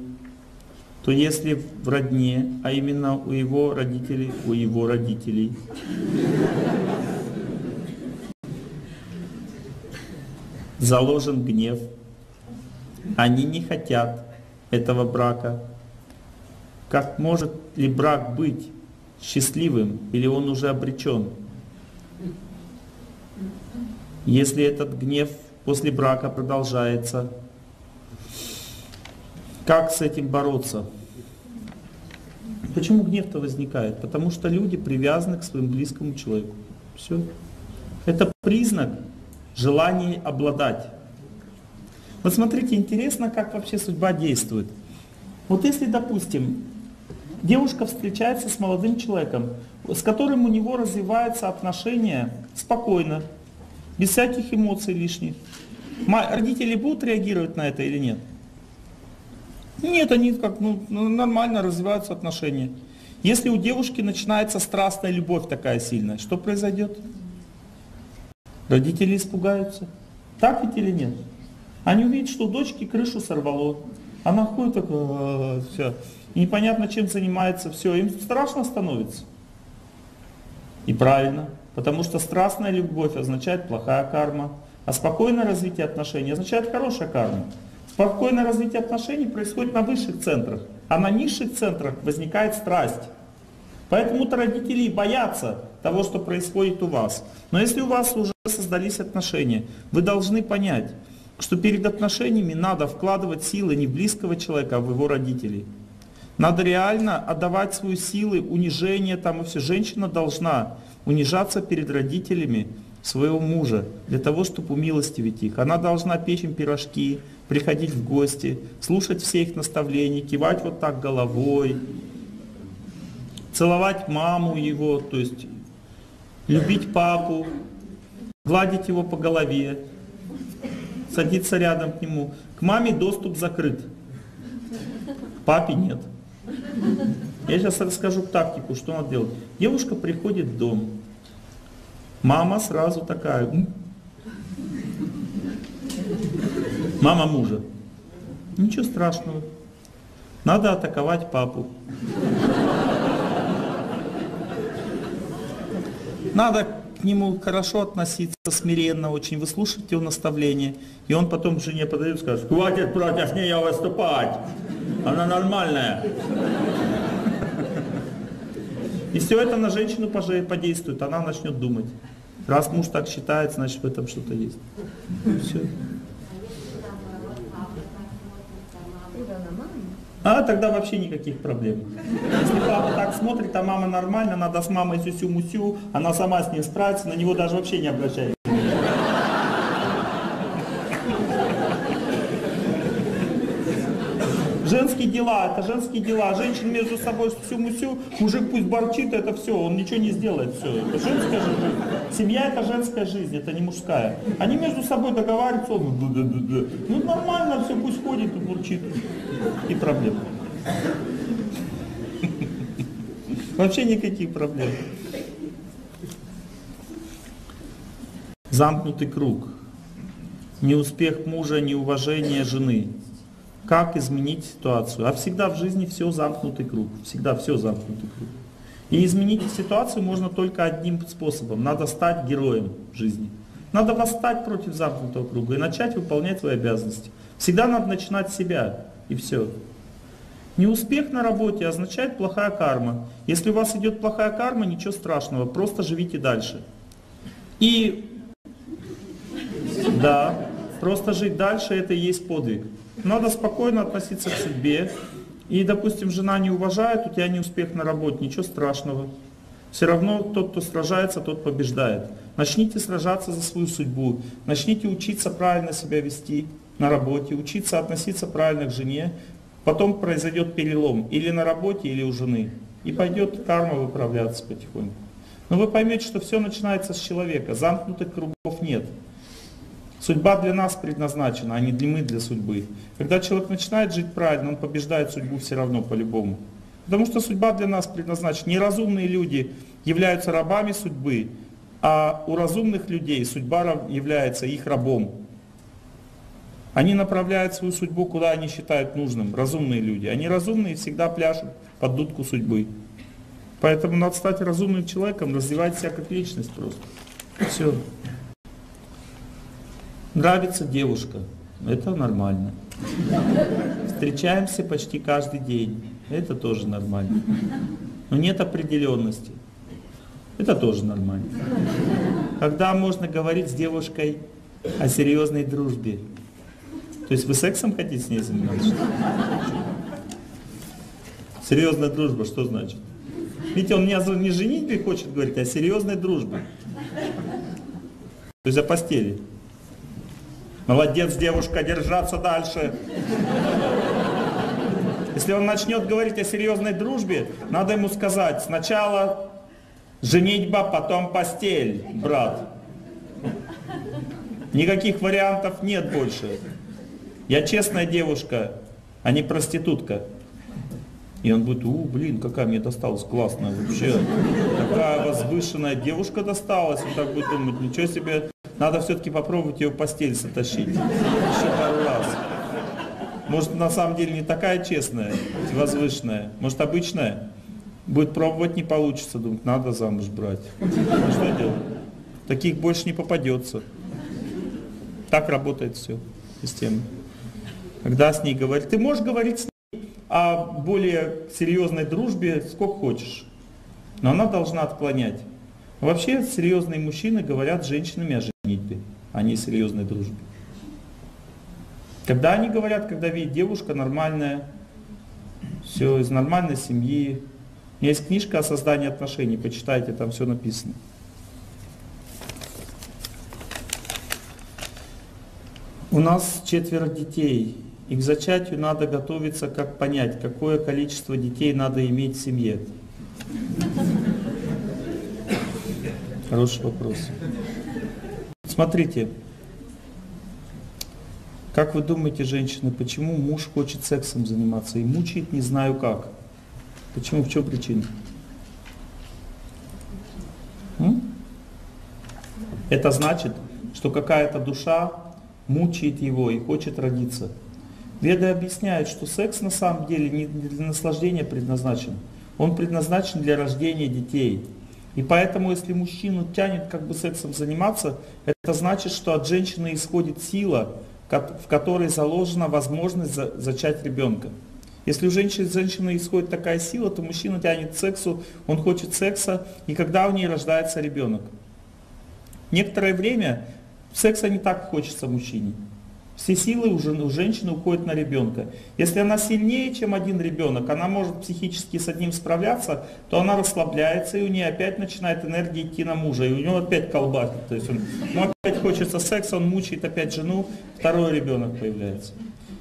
то если в родне, а именно у его родителей, у его родителей, заложен гнев, они не хотят этого брака. Как может ли брак быть счастливым, или он уже обречен? Если этот гнев после брака продолжается, как с этим бороться? Почему гнев-то возникает? Потому что люди привязаны к своему близкому человеку. Все. Это признак желания обладать. Вот смотрите, интересно, как вообще судьба действует. Вот если, допустим, девушка встречается с молодым человеком, с которым у него развиваются отношения спокойно, без всяких эмоций лишних, родители будут реагировать на это или нет? Нет, они как ну, ну, нормально развиваются отношения. Если у девушки начинается страстная любовь такая сильная, что произойдет? Родители испугаются. Так ведь или нет? Они увидят, что у дочки крышу сорвало. Она ходит так, все. И непонятно, чем занимается, все. Им страшно становится. И правильно. Потому что страстная любовь означает плохая карма. А спокойное развитие отношений означает хорошая карма. Спокойное развитие отношений происходит на высших центрах, а на низших центрах возникает страсть. Поэтому-то родители боятся того, что происходит у вас. Но если у вас уже создались отношения, вы должны понять, что перед отношениями надо вкладывать силы не в близкого человека, а в его родителей. Надо реально отдавать свои силы, унижение там и все. Женщина должна унижаться перед родителями своего мужа, для того, чтобы умилостивить их. Она должна печь им пирожки, приходить в гости, слушать все их наставления, кивать вот так головой, целовать маму его, то есть любить папу, гладить его по голове, садиться рядом к нему. К маме доступ закрыт, папе нет. Я сейчас расскажу тактику, что надо делать. Девушка приходит в дом, мама сразу такая, Мама мужа. Ничего страшного. Надо атаковать папу. Надо к нему хорошо относиться, смиренно очень, выслушать его наставления. И он потом жене подает и скажет, хватит против нее выступать, она нормальная. И все это на женщину подействует, она начнет думать. Раз муж так считает, значит в этом что-то есть. Все. А тогда вообще никаких проблем. Если папа так смотрит, а мама нормально, надо с мамой сюсю-мусю, она сама с ним справится, на него даже вообще не обращает. Женские дела, это женские дела. Женщины между собой всю-мусю, мужик пусть борчит, это все, он ничего не сделает, все. Это женская жизнь. Семья это женская жизнь, это не мужская. Они между собой договариваются, ну нормально, все, пусть ходит и бурчит. И проблем. Вообще никаких проблем. Замкнутый круг. Неуспех мужа, неуважение жены. Как изменить ситуацию? А всегда в жизни все замкнутый круг. Всегда все замкнутый круг. И изменить ситуацию можно только одним способом. Надо стать героем жизни. Надо восстать против замкнутого круга и начать выполнять свои обязанности. Всегда надо начинать с себя. И все. Неуспех на работе означает плохая карма. Если у вас идет плохая карма, ничего страшного, просто живите дальше. И да, просто жить дальше это и есть подвиг. Надо спокойно относиться к судьбе. И, допустим, жена не уважает, у тебя не успех на работе, ничего страшного. Все равно тот, кто сражается, тот побеждает. Начните сражаться за свою судьбу. Начните учиться правильно себя вести на работе, учиться относиться правильно к жене. Потом произойдет перелом или на работе, или у жены. И пойдет карма выправляться потихоньку. Но вы поймете, что все начинается с человека. Замкнутых кругов нет. Судьба для нас предназначена, а не для мы для судьбы. Когда человек начинает жить правильно, он побеждает судьбу все равно по-любому. Потому что судьба для нас предназначена. Неразумные люди являются рабами судьбы, а у разумных людей судьба является их рабом. Они направляют свою судьбу, куда они считают нужным. Разумные люди. Они разумные всегда пляшут под дудку судьбы. Поэтому надо стать разумным человеком, развивать себя как личность просто. Все. Нравится девушка, это нормально. Встречаемся почти каждый день, это тоже нормально. Но нет определенности, это тоже нормально. когда можно говорить с девушкой о серьезной дружбе? То есть вы сексом хотите с ней заниматься? Серьезная дружба, что значит? Видите, он меня не женитьбе хочет говорить, а серьезной дружбе. То есть о постели. Молодец, девушка, держаться дальше. Если он начнет говорить о серьезной дружбе, надо ему сказать, сначала женитьба, потом постель, брат. Никаких вариантов нет больше. Я честная девушка, а не проститутка. И он будет, у, блин, какая мне досталась классная вообще. Такая возвышенная девушка досталась. Он так будет думать, ничего себе. Надо все-таки попробовать ее в постель затащить. Еще пару раз. Может, на самом деле не такая честная, возвышенная. Может, обычная. Будет пробовать, не получится. Думать, надо замуж брать. Ну, что делать? Таких больше не попадется. Так работает все, система. Когда с ней говорить, ты можешь говорить с ней о более серьезной дружбе сколько хочешь, но она должна отклонять. Вообще серьезные мужчины говорят с женщинами о женитьбе, а не серьезной дружбе. Когда они говорят, когда видят девушка нормальная, все из нормальной семьи. У меня есть книжка о создании отношений, почитайте, там все написано. У нас четверо детей, и к зачатию надо готовиться, как понять, какое количество детей надо иметь в семье. Хороший вопрос. Смотрите, как вы думаете, женщины, почему муж хочет сексом заниматься и мучает не знаю как? Почему, в чем причина? М? Это значит, что какая-то душа мучает его и хочет родиться. Веды объясняют, что секс на самом деле не для наслаждения предназначен. Он предназначен для рождения детей. И поэтому, если мужчину тянет как бы сексом заниматься, это значит, что от женщины исходит сила, в которой заложена возможность зачать ребенка. Если у женщины, женщины исходит такая сила, то мужчина тянет к сексу, он хочет секса, и когда у нее рождается ребенок. Некоторое время секса не так хочется мужчине. Все силы уже у женщины уходят на ребенка. Если она сильнее, чем один ребенок, она может психически с одним справляться, то она расслабляется, и у нее опять начинает энергия идти на мужа, и у него опять колбасит. То есть он, ему опять хочется секса, он мучает опять жену, второй ребенок появляется.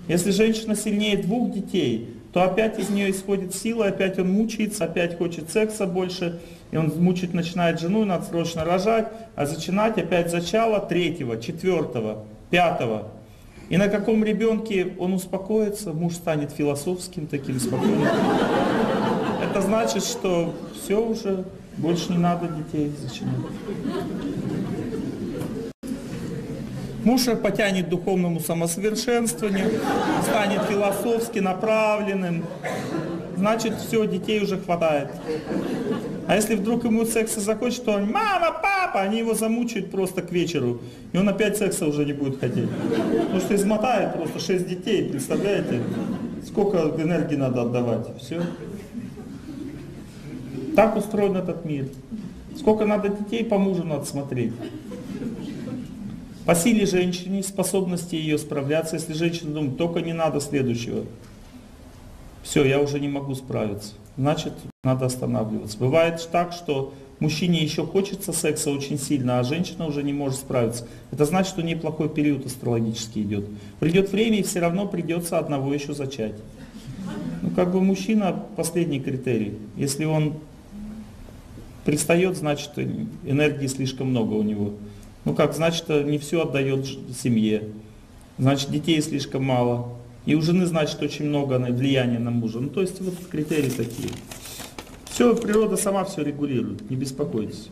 Если женщина сильнее двух детей, то опять из нее исходит сила, опять он мучается, опять хочет секса больше, и он мучить начинает жену, и надо срочно рожать, а зачинать опять зачало третьего, четвертого, пятого, и на каком ребенке он успокоится, муж станет философским таким спокойным. Это значит, что все уже, больше не надо детей зачинать. Муж потянет духовному самосовершенствованию, станет философски направленным. Значит, все, детей уже хватает. А если вдруг ему секса захочет, то он, мама, папа, они его замучают просто к вечеру. И он опять секса уже не будет хотеть. Потому что измотает просто 6 детей, представляете? Сколько энергии надо отдавать. Все. Так устроен этот мир. Сколько надо детей по мужу надо смотреть. По силе женщины, способности ее справляться, если женщина думает, только не надо следующего. Все, я уже не могу справиться значит надо останавливаться. Бывает так, что мужчине еще хочется секса очень сильно, а женщина уже не может справиться. Это значит, что неплохой период астрологический идет. Придет время и все равно придется одного еще зачать. Ну как бы мужчина последний критерий. Если он пристает, значит энергии слишком много у него. Ну как, значит не все отдает семье. Значит детей слишком мало. И у жены, значит, очень много влияния на мужа. Ну, то есть вот критерии такие. Все, природа сама все регулирует, не беспокойтесь.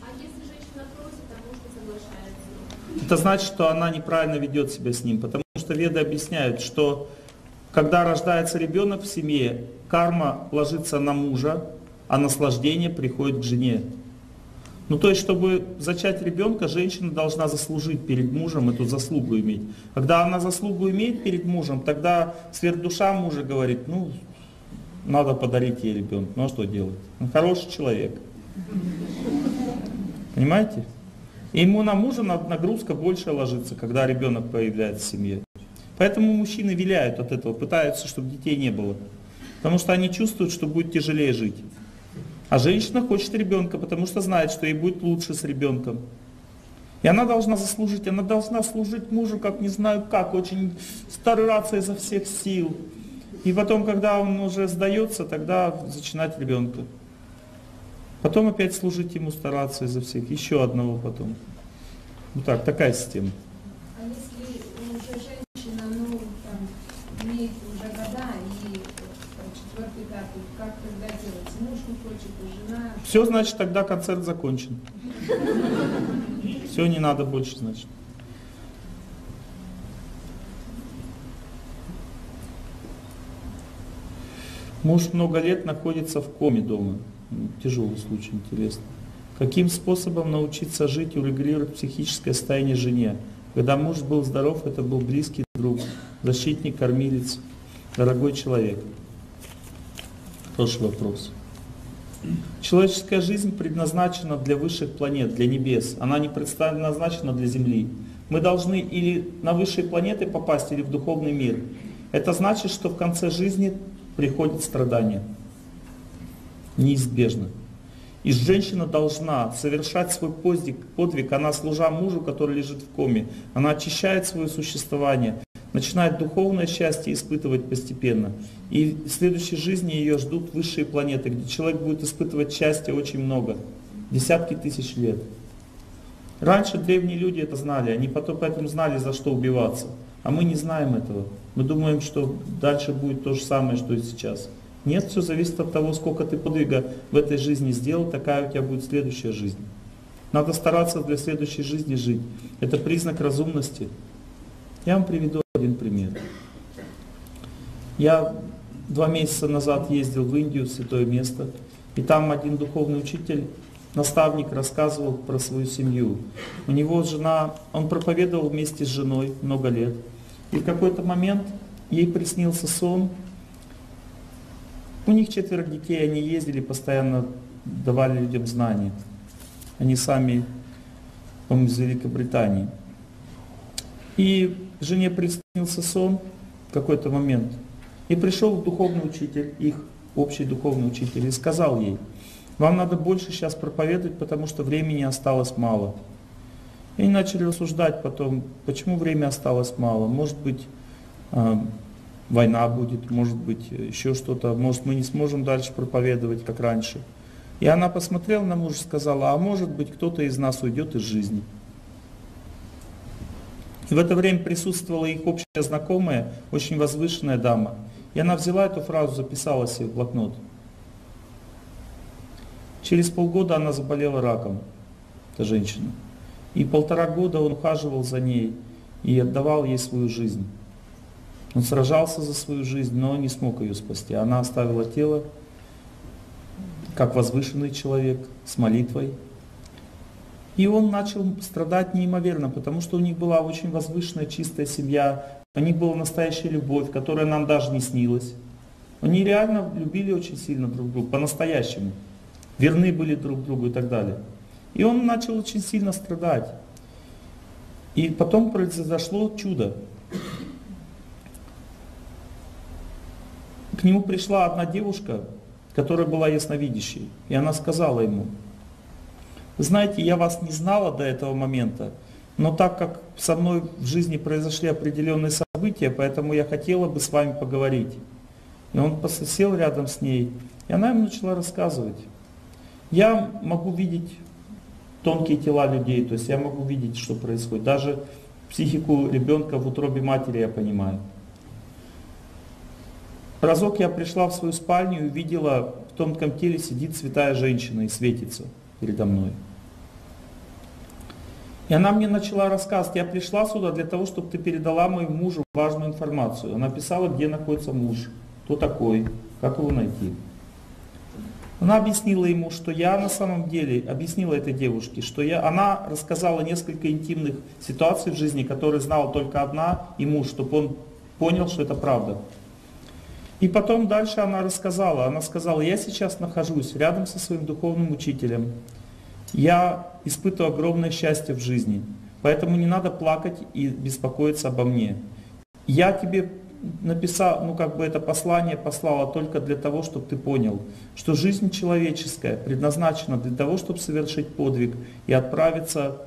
А если женщина просит, а муж соглашается? Это значит, что она неправильно ведет себя с ним, потому что веды объясняют, что когда рождается ребенок в семье, карма ложится на мужа, а наслаждение приходит к жене. Ну то есть, чтобы зачать ребенка, женщина должна заслужить перед мужем эту заслугу иметь. Когда она заслугу имеет перед мужем, тогда сверхдуша мужа говорит, ну, надо подарить ей ребенка. Ну а что делать? Он хороший человек. Понимаете? И ему на мужа нагрузка больше ложится, когда ребенок появляется в семье. Поэтому мужчины виляют от этого, пытаются, чтобы детей не было. Потому что они чувствуют, что будет тяжелее жить. А женщина хочет ребенка, потому что знает, что ей будет лучше с ребенком. И она должна заслужить, она должна служить мужу, как не знаю как, очень стараться изо всех сил. И потом, когда он уже сдается, тогда зачинать ребенка. Потом опять служить ему, стараться изо всех. Еще одного потом. Вот так, такая система. А если уже женщина, ну, там, имеет уже года и там, четвертый, пятый, как тогда делать? Муж не хочет, и жена... Все, значит, тогда концерт закончен. Все, не надо больше, значит. Муж много лет находится в коме дома. Тяжелый случай, интересно. Каким способом научиться жить и урегулировать психическое состояние жене? Когда муж был здоров, это был близкий друг, защитник, кормилец, дорогой человек. Хороший вопрос. Человеческая жизнь предназначена для высших планет, для небес. Она не предназначена для Земли. Мы должны или на высшие планеты попасть, или в духовный мир. Это значит, что в конце жизни приходит страдание. Неизбежно. И женщина должна совершать свой подвиг, подвиг, она служа мужу, который лежит в коме, она очищает свое существование, начинает духовное счастье испытывать постепенно. И в следующей жизни ее ждут высшие планеты, где человек будет испытывать счастье очень много, десятки тысяч лет. Раньше древние люди это знали, они потом поэтому знали, за что убиваться. А мы не знаем этого. Мы думаем, что дальше будет то же самое, что и сейчас. Нет, все зависит от того, сколько ты подвига в этой жизни сделал, такая у тебя будет следующая жизнь. Надо стараться для следующей жизни жить. Это признак разумности. Я вам приведу один пример. Я два месяца назад ездил в Индию, в святое место, и там один духовный учитель, наставник рассказывал про свою семью. У него жена, он проповедовал вместе с женой много лет. И в какой-то момент ей приснился сон. У них четверо детей, они ездили, постоянно давали людям знания. Они сами, по-моему, из Великобритании. И жене приснился сон в какой-то момент. И пришел духовный учитель, их общий духовный учитель, и сказал ей, вам надо больше сейчас проповедовать, потому что времени осталось мало. И они начали рассуждать потом, почему время осталось мало. Может быть, э, война будет, может быть, еще что-то, может, мы не сможем дальше проповедовать, как раньше. И она посмотрела на мужа и сказала, а может быть, кто-то из нас уйдет из жизни. В это время присутствовала их общая знакомая, очень возвышенная дама. И она взяла эту фразу, записала себе в блокнот. Через полгода она заболела раком, эта женщина. И полтора года он ухаживал за ней и отдавал ей свою жизнь. Он сражался за свою жизнь, но не смог ее спасти. Она оставила тело, как возвышенный человек, с молитвой, и он начал страдать неимоверно, потому что у них была очень возвышенная, чистая семья, у них была настоящая любовь, которая нам даже не снилась. Они реально любили очень сильно друг друга, по-настоящему. Верны были друг другу и так далее. И он начал очень сильно страдать. И потом произошло чудо. К нему пришла одна девушка, которая была ясновидящей. И она сказала ему, знаете, я вас не знала до этого момента, но так как со мной в жизни произошли определенные события, поэтому я хотела бы с вами поговорить. И он сел рядом с ней, и она ему начала рассказывать. Я могу видеть тонкие тела людей, то есть я могу видеть, что происходит. Даже психику ребенка в утробе матери я понимаю. Разок я пришла в свою спальню и увидела, в тонком теле сидит святая женщина и светится передо мной. И она мне начала рассказывать, я пришла сюда для того, чтобы ты передала моему мужу важную информацию. Она писала, где находится муж, кто такой, как его найти. Она объяснила ему, что я на самом деле, объяснила этой девушке, что я, она рассказала несколько интимных ситуаций в жизни, которые знала только одна и муж, чтобы он понял, что это правда. И потом дальше она рассказала, она сказала, я сейчас нахожусь рядом со своим духовным учителем, Я испытываю огромное счастье в жизни. Поэтому не надо плакать и беспокоиться обо мне. Я тебе написал, ну как бы это послание послала только для того, чтобы ты понял, что жизнь человеческая предназначена для того, чтобы совершить подвиг и отправиться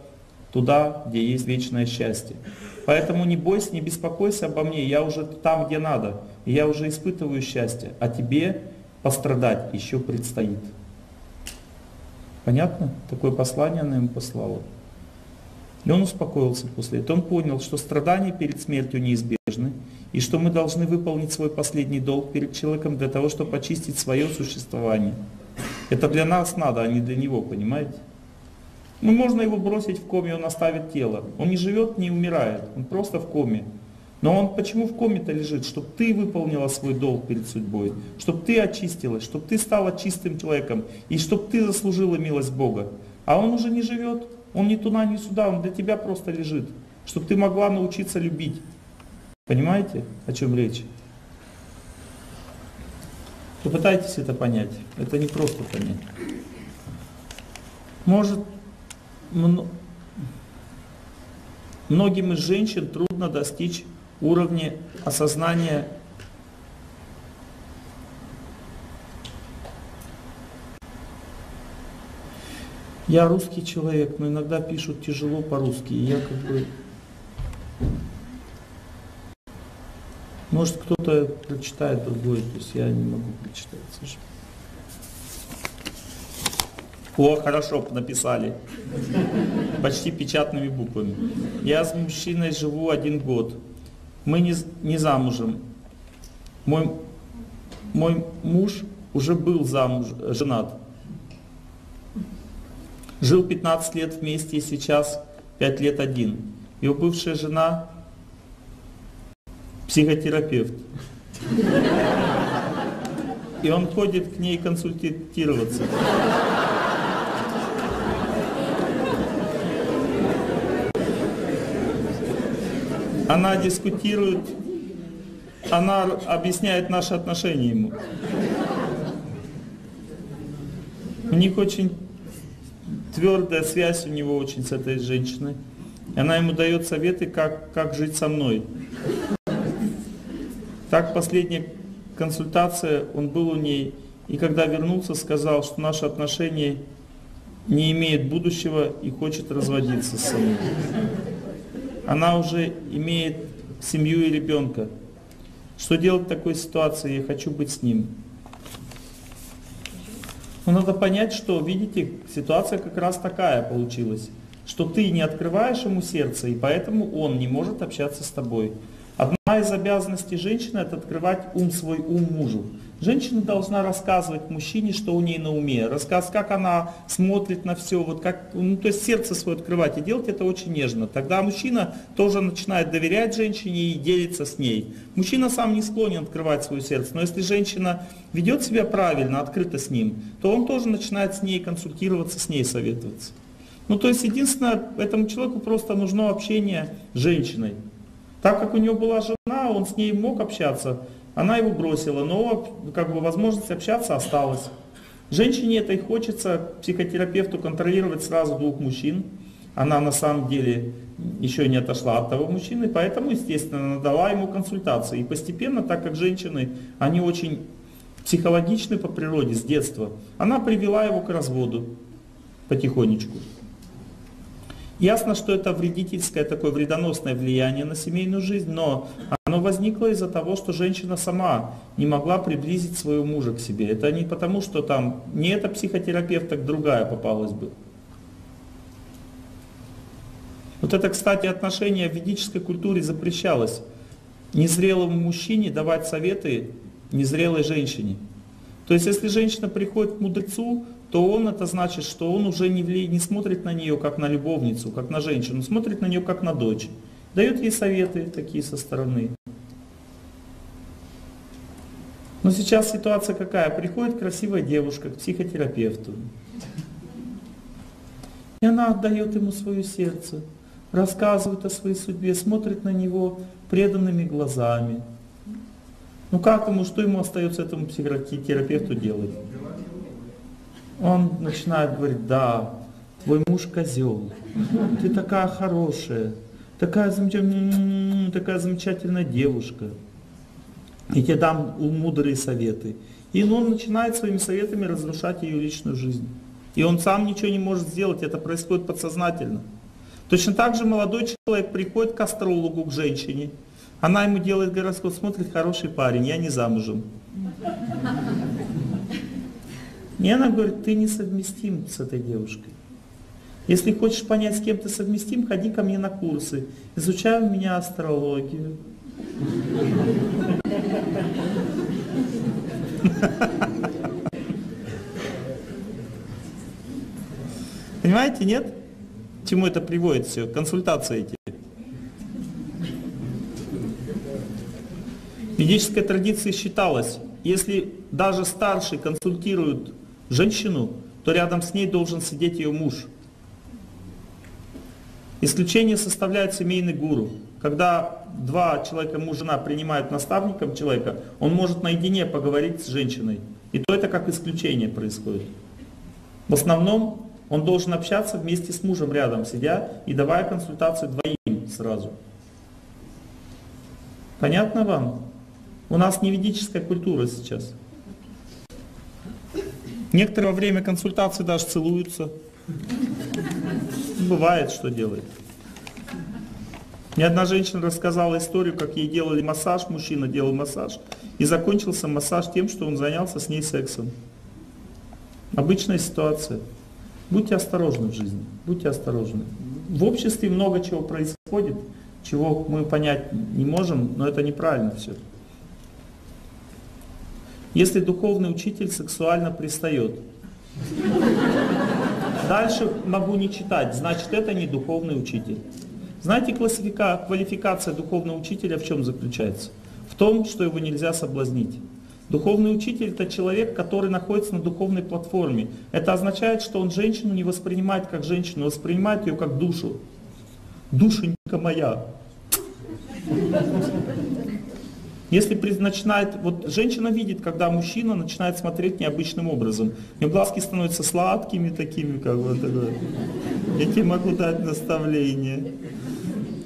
туда, где есть вечное счастье. Поэтому не бойся, не беспокойся обо мне, я уже там, где надо, и я уже испытываю счастье, а тебе пострадать еще предстоит. Понятно? Такое послание она ему послала. И он успокоился после этого. Он понял, что страдания перед смертью неизбежны, и что мы должны выполнить свой последний долг перед человеком для того, чтобы очистить свое существование. Это для нас надо, а не для него, понимаете? Ну, можно его бросить в коме, он оставит тело. Он не живет, не умирает, он просто в коме. Но он почему в коме-то лежит? Чтобы ты выполнила свой долг перед судьбой, чтобы ты очистилась, чтобы ты стала чистым человеком, и чтобы ты заслужила милость Бога. А он уже не живет, он ни туда, ни сюда, он для тебя просто лежит, чтобы ты могла научиться любить. Понимаете, о чем речь? Попытайтесь это понять. Это не просто понять. Может, многим из женщин трудно достичь уровня осознания Я русский человек, но иногда пишут тяжело по-русски, я как бы Может кто-то прочитает другой, то есть я не могу прочитать. Слушай. О, хорошо написали. Почти печатными буквами. Я с мужчиной живу один год. Мы не, не замужем. Мой, мой муж уже был замуж, женат. Жил 15 лет вместе и сейчас 5 лет один. Его бывшая жена психотерапевт. И он ходит к ней консультироваться. Она дискутирует, она объясняет наши отношения ему. У них очень твердая связь у него очень с этой женщиной. Она ему дает советы, как, как жить со мной. Так последняя консультация, он был у ней, и когда вернулся, сказал, что наши отношения не имеют будущего и хочет разводиться с собой. Она уже имеет семью и ребенка. Что делать в такой ситуации? Я хочу быть с ним. Но надо понять, что, видите, ситуация как раз такая получилась, что ты не открываешь ему сердце, и поэтому он не может общаться с тобой. Одна из обязанностей женщины это открывать ум свой ум мужу. Женщина должна рассказывать мужчине, что у ней на уме, рассказ, как она смотрит на все, вот как, ну, то есть сердце свое открывать и делать это очень нежно. Тогда мужчина тоже начинает доверять женщине и делиться с ней. Мужчина сам не склонен открывать свое сердце, но если женщина ведет себя правильно, открыто с ним, то он тоже начинает с ней консультироваться, с ней советоваться. Ну то есть единственное, этому человеку просто нужно общение с женщиной. Так как у него была жена, он с ней мог общаться, она его бросила, но как бы возможность общаться осталась. Женщине этой хочется психотерапевту контролировать сразу двух мужчин. Она на самом деле еще не отошла от того мужчины, поэтому, естественно, она дала ему консультации. И постепенно, так как женщины, они очень психологичны по природе с детства, она привела его к разводу потихонечку. Ясно, что это вредительское, такое вредоносное влияние на семейную жизнь, но оно возникло из-за того, что женщина сама не могла приблизить своего мужа к себе. Это не потому, что там не эта психотерапевт, так другая попалась бы. Вот это, кстати, отношение в ведической культуре запрещалось. Незрелому мужчине давать советы незрелой женщине. То есть, если женщина приходит к мудрецу, то он это значит, что он уже не, влияет, не смотрит на нее как на любовницу, как на женщину, смотрит на нее как на дочь. Дает ей советы такие со стороны. Но сейчас ситуация какая? Приходит красивая девушка к психотерапевту. И она отдает ему свое сердце, рассказывает о своей судьбе, смотрит на него преданными глазами. Ну как ему, что ему остается этому психотерапевту делать? он начинает говорить, да, твой муж козел, ты такая хорошая, такая замечательная, такая замечательная девушка. И тебе дам мудрые советы. И он начинает своими советами разрушать ее личную жизнь. И он сам ничего не может сделать, это происходит подсознательно. Точно так же молодой человек приходит к астрологу, к женщине, она ему делает гороскоп, смотрит, хороший парень, я не замужем. И она говорит, ты несовместим с этой девушкой. Если хочешь понять, с кем ты совместим, ходи ко мне на курсы. Изучай у меня астрологию. Понимаете, нет? К чему это приводит все? Консультации эти. В ведической традиции считалось, если даже старший консультирует женщину, то рядом с ней должен сидеть ее муж. Исключение составляет семейный гуру. Когда два человека, муж и жена, принимают наставником человека, он может наедине поговорить с женщиной. И то это как исключение происходит. В основном он должен общаться вместе с мужем рядом, сидя и давая консультацию двоим сразу. Понятно вам? У нас не ведическая культура сейчас. Некоторое время консультации даже целуются. Бывает, что делает. Мне одна женщина рассказала историю, как ей делали массаж, мужчина делал массаж, и закончился массаж тем, что он занялся с ней сексом. Обычная ситуация. Будьте осторожны в жизни, будьте осторожны. В обществе много чего происходит, чего мы понять не можем, но это неправильно все. Если духовный учитель сексуально пристает, дальше могу не читать, значит это не духовный учитель. Знаете, классифика, квалификация духовного учителя в чем заключается? В том, что его нельзя соблазнить. Духовный учитель это человек, который находится на духовной платформе. Это означает, что он женщину не воспринимает как женщину, воспринимает ее как душу. Душенька моя. Если начинает, вот женщина видит, когда мужчина начинает смотреть необычным образом. И глазки становятся сладкими такими, как бы, такое. я тебе могу дать наставление.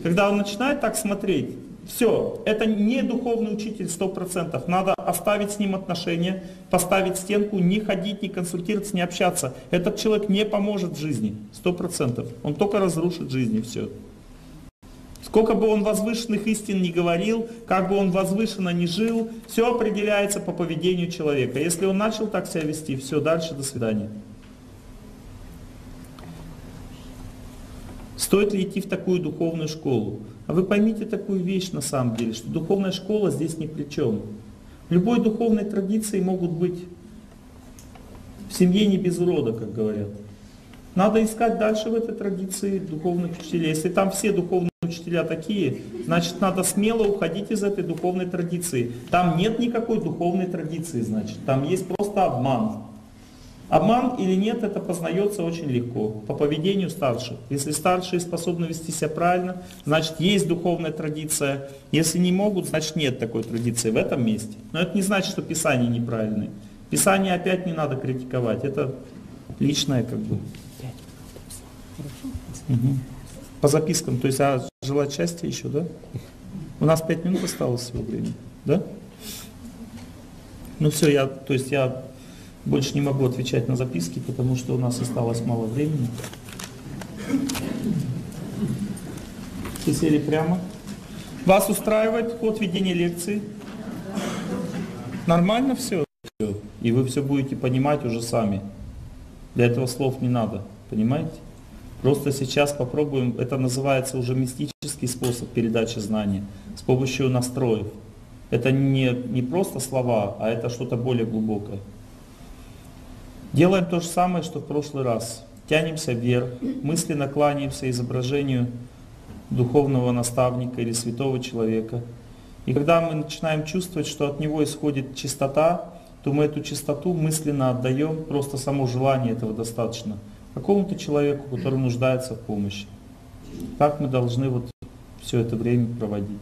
Когда он начинает так смотреть, все, это не духовный учитель сто процентов. Надо оставить с ним отношения, поставить стенку, не ходить, не консультироваться, не общаться. Этот человек не поможет в жизни, сто процентов. Он только разрушит жизнь и все. Сколько бы он возвышенных истин не говорил, как бы он возвышенно не жил, все определяется по поведению человека. Если он начал так себя вести, все, дальше до свидания. Стоит ли идти в такую духовную школу? А вы поймите такую вещь на самом деле, что духовная школа здесь ни при чем. В любой духовной традиции могут быть в семье не без урода, как говорят. Надо искать дальше в этой традиции духовных учителей. Если там все духовные учителя такие, значит надо смело уходить из этой духовной традиции. Там нет никакой духовной традиции, значит. Там есть просто обман. Обман или нет, это познается очень легко, по поведению старших. Если старшие способны вести себя правильно, значит есть духовная традиция. Если не могут, значит нет такой традиции в этом месте. Но это не значит, что Писание неправильное. Писание опять не надо критиковать, это личное как бы. Угу. По запискам, то есть а желать счастья еще, да? У нас пять минут осталось всего времени, да? Ну все, я, то есть я больше не могу отвечать на записки, потому что у нас осталось мало времени. Все сели прямо. Вас устраивает ход ведения лекции? Нормально все? И вы все будете понимать уже сами. Для этого слов не надо, понимаете? Просто сейчас попробуем, это называется уже мистический способ передачи знания, с помощью настроев. Это не, не просто слова, а это что-то более глубокое. Делаем то же самое, что в прошлый раз. Тянемся вверх, мысленно кланяемся изображению духовного наставника или святого человека. И когда мы начинаем чувствовать, что от него исходит чистота, то мы эту чистоту мысленно отдаем, просто само желание этого достаточно, какому-то человеку, который нуждается в помощи. Так мы должны вот все это время проводить.